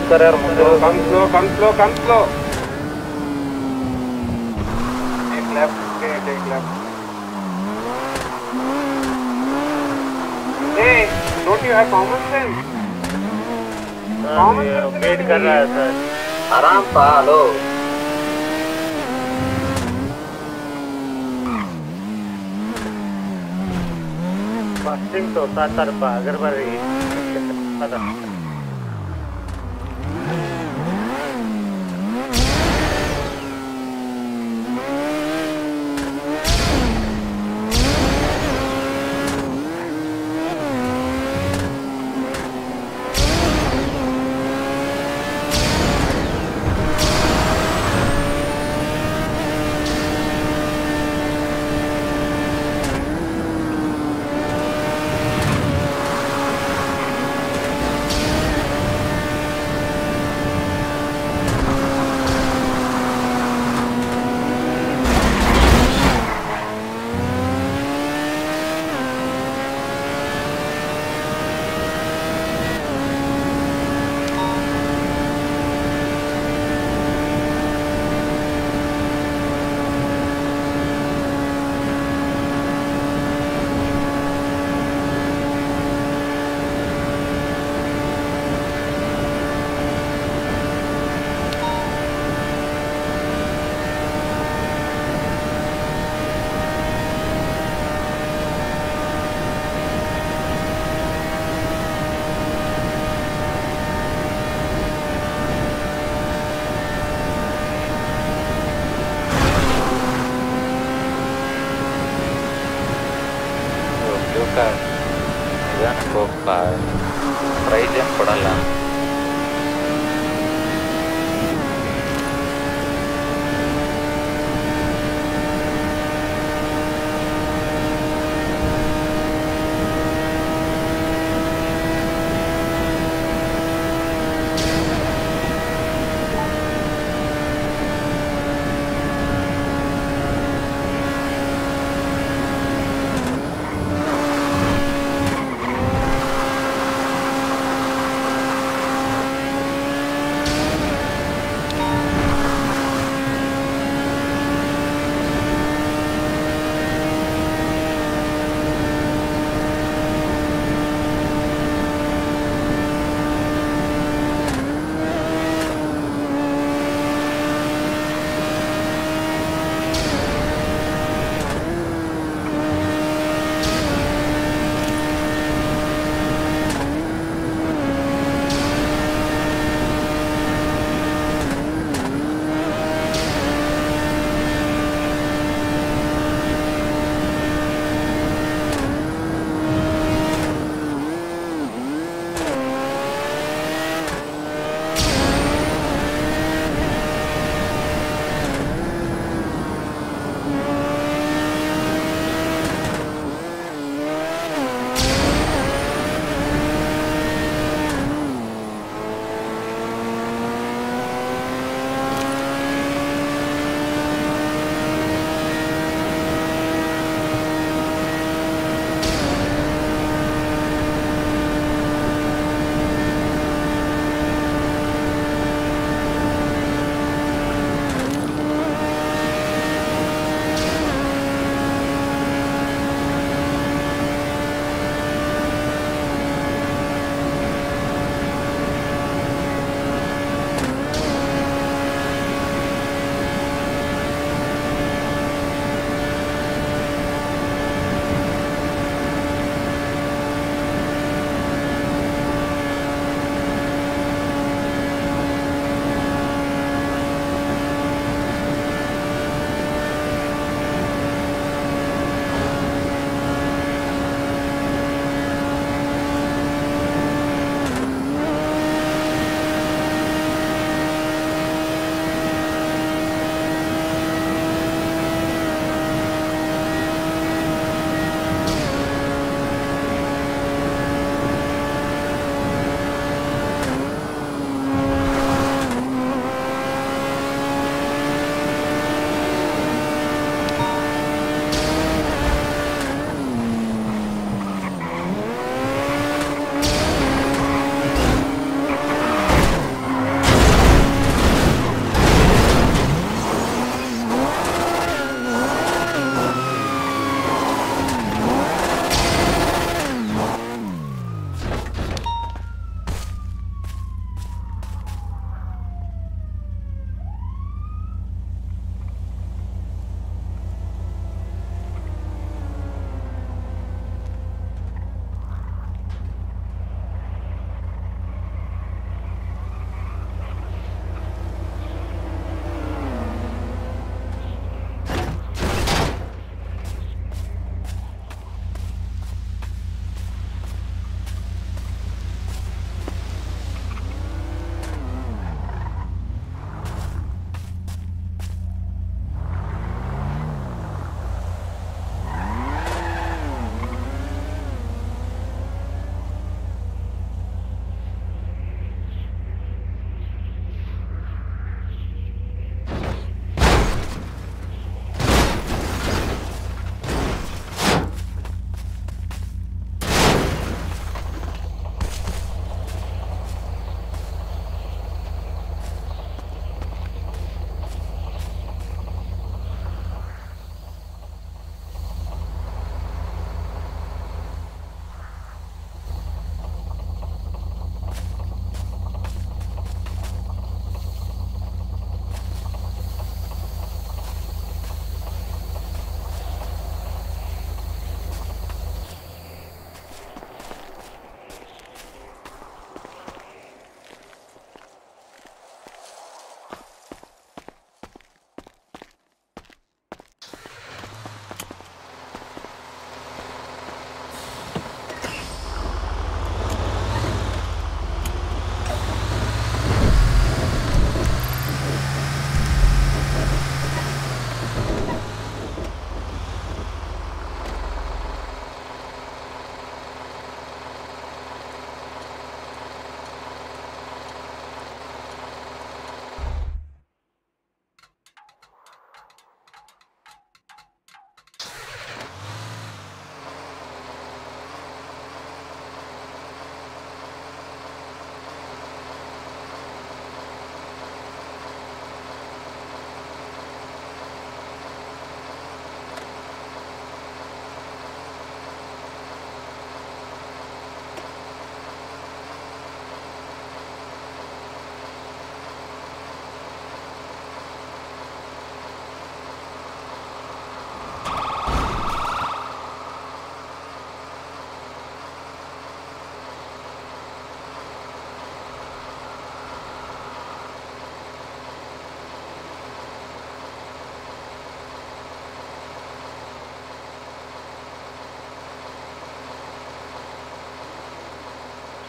कर यार मुझे come slow come slow come slow एक लेफ्ट एक एक left A don't you have common sense common sense wait कर रहा है सर आराम पालो पश्चिम तो सातर पा अगरबरी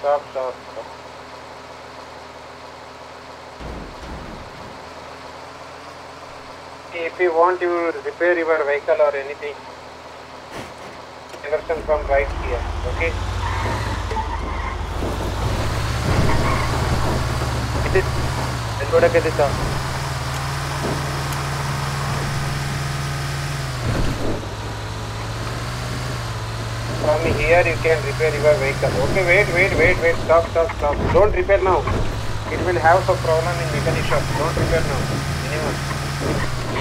stop, stop, stop. If you want, you repair your vehicle or anything. Diversion from right here, okay? Is it? Let's go to the here you can repair your vehicle. Okay, wait, wait, wait, wait, stop, stop, stop. Don't repair now. It will have some problem in mechanic shop. Don't repair now. Anyone.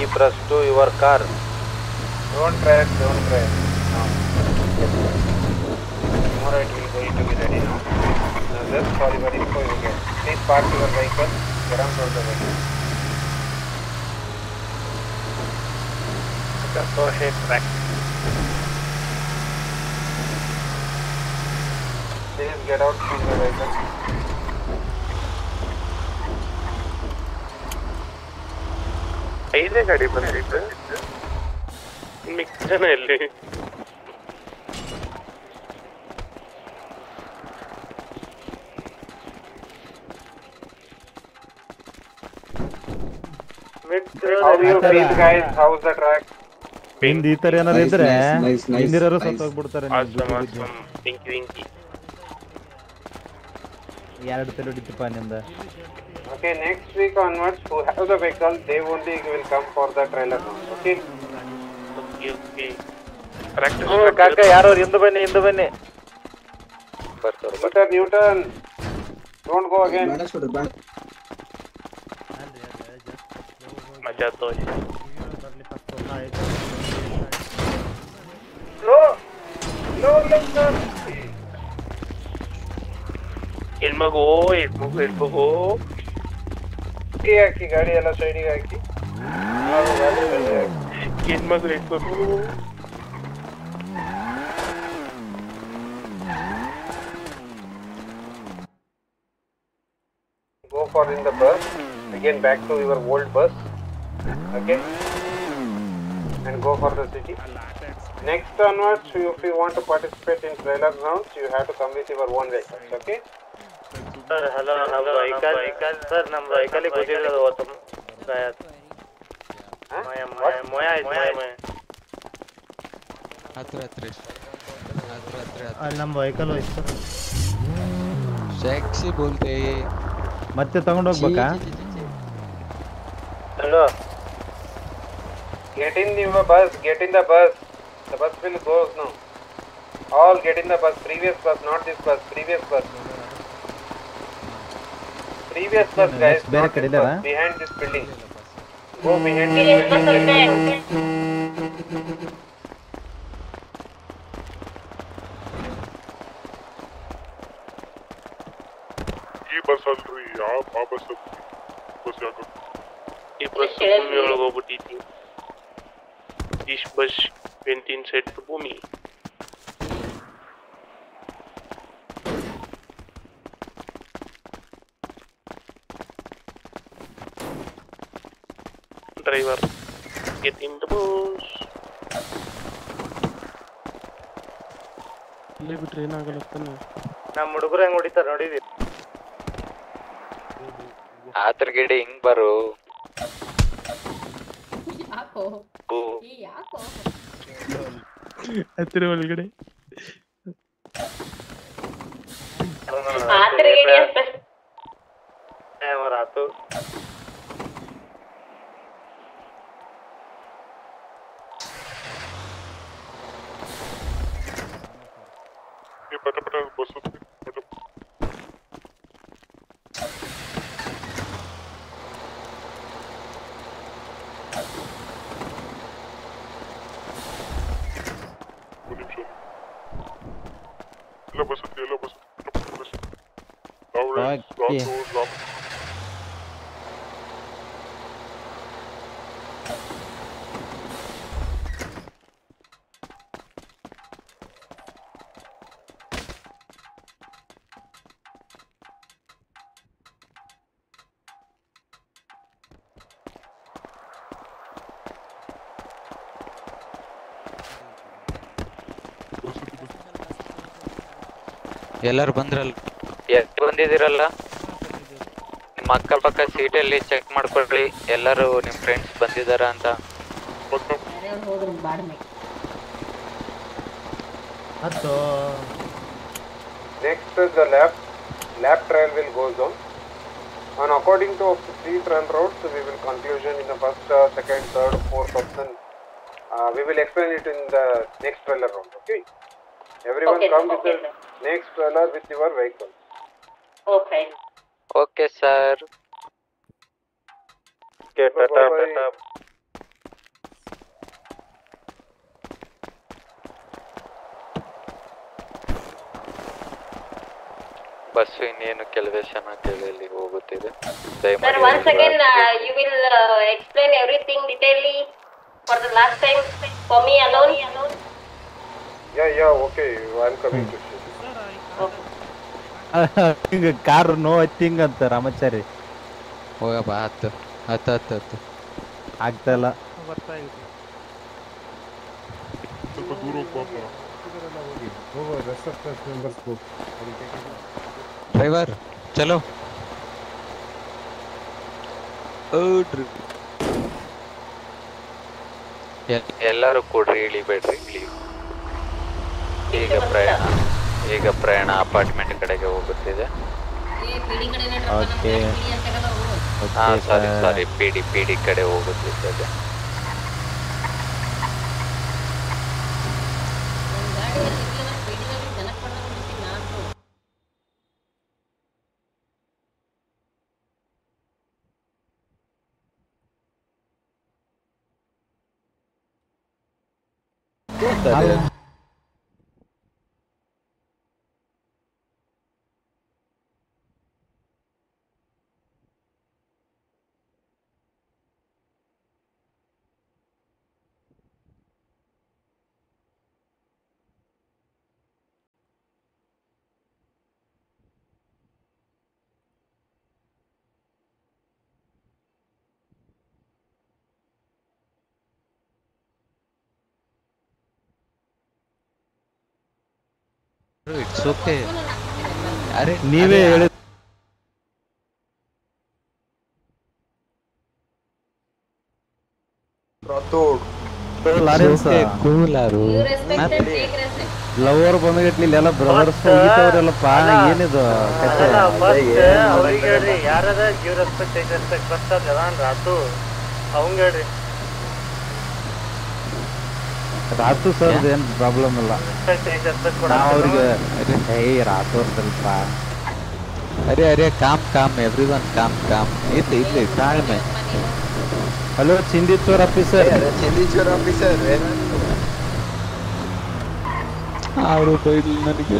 You press to your car. Don't press, don't press. No. Tomorrow it will going to be ready now. now just for your info you get. Please park your vehicle around the vehicle. It's a social practice. get out from the vehicle. ಐದೇ ಗಾಡಿ ಬಂದಿತ್ತು ಮಿಕ್ಕ ಜನ ಎಲ್ಲಿ How do you feel guys? How's the track? Hind ಈ ತರ ಏನಾರ Nice, ಇದ್ರೆ nice, nice, nice, ಹಿಂದಿರೋರು nice. ಸತ್ತೋಗ್ಬಿಡ್ತಾರೆ ಎರಡು ತಲೆ ಹೊಡಿತಪ್ಪ ನಿಂದ Okay, next week onwards, who have the vehicle, they only will come for the trailer now. Okay? Okay, okay. Practice ಹ್ಞೂ ಕಾಕ ಯಾರೋ ಹಿಂದೆ ಬನ್ನಿ ಹಿಂದೆ ಬನ್ನಿ Newton, Newton. Don't go again. ಮಜಾ ತೋರಿ ಹೆಣ್ಮಗು ಹೆಣ್ಮಗು ಹೆಣ್ಮಗು ಈ ಹಾಕಿ ಗಾಡಿ ಎಲ್ಲ ಸೈಡಿಗೆ ಹಾಕಿ ನಾವು ಗಾಡಿ ಮೇಲೆ ಹಾಕಿ. ಹೆಣ್ಮಗು ಹೆಣ್ಮಗು Go for in the bus. Again back to your old bus. Okay? And go for the city. Next onwards, if you want to participate in trailer rounds, you have to come with your own vehicles. Okay? Sir hello ನಮ್ಮ vehicle sir ನಮ್ಮ vehicle ಗೊತ್ತಿರೋದು ಅವತ್ತು ಮೊಯ ಮೊಯ ಮೊಯ ಆಯ್ತು ಮೊಯ ಮೊಯ ಹತ್ರ ಹತ್ರ ಹತ್ರ ಹತ್ರ ಅಲ್ಲಿ ನಮ್ಮ ವೆಹಿಕಲ್ ಹೋಯ್ತು ಟ್ಯಾಕ್ಸಿ ಬೋಲ್ತೆ ಮತ್ತೆ ತಗೊಂಡ್ ಹೋಗ್ಬೇಕಾ Hello. Get in your bus. Get in the bus. The bus will go now. All get in the bus. Previous bus, not this bus. Previous bus. Previous bus, guys. Bear not this bus, behind this building. Go behind this building. ये बस चल रही है आप आप बस बस यहाँ करो ये बस भूमि और वो बटी थी इस बस पेंटिंग सेट भूमि driver get in the bus ಇಲ್ಲೇ ಬಿಟ್ರೆ ಏನಾಗಲ್ಲ ತಾನೆ ನಮ್ಮ ಹುಡುಗರು ಹೆಂಗ್ ಹೊಡಿತಾರ ನೋಡಿದಿ ಆತರ ಗಿಡ ಹಿಂಗ್ ಬರು ಯಾಕೋ ಓ ಈ ಯಾಕೋ ಹತ್ತಿರ ಒಳಗಡೆ ಆತರಿಗೆ ಅಂತ ಆತು ಈ ಎಲ್ಲರೂ ಬಂದ್ರಲ್ಲ ಎಷ್ಟು ಬಂದಿದಿರಲ್ಲ ನಿಮ್ಮ ಅಕ್ಕಪಕ್ಕ ಸೀಟಲ್ಲಿ ಚೆಕ್ ಮಾಡ್ಕೊಳ್ಳಿ ಎಲ್ಲರೂ ನಿಮ್ಮ ಫ್ರೆಂಡ್ಸ್ ಬಂದಿದ್ದಾರ ಅಂತ ಹತ್ತು next the lab lab trial will goes down on according to fifty run roads we will conclusion in the first second third four person we will explain it in the next trailer round okay every one come with next trailer with your vehicle. Okay. Okay sir Okay, Tata Tata bus ಇನ್ನೇನು ಕೆಲವೇ ಕ್ಷಣ ಕೇಳಿ ಹೋಗುತ್ತಿದೆ Sir, ದಯಮಾಡಿ once again, uh, you will uh, explain everything detailedly for the last time for me alone. Yeah, yeah, okay. I'm coming to see. ಹಿಂಗ car no ಹತ್ತಿಂಗ ಅಂತ ರಾಮಾಚಾರಿ ಹೋಗಪ್ಪ ಹತ್ತು ಹತ್ತ ಹತ್ತು ಹತ್ತು ಆಗ್ತಲ್ಲ ಬರ್ತಾ ಇದೆ ಸ್ವಲ್ಪ ದೂರ ಹೋಗಪ್ಪ ಡ್ರೈವರ್ ಚಲೋ ಎಲ್ಲರೂ ಕೊಡ್ರಿ ಇಳಿಬೇಡ್ರಿ ಇಳಿ ಈಗ ಪ್ರಯಾಣ ಈಗ ಪ್ರಯಾಣ ಅಪಾರ್ಟ್ಮೆಂಟ್ ಕಡೆಗೆ ಹೋಗುತ್ತಿದೆ ಹಾ ಸರಿ sorry PD P D P D ಕಡೆ ಹೋಗುತ್ತಿದ್ದೇವೆ ಅರೆ ನೀವೇ ಹೇಳಿ ಲವರ್ ಬಂದ್ಬಿಟ್ಟು ಬ್ರದರ್ಸ್ ಪಾ ಏನಿದು ಅವ್ರಿಗೆ ಜೀವ ರೆಸ್ಪೆಕ್ಟ್ ರಾತು ಸರ್ ಏನ್ ಪ್ರಾಬ್ಲಮ್ ಇಲ್ಲ ರೆಸ್ಪೆಕ್ಟ್ ಟೇಕ್ ರೆಸ್ಪೆಕ್ಟ್ ನಾ ಅವ್ರಿಗೆ ಏಯ್ ರಾತು ಅವ್ರದಲ್ಪ ಅರೆ ಅರೆ calm calm everyone calm calm ಇಲ್ಲಿ ಇಲ್ಲಿ ತಾಳ್ಮೆ ಹಲೋ ಚಿಂದಿತ್ತೂರ್ ಆಫೀಸರ್ ಚಿಂದೀಶ್ವರ ಆಫೀಸರ್ ಅವರು ಬೈದ್ಲು ನನಗೆ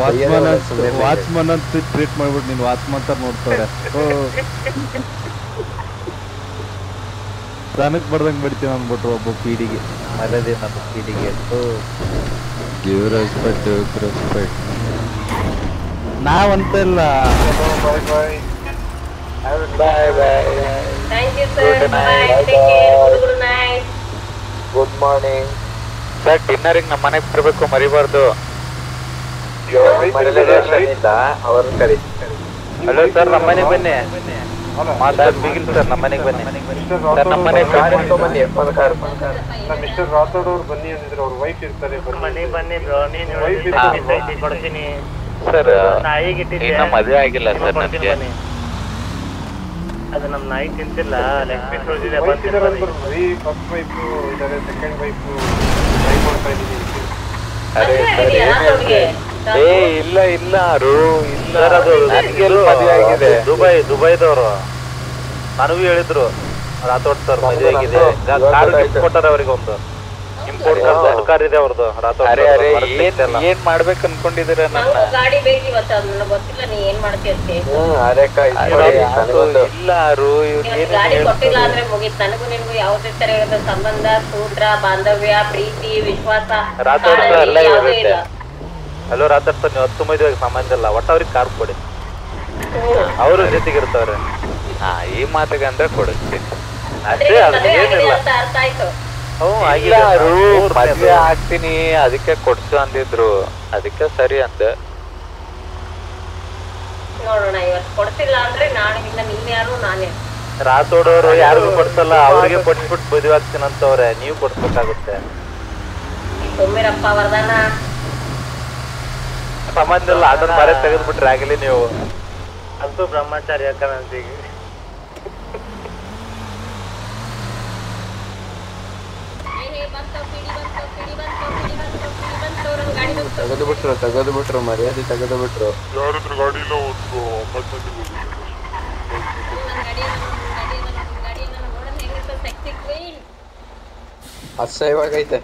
ವಾಚ್ಮನ್ ಅಂತ ವಾಚ್ಮನ್ ಅಂತ ಟ್ರೀಟ್ ಮಾಡ್ಬಿಟ್ಟು ನೀನ್ ವಾಚ್ಮನ್ ಅಂತ ನೋಡ್ತಾರೆ ದನಕ್ಕೆ ಬರ್ದಂಗೆ ಬಿಡ್ತೀವಿ ಅಂದ್ಬಿಟ್ರು ಒಬ್ಬ ಪೀಡಿಗೆ ಮರದೇ ನಮ್ಮ ಪೀಡಿಗೆ ಅಂತೂ ಗಿವ್ ರೆಸ್ಪೆಕ್ಟ್ ಗಿವ್ ರೆಸ್ಪೆಕ್ಟ್ ನಾವಂತ ಇಲ್ಲ ಗುಡ್ ಮಾರ್ನಿಂಗ್ ಸರ್ ಡಿನ್ನರಿಗೆ ನಮ್ಮ ಮನೆಗೆ ಬರಬೇಕು ಮರಿಬಾರ್ದು ಅವ್ರನ್ನ ಕರಿ ಹಲೋ ಸರ್ ನಮ್ಮ ಮನೆ ಬನ್ನಿ ಮಾತಾಡಿ ಬಿಗಿಲ್ ಸರ್ ನಮ್ಮ ಮನೆಗೆ ಬನ್ನಿ ಸರ್ ನಮ್ಮ ಮನೆ ಬನ್ನಿ ಎಪ್ಪನ್ ಕಾರ್ ಸರ್ ಮಿಸ್ಟರ್ ರಾಥೋಡ್ ಅವ್ರು ಬನ್ನಿ ಅಂದಿದ್ರು ಅವ್ರ ವೈಫ್ ಇರ್ತಾರೆ ಮನೆ ಬನ್ನಿ ಬ್ರೋ ನೀನು ವೈಫ್ ಇರ್ತಾರೆ ಕೊಡ್ತೀನಿ ಸರ್ ಇನ್ನ ಮದುವೆ ಆಗಿಲ್ಲ ಸರ್ ನನಗೆ ಅದು ನಮ್ಮ ನಾಯಿ ತಿಂತಿಲ್ಲ ಲೆಗ್ ಪೀಸ್ ಉಳಿದಿದೆ ಬರೀ ಫಸ್ಟ್ ವೈಫ್ ಇದ್ದಾರೆ ಸೆಕೆಂಡ್ ವೈಫ್ ಟ್ರೈ ಮಾಡ್ತಾ ಇದ್ದೀನಿ ಅರೇ ಸರ್ ಏ ಇಲ್ಲ ಇಲ್ಲ ರೂ ದುಬೈ ದುಬೈದವರು ನನಗೂ ಹೇಳಿದ್ರು ರಾಥೋಡ್ ಸರ್ ಮದುವೆ ಆಗಿದೆ ಕಾರ್ ಗಿಫ್ಟ್ ಕೊಟ್ಟಾರ ಅವ್ರಿಗೆ ಒಂದು ಇಂಪೋರ್ಟ್ ಕಾರ್ ಕಾರ್ ಇದೆ ಅವ್ರದ್ದು ರಾಥೋಡ್ ಸರ್ ಅರೆ ಏನ್ ಏನ್ ಮಾಡ್ಬೇಕು ಅನ್ಕೊಂಡಿದ್ದೀರ ನನ್ನ ಗಾಡಿ ಬೇಕು ಇವತ್ತು ಅದು ಗೊತ್ತಿಲ್ಲ ನೀ ಏನ್ ಮಾಡ್ತೀಯ ಅಂತ ಹ್ಮ್ ಅರೆ ಕೈ ಇಲ್ಲ ರೂ ಗಾಡಿ ಕೊಟ್ಟಿಲ್ಲ ಅಂದ್ರೆ ಮುಗೀತು ನನಗೂ ನಿನಗೂ ಯಾವುದೇ ತರ ಸಂಬಂಧ ಸೂತ್ರ ಬಾಂಧವ್ಯ ಪ್ರೀತಿ ವಿಶ್ವಾಸ ರಾಥೋಡ್ ಸರ್ ಎಲ್ಲ ಇರುತ್ತೆ ಅಲ್ಲೋ ರಾಧರ್ ಸರ್ ನೀವು ಹತ್ತೊಂಬೈದು ಸಾಮಾನ್ಯ ಇಲ್ಲ ಒಟ್ಟು ಅವ್ರಿಗೆ ಕಾರ್ ಕೊಡಿ ಅವರು ಜೊತೆಗೆ ಇರ್ತಾವ್ರೆ ಹಾ ಈ ಮಾತಿಗೆ ಅಂದ್ರೆ ಕೊಡುತ್ತೆ ಅದೇನಿಲ್ಲ ಮದ್ವೆ ಅದಕ್ಕೆ ಕೊಡ್ಸು ಅಂದಿದ್ರು ಅದಕ್ಕೆ ಸರಿ ಅಂದೆ ನೋಡೋಣ ಇವತ್ತು ರಾತೋಡೋರು ಯಾರಿಗೂ ಕೊಡ್ಸಲ್ಲ ಅವ್ರಿಗೆ ಕೊಟ್ಬಿಟ್ಟು ಬದುವಾಗ್ತೀನಂತವ್ರೆ ನೀವು ಕೊಡ್ಸ್ಬೇಕಾಗುತ್ತೆ ಸೊಮ್ಮಿರಪ್ಪ ಸಂಬಂಧ ಇಲ್ಲ ಅದನ್ನ ಮರೆ ತೆಗೆದ್ಬಿಟ್ರೆ ಆಗಲಿ ನೀವು ಅಂತೂ ಬ್ರಹ್ಮಚಾರಿ ಅಕ್ಕನಂತೀಗ ತೆಗೆದು ಬಿಟ್ರು ತೆಗೆದು ಬಿಟ್ರು ಮರ್ಯಾದೆ ತೆಗೆದು ಬಿಟ್ರು ಯಾರ ಹತ್ರ ಗಾಡಿ ಇಲ್ಲ ಒಂದು ಅಪಾರ್ಟ್ಮೆಂಟ್ ಅಸಹ್ಯವಾಗೈತೆ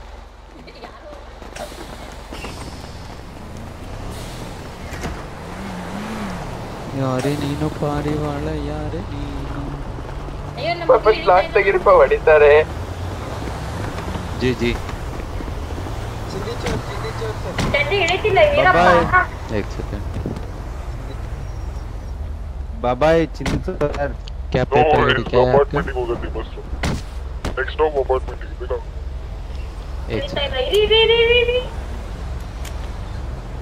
ಯಾರೇ ನೀನು ಪಾರಿವಾಳ ಯಾರೇ ನೀನು ಫಸ್ಟ್ ಲಾಸ್ಟ್ ತೆಗಿರಿಪ ಹೊಡಿತಾರೆ ಜಿ ಜಿ ಚಡ್ಡಿ ಹಿಡಿತಿಲ್ಲ ವೀರಪ್ಪ एक सेकंड ಬಾಬಾಯ್ ಚಿಂತು ಸರ್ क्या पेपर रेडी क्या है आपका ಅಪಾರ್ಟ್ಮೆಂಟಿಗೆ ಹೋಗುತ್ತೆ ಬಸ್ ನೆಕ್ಸ್ಟ್ ಸ್ಟಾಪ್ ಅಪಾರ್ಟ್ಮೆಂಟಿಗೆ ಬೇಗ एक ಹಿಡಿತಾ ಇಲ್ಲ ಇರಿ ಇರಿ ಇರಿ ಇರಿ, ಇರಿ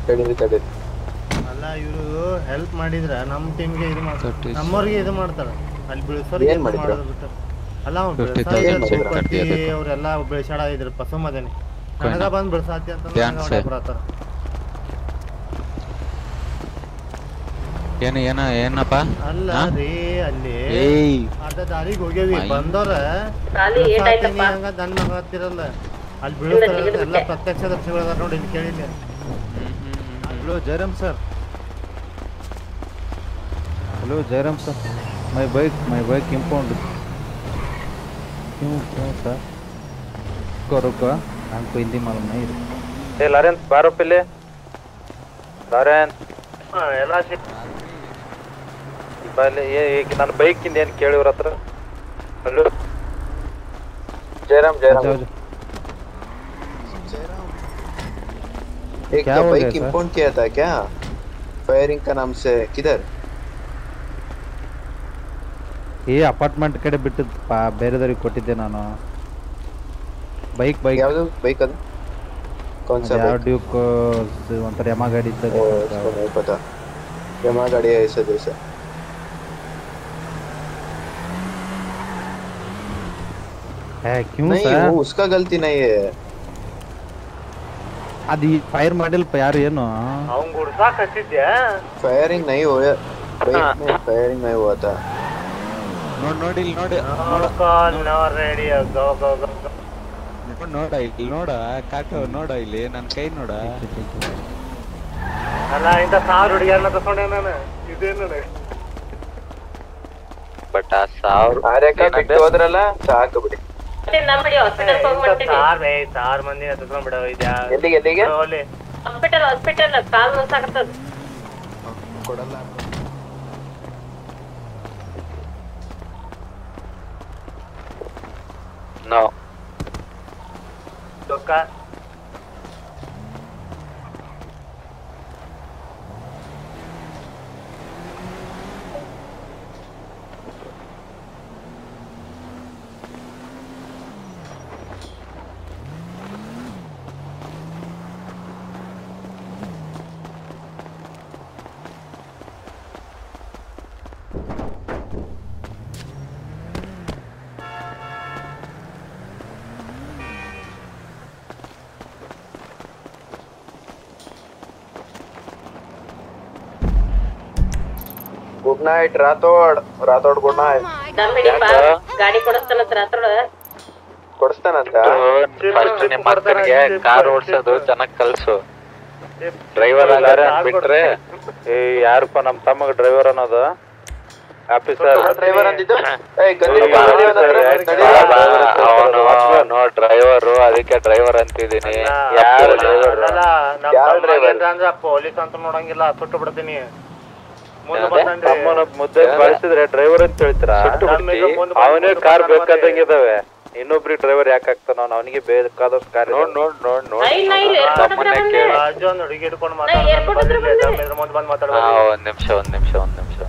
ತಡೀರಿ ತಡೀರಿ ಅಲ್ಲ ಇವರು ಹೆಲ್ಪ್ ಮಾಡಿದ್ರ ನಮ್ಮ ಟೀಮ್ಗೆ ಇದು ಮಾಡ್ತಾರೆ ನಮ್ಮವ್ರಿಗೆ ಇದು ಮಾಡ್ತಾರೆ ಅಲ್ಲಿ ಬೆಳೆಸೋರಿಗೆ ಏನು ಮಾಡೋದು ಬಿಟ್ಟು ಅಲ್ಲ ಅವ್ನು ಅವರೆಲ್ಲ ಬೆಳೆಸಾಡ ಇದ್ರು ಪಸಮದೇನೆ ಬಂದು ಅಂತ ಬರತ್ತಾರ ಏನು ಏನ ಏನಪ್ಪ ಅಲ್ಲ ರೀ ಅಲ್ಲಿ ಅರ್ಧ ದಾರಿಗೆ ಹೋಗ್ಯವಿ ಬಂದವ್ರ ಹಂಗ ದನ್ ಮಗತ್ತಿರಲ್ಲ ಅಲ್ಲಿ ಬೀಳೋ ಎಲ್ಲ ಪ್ರತ್ಯಕ್ಷ ದರ್ಶನ ನೋಡಿ ಇಲ್ಲಿ ಕೇಳಿಲ್ಲ Jayaram sir Hello Jairam sir my bike my bike impound क्यों क्यों सर रुको रुको हमको हिंदी मालूम नहीं ಏ ಲಾರೆನ್ಸ್ ಬಾರೋ ಪಿಲ್ಲಿ ಲಾರೆನ್ಸ್ ಎಲ್ಲ ಬಲ್ಲಿ ಏ ಈಗ ನನ್ನ ಬೈಕಿಂದ ಏನು ಕೇಳಿವ್ರ ಹತ್ರ ಹಲೋ जयराम जयराम जाओ, जाओ। एक क्या का हो गया, बाइक सर? इम्पोर्ट किया था क्या फायरिंग का नाम से किधर ಈ ಅಪಾರ್ಟ್ಮೆಂಟ್ ಕಡೆ ಬಿಟ್ಟು ಬೇರೆದವ್ರಿಗೆ ಕೊಟ್ಟಿದ್ದೆ ನಾನು ಬೈಕ್ ಬೈಕ್ ಯಾವುದು ಬೈಕ್ ಅದು कौन सा ಯಾವ बाइक ಡ್ಯೂಕ್ ಒಂಥರ ಯಮ ಗಾಡಿ ಇದ್ದದ್ದು ओ, इसको नहीं पता यमा गाड़ी है ऐसे जैसे है क्यों नहीं सर वो उसका गलती नहीं है ಅದು ಫೈರ್ ಮಾಡಿಲ್ಪ ಯಾರು ಏನು ಅವ್ನ್ ಗುಡ್ಸಾಕ್ ಹಚ್ಚಿದ್ಯಾ फायरिंग नहीं हुआ बाइक में फायरिंग नहीं हुआ था ನೋಡ್ ನೋಡಿ ಇಲ್ಲಿ ನೋಡಿ ಕಾಲ್ ನೋ ರೇಡಿಯೋ ಗೋ ಗೋ ಗೋ ನೋಡ ಇಲ್ಲಿ ನೋಡ ಕಾಟು ನೋಡ ಇಲ್ಲಿ ನನ್ನ ಕೈ ನೋಡ ಅಲ್ಲ ಇಂತ ಸಾವಿರ ಹುಡುಗಿಯನ್ನ ತಕೊಂಡೆ ನಾನು ಇದೇನು ಬಟ್ ಆ ಸಾವಿರ ಆರೇಕ ಬಿಟ್ಟು ಹೋದ್ರಲ್ಲ ಸಾಕು ಬಿಡಿ ಸಾವಿರ ಮಂದಿ ತಕೊಂಡ್ಬಿಡೋ ಇದ್ಯಾ ಎಲ್ಲಿಗೆ ಎಲ್ಲಿಗೆ ಹಾಸ್ಪಿಟಲ್ ಹಾಸ್ಪಿಟಲ್ ಕಾಲ್ ನೋಸಾಗ್ತದ ಕೊಡಲ್ಲ No. Toca night Rathod Rathod good night ಗಾಡಿ ಕೊಡಿಸ್ತಾನಂತ ರಾತೋಡ ಕೊಡಿಸ್ತಾನಂತ ಫಸ್ಟ್ ನಿಮ್ಮ ಅಕ್ಕನಿಗೆ ಕಾರ್ ಓಡಿಸೋದು ಚೆನ್ನಾಗಿ ಕಲ್ಸು ಡ್ರೈವರ್ ಆಗಾರೆ ಬಿಟ್ರೆ ಈ ಯಾರಪ್ಪ ನಮ್ಮ ತಮ್ಮಗ ಡ್ರೈವರ್ ಅನ್ನೋದು ಆಫೀಸರ್ ಡ್ರೈವರ್ ಅಂದಿದ್ದು ಅವನು ಡ್ರೈವರ್ ಅದಕ್ಕೆ ಡ್ರೈವರ್ ಅಂತಿದ್ದೀನಿ ಯಾರು ಡ್ರೈವರ್ ಪೊಲೀಸ್ ಅಂತ ನೋಡಂಗಿಲ್ಲ ಸುಟ್ಟು ಬಿಡ್ತೀನಿ ಮುದ್ದೆ ಡ್ರೈವರ್ ಅಂತ ಹೇಳ್ತೀರಾ ಅವನೇ ಕಾರ್ ಬೇಕಾದಂಗೆ ಇದಾವೆ ಇನ್ನೊಬ್ರಿ ಡ್ರೈವರ್ ಯಾಕೆ ಆಗ್ತಾನ ಅವನಿಗೆ ಬೇಕಾದಷ್ಟು ಕಾರ್ ನೋಡ್ ನೋಡ್ ನೋಡ್ ಒಂದ್ ನಿಮಿಷ ಒಂದ್ ನಿಮಿಷ ಒಂದ್ ನಿಮಿಷ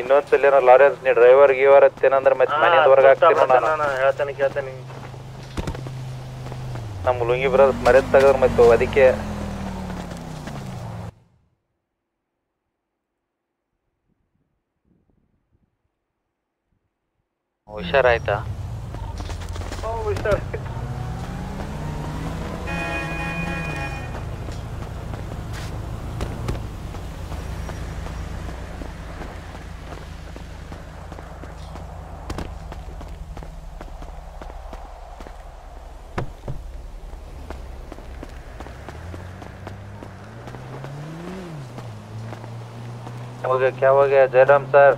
ಇನ್ನೊಂದ್ಸಲ ಏನೋ ಲಾರಿ ನೀ ಡ್ರೈವರ್ ಗೀವರ್ ಅಂತೇನಂದ್ರೆ ಮತ್ತೆ ಮನೆಯವರೆಗೆ ಆಗ್ತೀನಿ ನಾನು ಹೇಳ್ತಾನೆ ಕೇಳ್ತಾನೆ ನಮ್ಮ ಲುಂಗಿ ಬರೋದು ಮರೆತಾಗ ಮತ್ತೆ ಅದಕ್ಕೆ ಹುಷಾರಾಯ್ತಾ ಹುಷಾರ್ हो गया क्या हो गया जयराम सर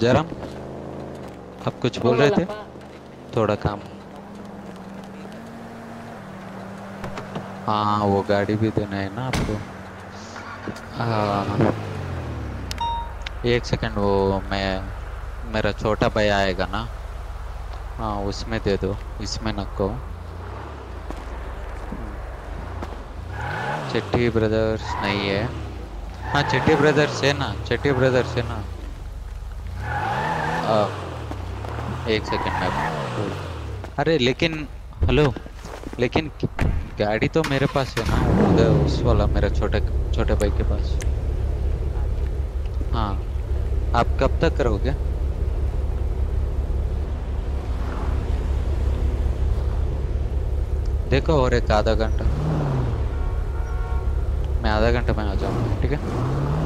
जयराम आप कुछ बोल रहे थे थोड़ा काम हाँ वो गाड़ी भी देना है ना आपको एक सेकंड वो मैं मेरा छोटा भाई आएगा ना हाँ उसमें दे दो इसमें नको को चिट्टी ब्रदर्स नहीं है हाँ चिट्टी ब्रदर्स है ना चिट्टी ब्रदर्स है ना एक सेकंड में अरे लेकिन हेलो लेकिन गाड़ी तो मेरे पास है ना उधर उस वाला मेरा छोटे छोटे भाई के पास हाँ आप कब तक करोगे देखो और एक आधा घंटा मैं आधा घंटे में आ जाऊँगा ठीक है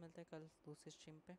मिलते हैं कल दूसरी स्ट्रीम पे